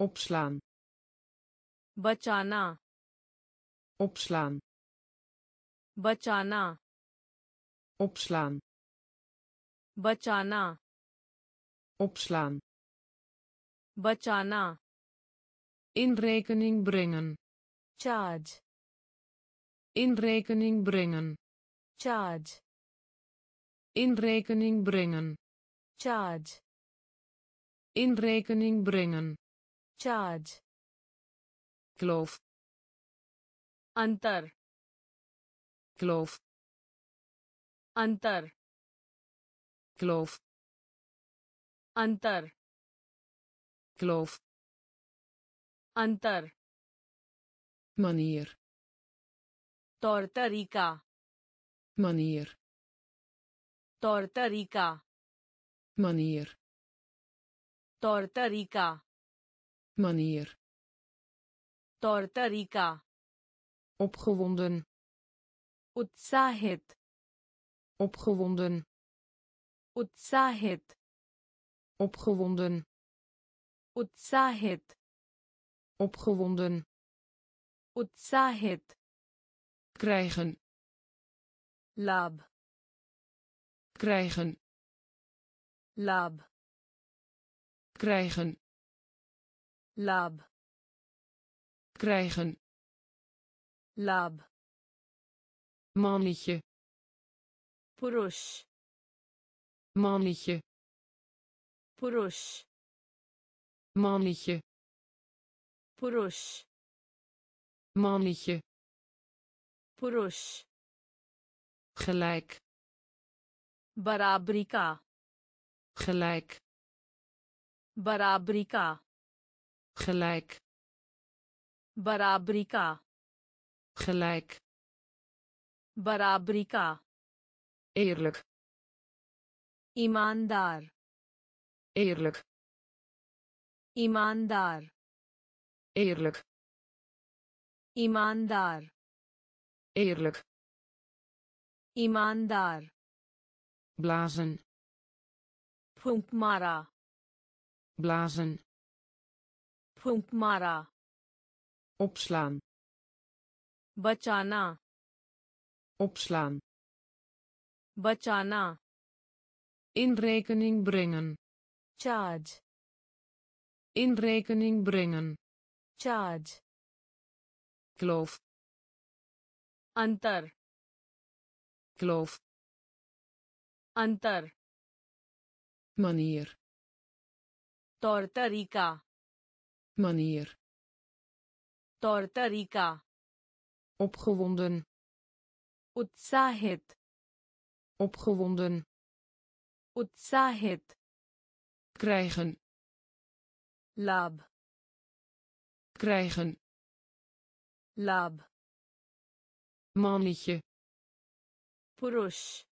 opslaan बचाना opslaan बचाना opslaan बचाना opslaan Bachana. In rekening brengen. Charge. In rekening brengen. Charge. In rekening brengen. Charge. In rekening brengen. Charge. Kloof. Antar. Kloof. Antar. Kloof. Antar kloof अंतर manier तौर तरीका manier तौर तरीका manier तौर तरीका manier तौर तरीका opgewonden उत्साहित opgewonden उत्साहित opgewonden उत्साहित opgewonden उत्साहित krijgen लाभ krijgen लाभ krijgen लाभ krijgen लाभ mannetje पुरुष mannetje पुरुष mannetje purush. mannetje purush. gelijk barabrika, gelijk barabrika, gelijk barabrika, gelijk Barabrika. eerlijk imandar, eerlijk ईमानदार eerlijk ईमानदार eerlijk ईमानदार blazen फूंक मारा blazen फूंक मारा opslaan बचाना opslaan बचाना in rekening brengen charge In rekening brengen. Charge. Kloof. Antar. Kloof. Antar. Manier. Tortarika. Manier. Tortarika. Opgewonden. Utsahit. Opgewonden. Utsahit. Krijgen lab. Krijgen. Lab. Mannetje. Purush.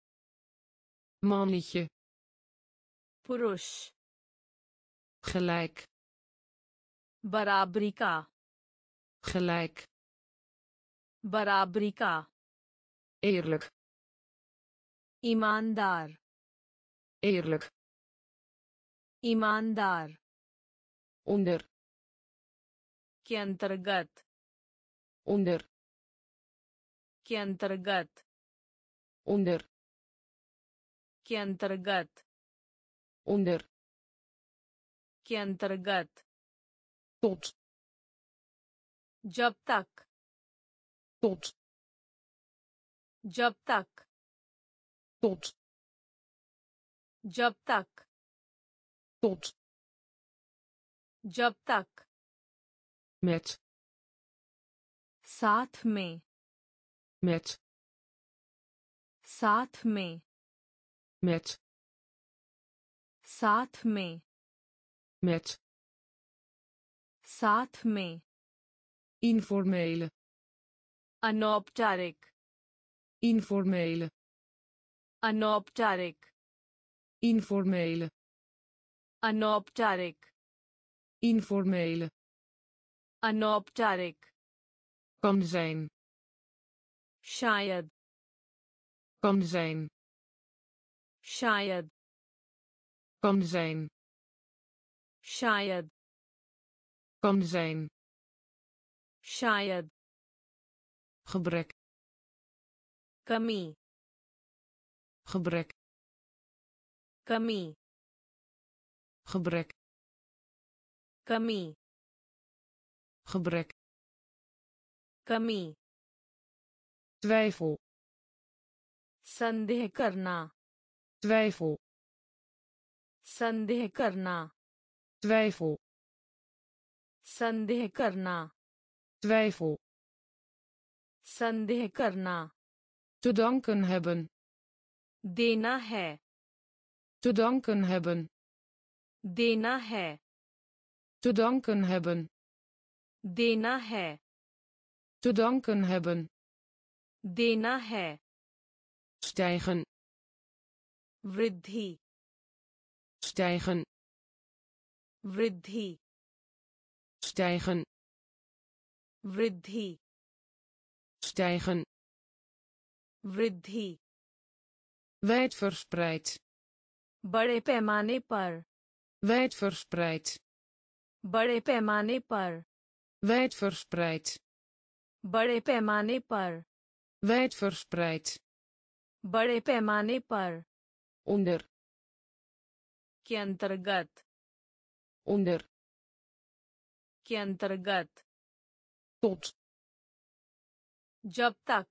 Mannetje. Purush. Gelijk. Barabrika. Gelijk. Barabrika. Eerlijk. Imandar eerlijk. Imandar onder के अंतर्गत onder के अंतर्गत onder के अंतर्गत onder के अंतर्गत tot जब तक tot जब तक tot जब तक tot जब तक। मैच साथ में। मैच साथ में। मैच साथ में। मैच साथ में। इनफॉर्मेल अनौपचारिक इनफॉर्मेल अनौपचारिक इनफॉर्मेल अनौपचारिक informele अनौपचारिक kan zijn शायद kan zijn शायद kan zijn शायद kan zijn शायद gebrek कमी gebrek कमी gebrek कमी gebrek कमी twijfel संदेह करना twijfel संदेह करना twijfel संदेह करना twijfel संदेह करना te danken hebben देना है te danken hebben देना है te danken hebben. Dena hai. Te danken hebben. Dena hai. Stijgen. Vriddhi. Stijgen. Vriddhi. Stijgen. Vriddhi. Stijgen. Vriddhi. Wijdverspreid. Bade paimane par. Wijdverspreid. बड़े पैमाने पर। वैट फर्स्प्राइट बड़े पैमाने पर। वैट फर्स्प्राइट बड़े पैमाने पर। उंदर के अंतर्गत। उंडर के अंतर्गत। टूट जब तक।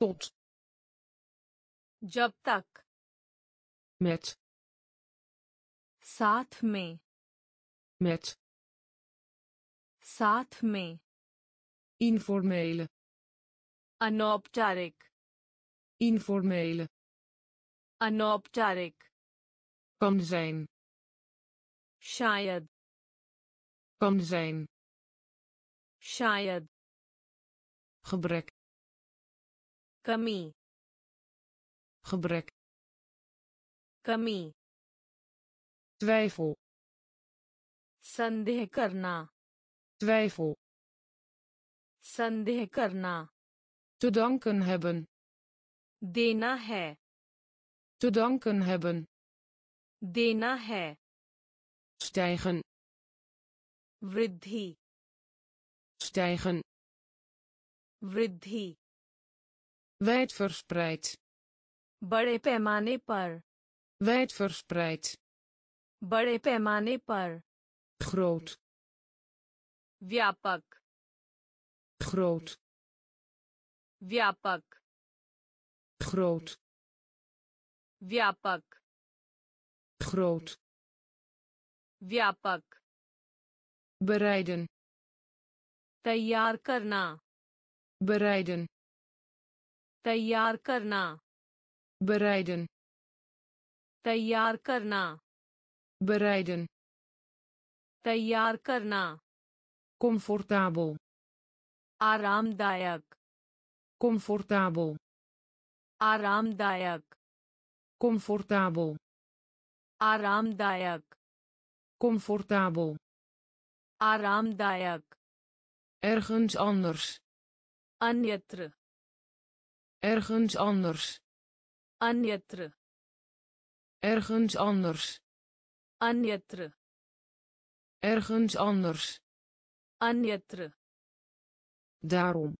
टूट जब तक। मैच साथ में। met साथ में informele अनौपचारिक informele अनौपचारिक kan zijn शायद kan zijn शायद gebrek कमी gebrek कमी twijfel संदेह करना twijfel संदेह करना te danken hebben देना है te danken hebben देना है stijgen वृद्धि stijgen वृद्धि wijdverspreid बड़े पैमाने पर wijdverspreid बड़े पैमाने पर groot व्यापक groot व्यापक groot व्यापक groot व्यापक bereiden तैयार करना bereiden तैयार करना bereiden तैयार करना bereiden तैयार करना comfortabel आरामदायक comfortabel आरामदायक comfortabel आरामदायक comfortabel आरामदायक ergens anders अन्यत्र ergens anders अन्यत्र ergens anders अन्यत्र Ergens anders. Anjetre. Daarom.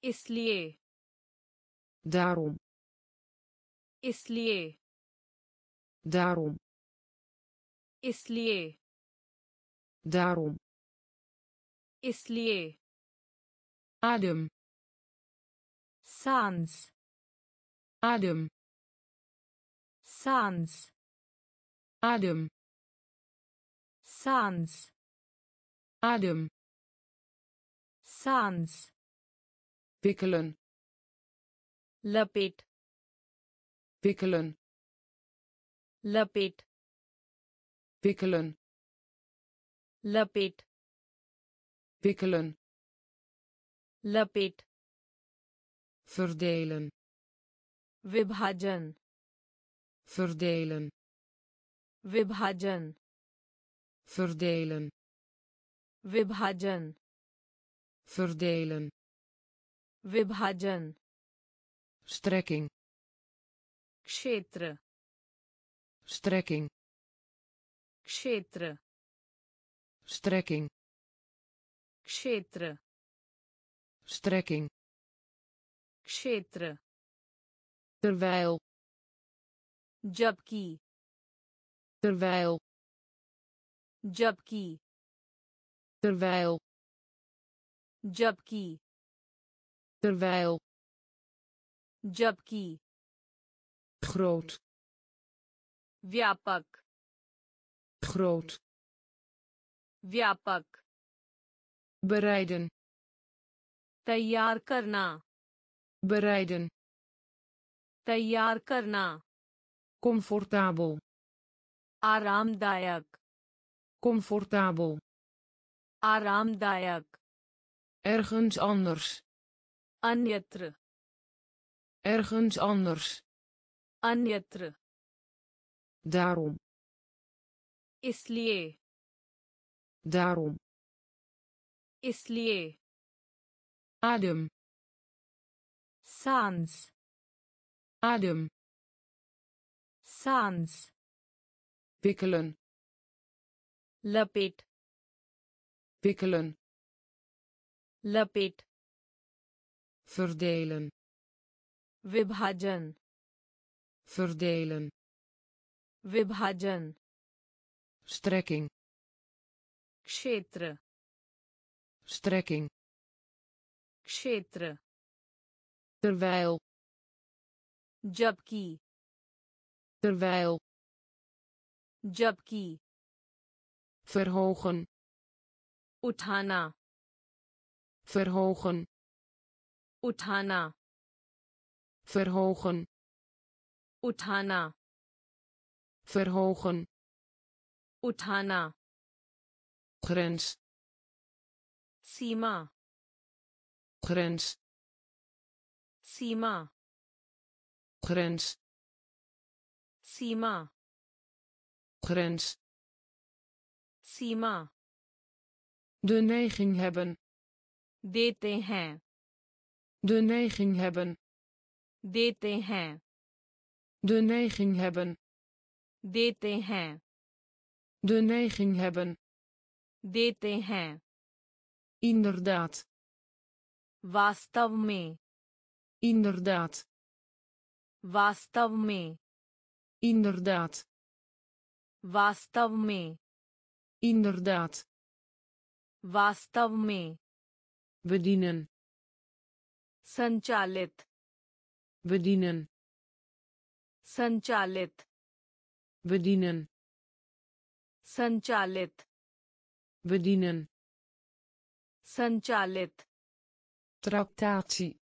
Islie. Daarom. Islie. Daarom. Islie. Daarom. Isliye. Adem. Sans. Adem. Sans. Adem. सांस adem सांस wikkelen लपेट wikkelen लपेट wikkelen लपेट wikkelen लपेट verdelen विभाजन verdelen विभाजन verdelen विभाजन verdelen विभाजन strekking क्षेत्र strekking क्षेत्र strekking क्षेत्र strekking क्षेत्र terwijl जबकि terwijl जबकि terwijl जबकि terwijl जबकि groot व्यापक groot व्यापक bereiden तैयार करना bereiden तैयार करना comfortabel आरामदायक Comfortabel. Aramdayak. Ergens anders. Anyatra. Ergens anders. Anyatra. Daarom. Isliye. Daarom. Isliye. Adem. Sans. Adem. Sans. pikkelen लपेट wikkelen लपेट verdelen विभाजन verdelen विभाजन strekking क्षेत्र strekking क्षेत्र terwijl जबकि terwijl जबकि verhogen uthana. verhogen uthana. verhogen uthana. verhogen uthana. grens sima. grens sima. grens sima. grens. सीमा de neiging hebben देते हैं de neiging hebben देते हैं de neiging hebben देते हैं de neiging hebben देते हैं inderdaad वास्तव में inderdaad वास्तव में inderdaad वास्तव में inderdaad वास्तव में bedienen संचालित bedienen संचालित bedienen संचालित bedienen संचालित tractatie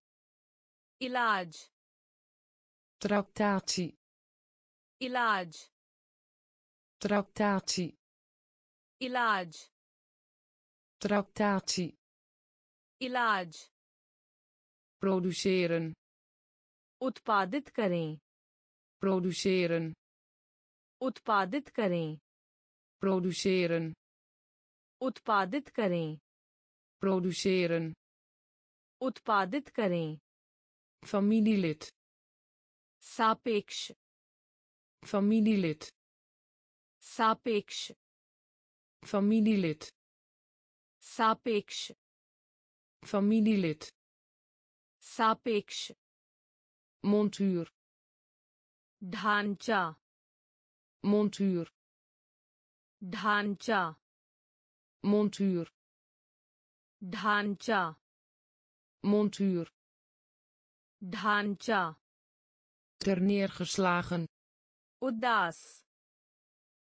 इलाज tractatie इलाज tractatie इलाज tractatie इलाज produceren उत्पादित करें produceren उत्पादित करें produceren उत्पादित करें produceren उत्पादित करें familielid सापेक्ष familielid सापेक्ष familielid सापेक्ष familielid सापेक्ष montuur ढांचा montuur ढांचा montuur ढांचा montuur ढांचा terneergeslagen उदास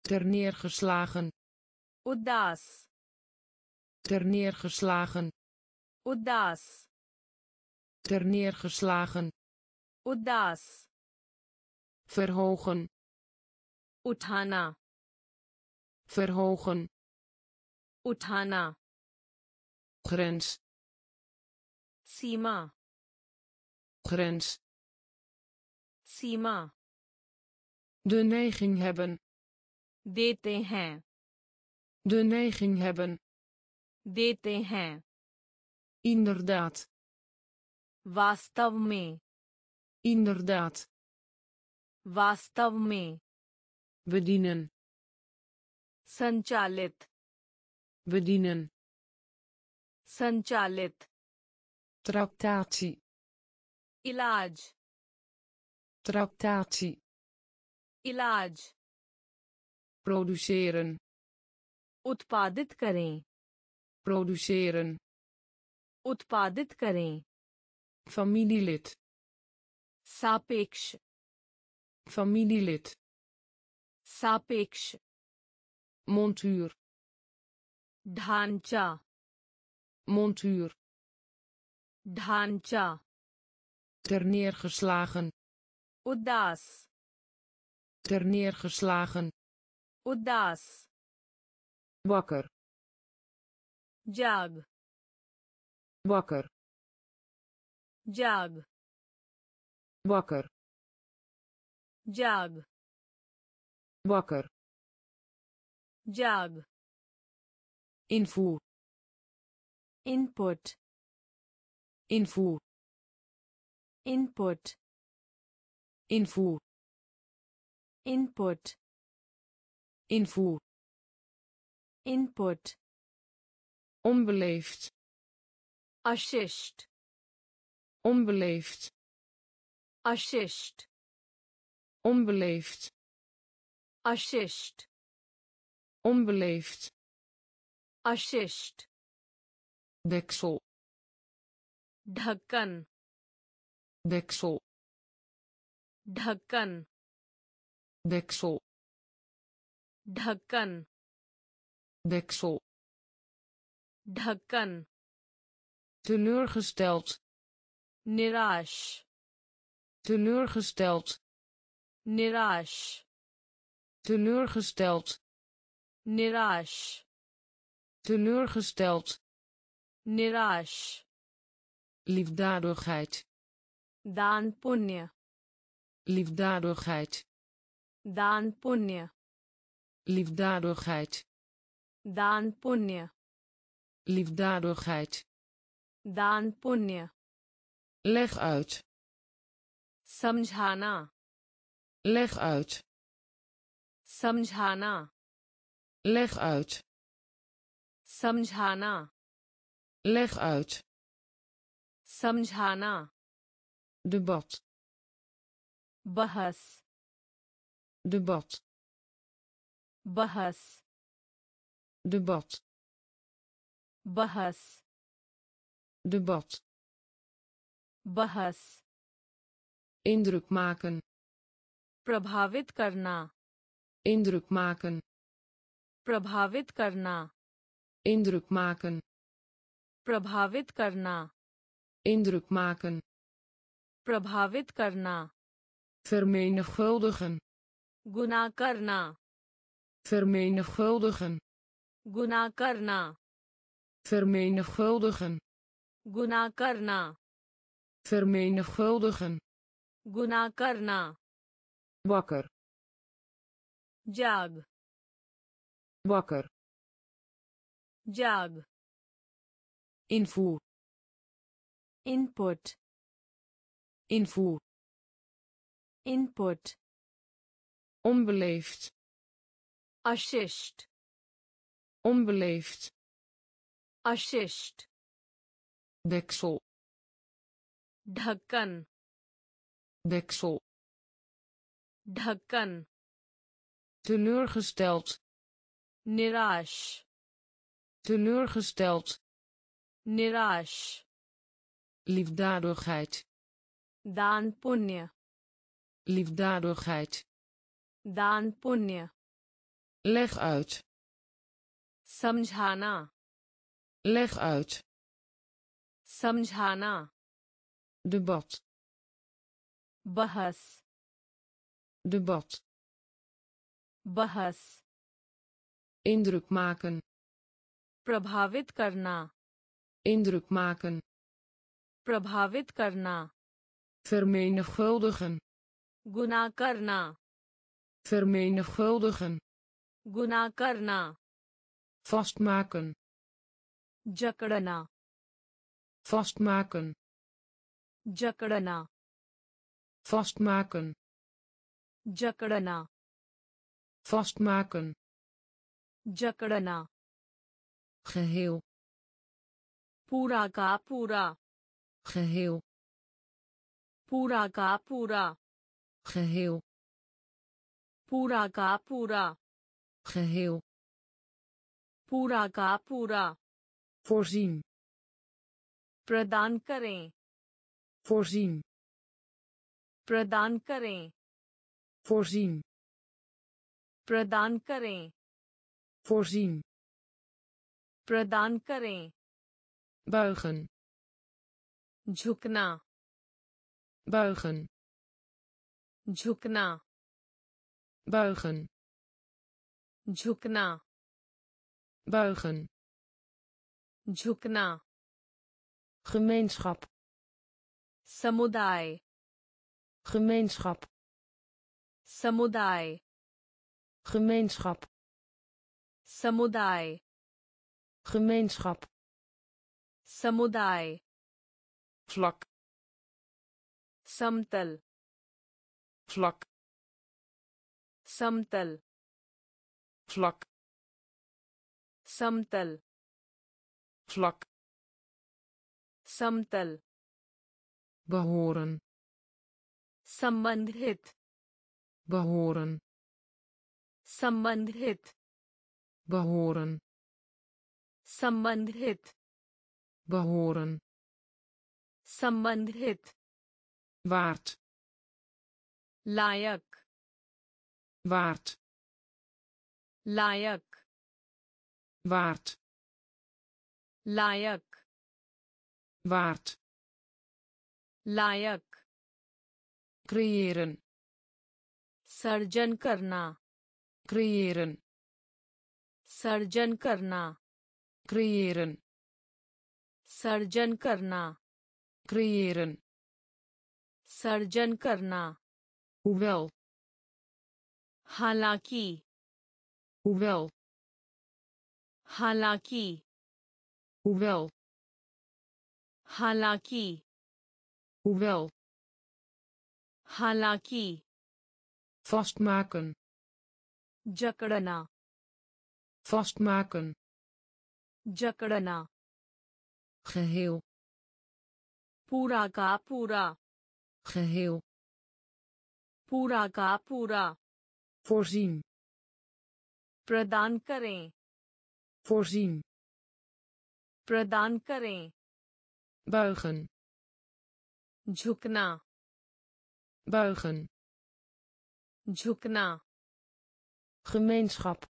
terneergeslagen Udaas. Terneergeslagen. Udaas. Terneergeslagen. Udaas. Verhogen. Uthana. Verhogen. Uthana. Grens. Sima. Grens. Sima. De neiging hebben. deten hain. de neiging hebben देते हैं inderdaad वास्तव में inderdaad वास्तव में bedienen संचालित bedienen संचालित tractatie इलाज tractatie इलाज produceren उत्पादित करें produceren उत्पादित करें familielid सापेक्ष familielid सापेक्ष montuur ढांचा montuur ढांचा terneergeslagen उदास terneergeslagen उदास wakker. Jaag wakker. Jaag wakker. Jaag wakker. Jaag invoer input. Invoer input. Invoer input. Invoer input onbeleefd अशिष्ट onbeleefd अशिष्ट onbeleefd अशिष्ट onbeleefd अशिष्ट deksel ढक्कन deksel ढक्कन deksel ढक्कन deksel ढक्कन teleurgesteld निराश teleurgesteld निराश teleurgesteld निराश teleurgesteld निराश liefdadigheid दान पुण्य liefdadigheid दान पुण्य liefdadigheid Daan punya. Liefdadigheid. Daan punya. Leg uit. Samjhana. Leg uit. Samjhana. Leg uit. Samjhana. Leg uit. Samjhana. Debat. Bahas. Debat. Bahas debat बहस debat बहस indruk maken प्रभावित करना indruk maken प्रभावित करना indruk maken प्रभावित करना indruk maken प्रभावित करना vermenigvuldigen गुना करना vermenigvuldigen गुना करना vermenigvuldigen गुना करना vermenigvuldigen गुना करना wakker जाग wakker जाग invoer input invoer input onbeleefd अशिष्ट onbeleefd अशिष्ट deksel ढक्कन deksel ढक्कन teleurgesteld निराश teleurgesteld निराश liefdadigheid दान पुण्य liefdadigheid दान पुण्य leg uit समझाना leg uit समझाना debat बहस debat बहस indruk maken प्रभावित करना indruk maken प्रभावित करना vermenigvuldigen गुना करना vermenigvuldigen गुना करना vastmaken जकड़ना vastmaken जकड़ना vastmaken जकड़ना vastmaken जकड़ना geheel पूरा का पूरा geheel पूरा का पूरा geheel पूरा का पूरा geheel पूरा का पूरा। फोर्सिंग प्रदान करें। फोर्सिंग प्रदान करें। फोर्सिंग प्रदान करें। फोर्सिंग प्रदान करें। बर्गन झुकना। बर्गन झुकना। बर्गन झुकना। buigen झुकना gemeenschap समुदाय gemeenschap समुदाय gemeenschap समुदाय gemeenschap समुदाय vlak समतल vlak समतल vlak समतल vlak समतल behoren संबंधित behoren संबंधित behoren संबंधित behoren संबंधित waard लायक waard लायक Waard लायक waard लायक creëren सर्जन करना creëren सर्जन करना creëren सर्जन करना creëren सर्जन करना hoewel हालाँकि hoewel हालांकि hoewel हालांकि hoewel हालांकि vastmaken जकड़ना vastmaken जकड़ना geheel पूरा का पूरा geheel पूरा का पूरा voorzien प्रदान करें voorzien प्रदान करें buigen झुकना buigen झुकना gemeenschap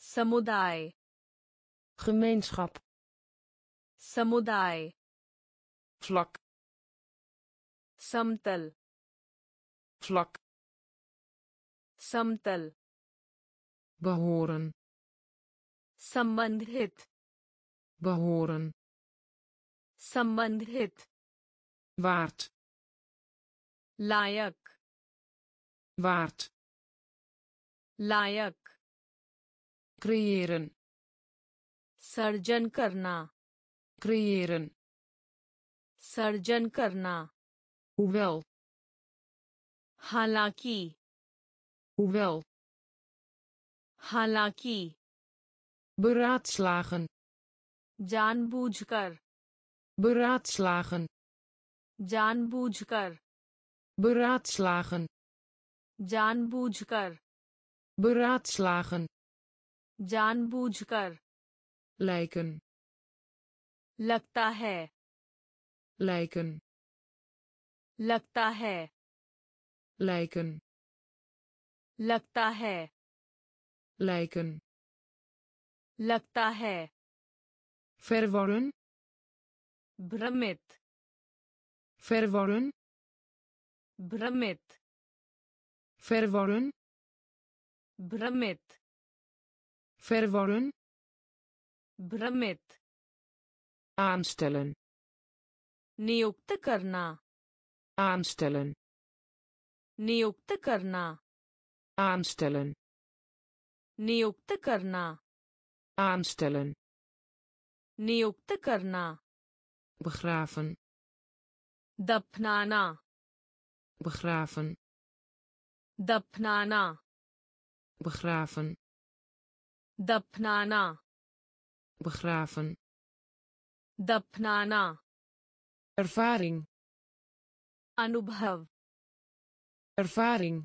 समुदाय gemeenschap समुदाय vlak समतल vlak समतल behoren संबंधित behoren संबंधित waard लायक waard लायक creëren सर्जन करना creëren सर्जन करना hoewel हालाँकि hoewel हालाँकि beraadslagen जानबूझकर beraadslagen जानबूझकर beraadslagen जानबूझकर beraadslagen जानबूझकर lijken लगता है lijken लगता है lijken लगता है lijken लगता है। फेरवरुण भ्रमित। फेरवरुण भ्रमित। फेरवरुण भ्रमित। फेरवरुण भ्रमित। आंस्टेलन नियुक्त करना। आंस्टेलन नियुक्त करना। आंस्टेलन नियुक्त करना। aanstellen नियुक्त करना begraven दफनाना begraven दफनाना begraven दफनाना begraven दफनाना ervaring अनुभव ervaring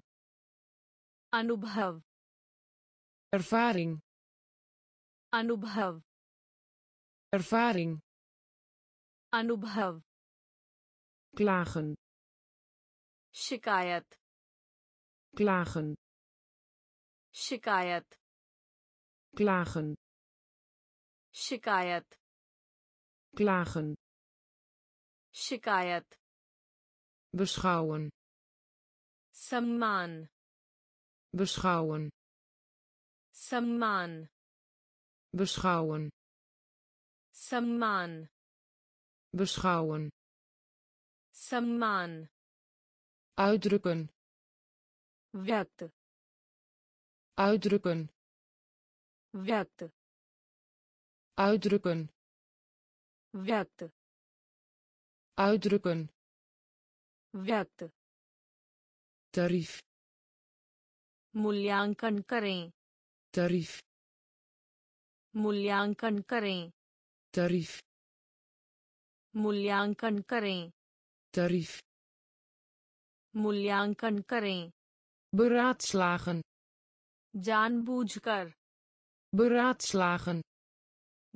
अनुभव ervaring अनुभव ervaring अनुभव klagen शिकायत klagen शिकायत klagen शिकायत klagen शिकायत beschouwen सम्मान beschouwen सम्मान beschouwen सम्मान beschouwen सम्मान uitdrukken व्यक्त uitdrukken व्यक्त uitdrukken व्यक्त uitdrukken व्यक्त tarief मूल्यांकन करें tarief मूल्यांकन करें। तारीफ़ मूल्यांकन करें। तारीफ़ मूल्यांकन करें। Beraadslagen. जानबूझकर। Beraadslagen.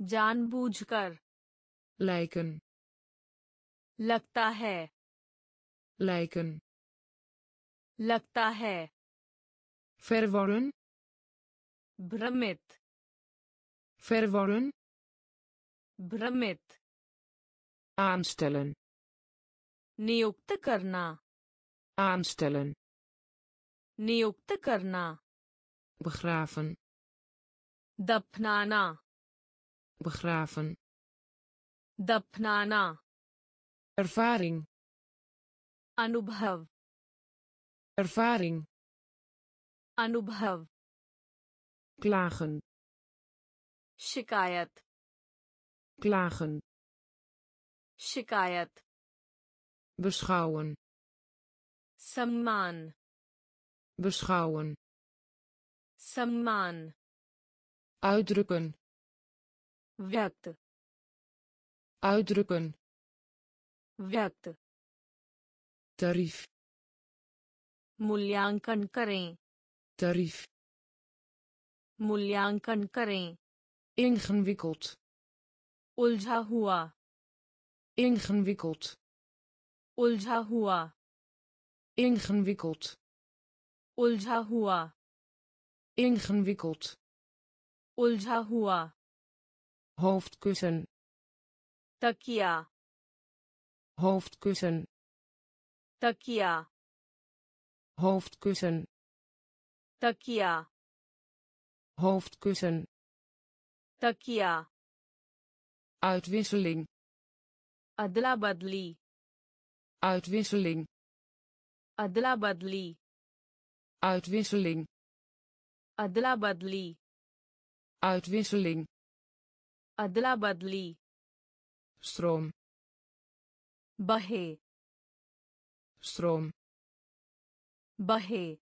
जानबूझकर। Lijken. लगता है। Lijken. लगता है। फिर verworren भ्रमित। verworren भ्रमित aanstellen नियुक्त करना aanstellen नियुक्त करना begraven दफनाना begraven दफनाना ervaring अनुभव ervaring अनुभव klagen शिकायत klagen शिकायत beschouwen सम्मान beschouwen सम्मान uitdrukken व्यक्त uitdrukken व्यक्त tarief मूल्यांकन करें tarief मूल्यांकन करें ingewikkeld उलझा हुआ ingewikkeld उलझा हुआ ingewikkeld उलझा हुआ ingewikkeld उलझा हुआ hoofdkussen तकिया hoofdkussen तकिया hoofdkussen तकिया hoofdkussen Takia. Uitwisseling. Adla badli. Uitwisseling. Adla badli. Uitwisseling. Adla badli. Uitwisseling. Adla badli. Stroom. Bahe. Stroom. Bahe.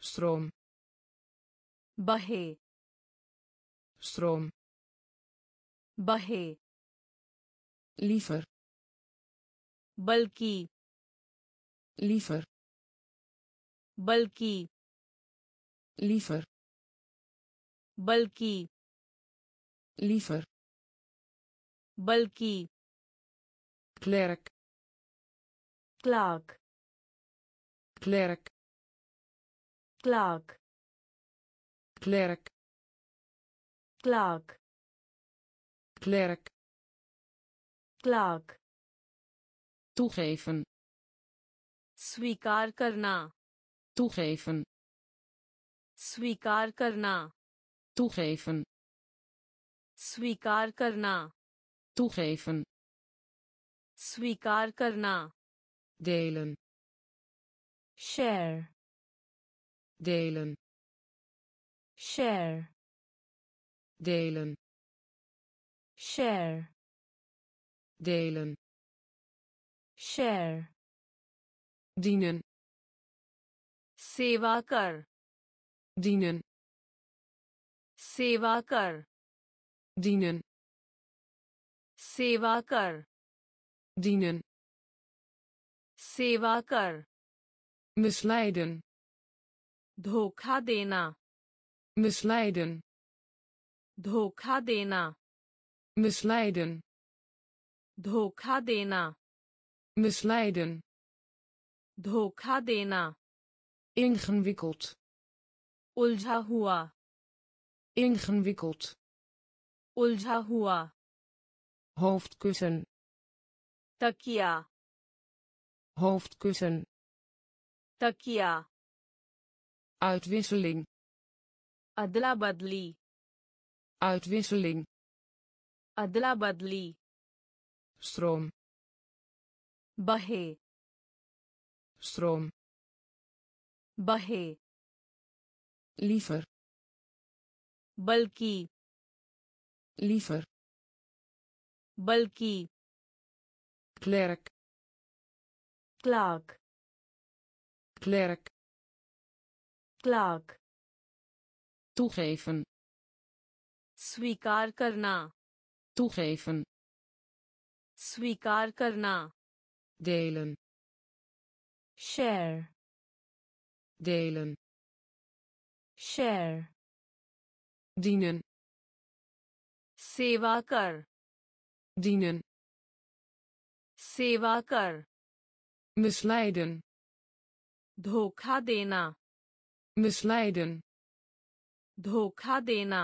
Stroom. Bahe. stroom बहे liever बल्कि liever बल्कि liever बल्कि liever बल्कि klerk Clark klerk Clark klerk Clark klerk Clark toegeven स्वीकार करना toegeven स्वीकार करना toegeven स्वीकार करना toegeven स्वीकार करना delen share delen share delen share delen share dienen सेवा कर dienen सेवा कर dienen सेवा कर dienen सेवा कर misleiden धोखा देना misleiden धोखा देना misleiden धोखा देना misleiden धोखा देना ingewikkeld उलझा हुआ ingewikkeld उलझा हुआ hoofdkussen तकिया hoofdkussen तकिया uitwisseling अदला बदली uitwisseling. Adla badli. Stroom. Bahe. Stroom. Bahe. Liever. Balki. Liever. Balki. Klerk. Klaak. Klerk. Klaak. Toegeven. स्वीकार करना toegeven स्वीकार करना delen share delen share dienen सेवा कर dienen सेवा कर misleiden धोखा देना misleiden धोखा देना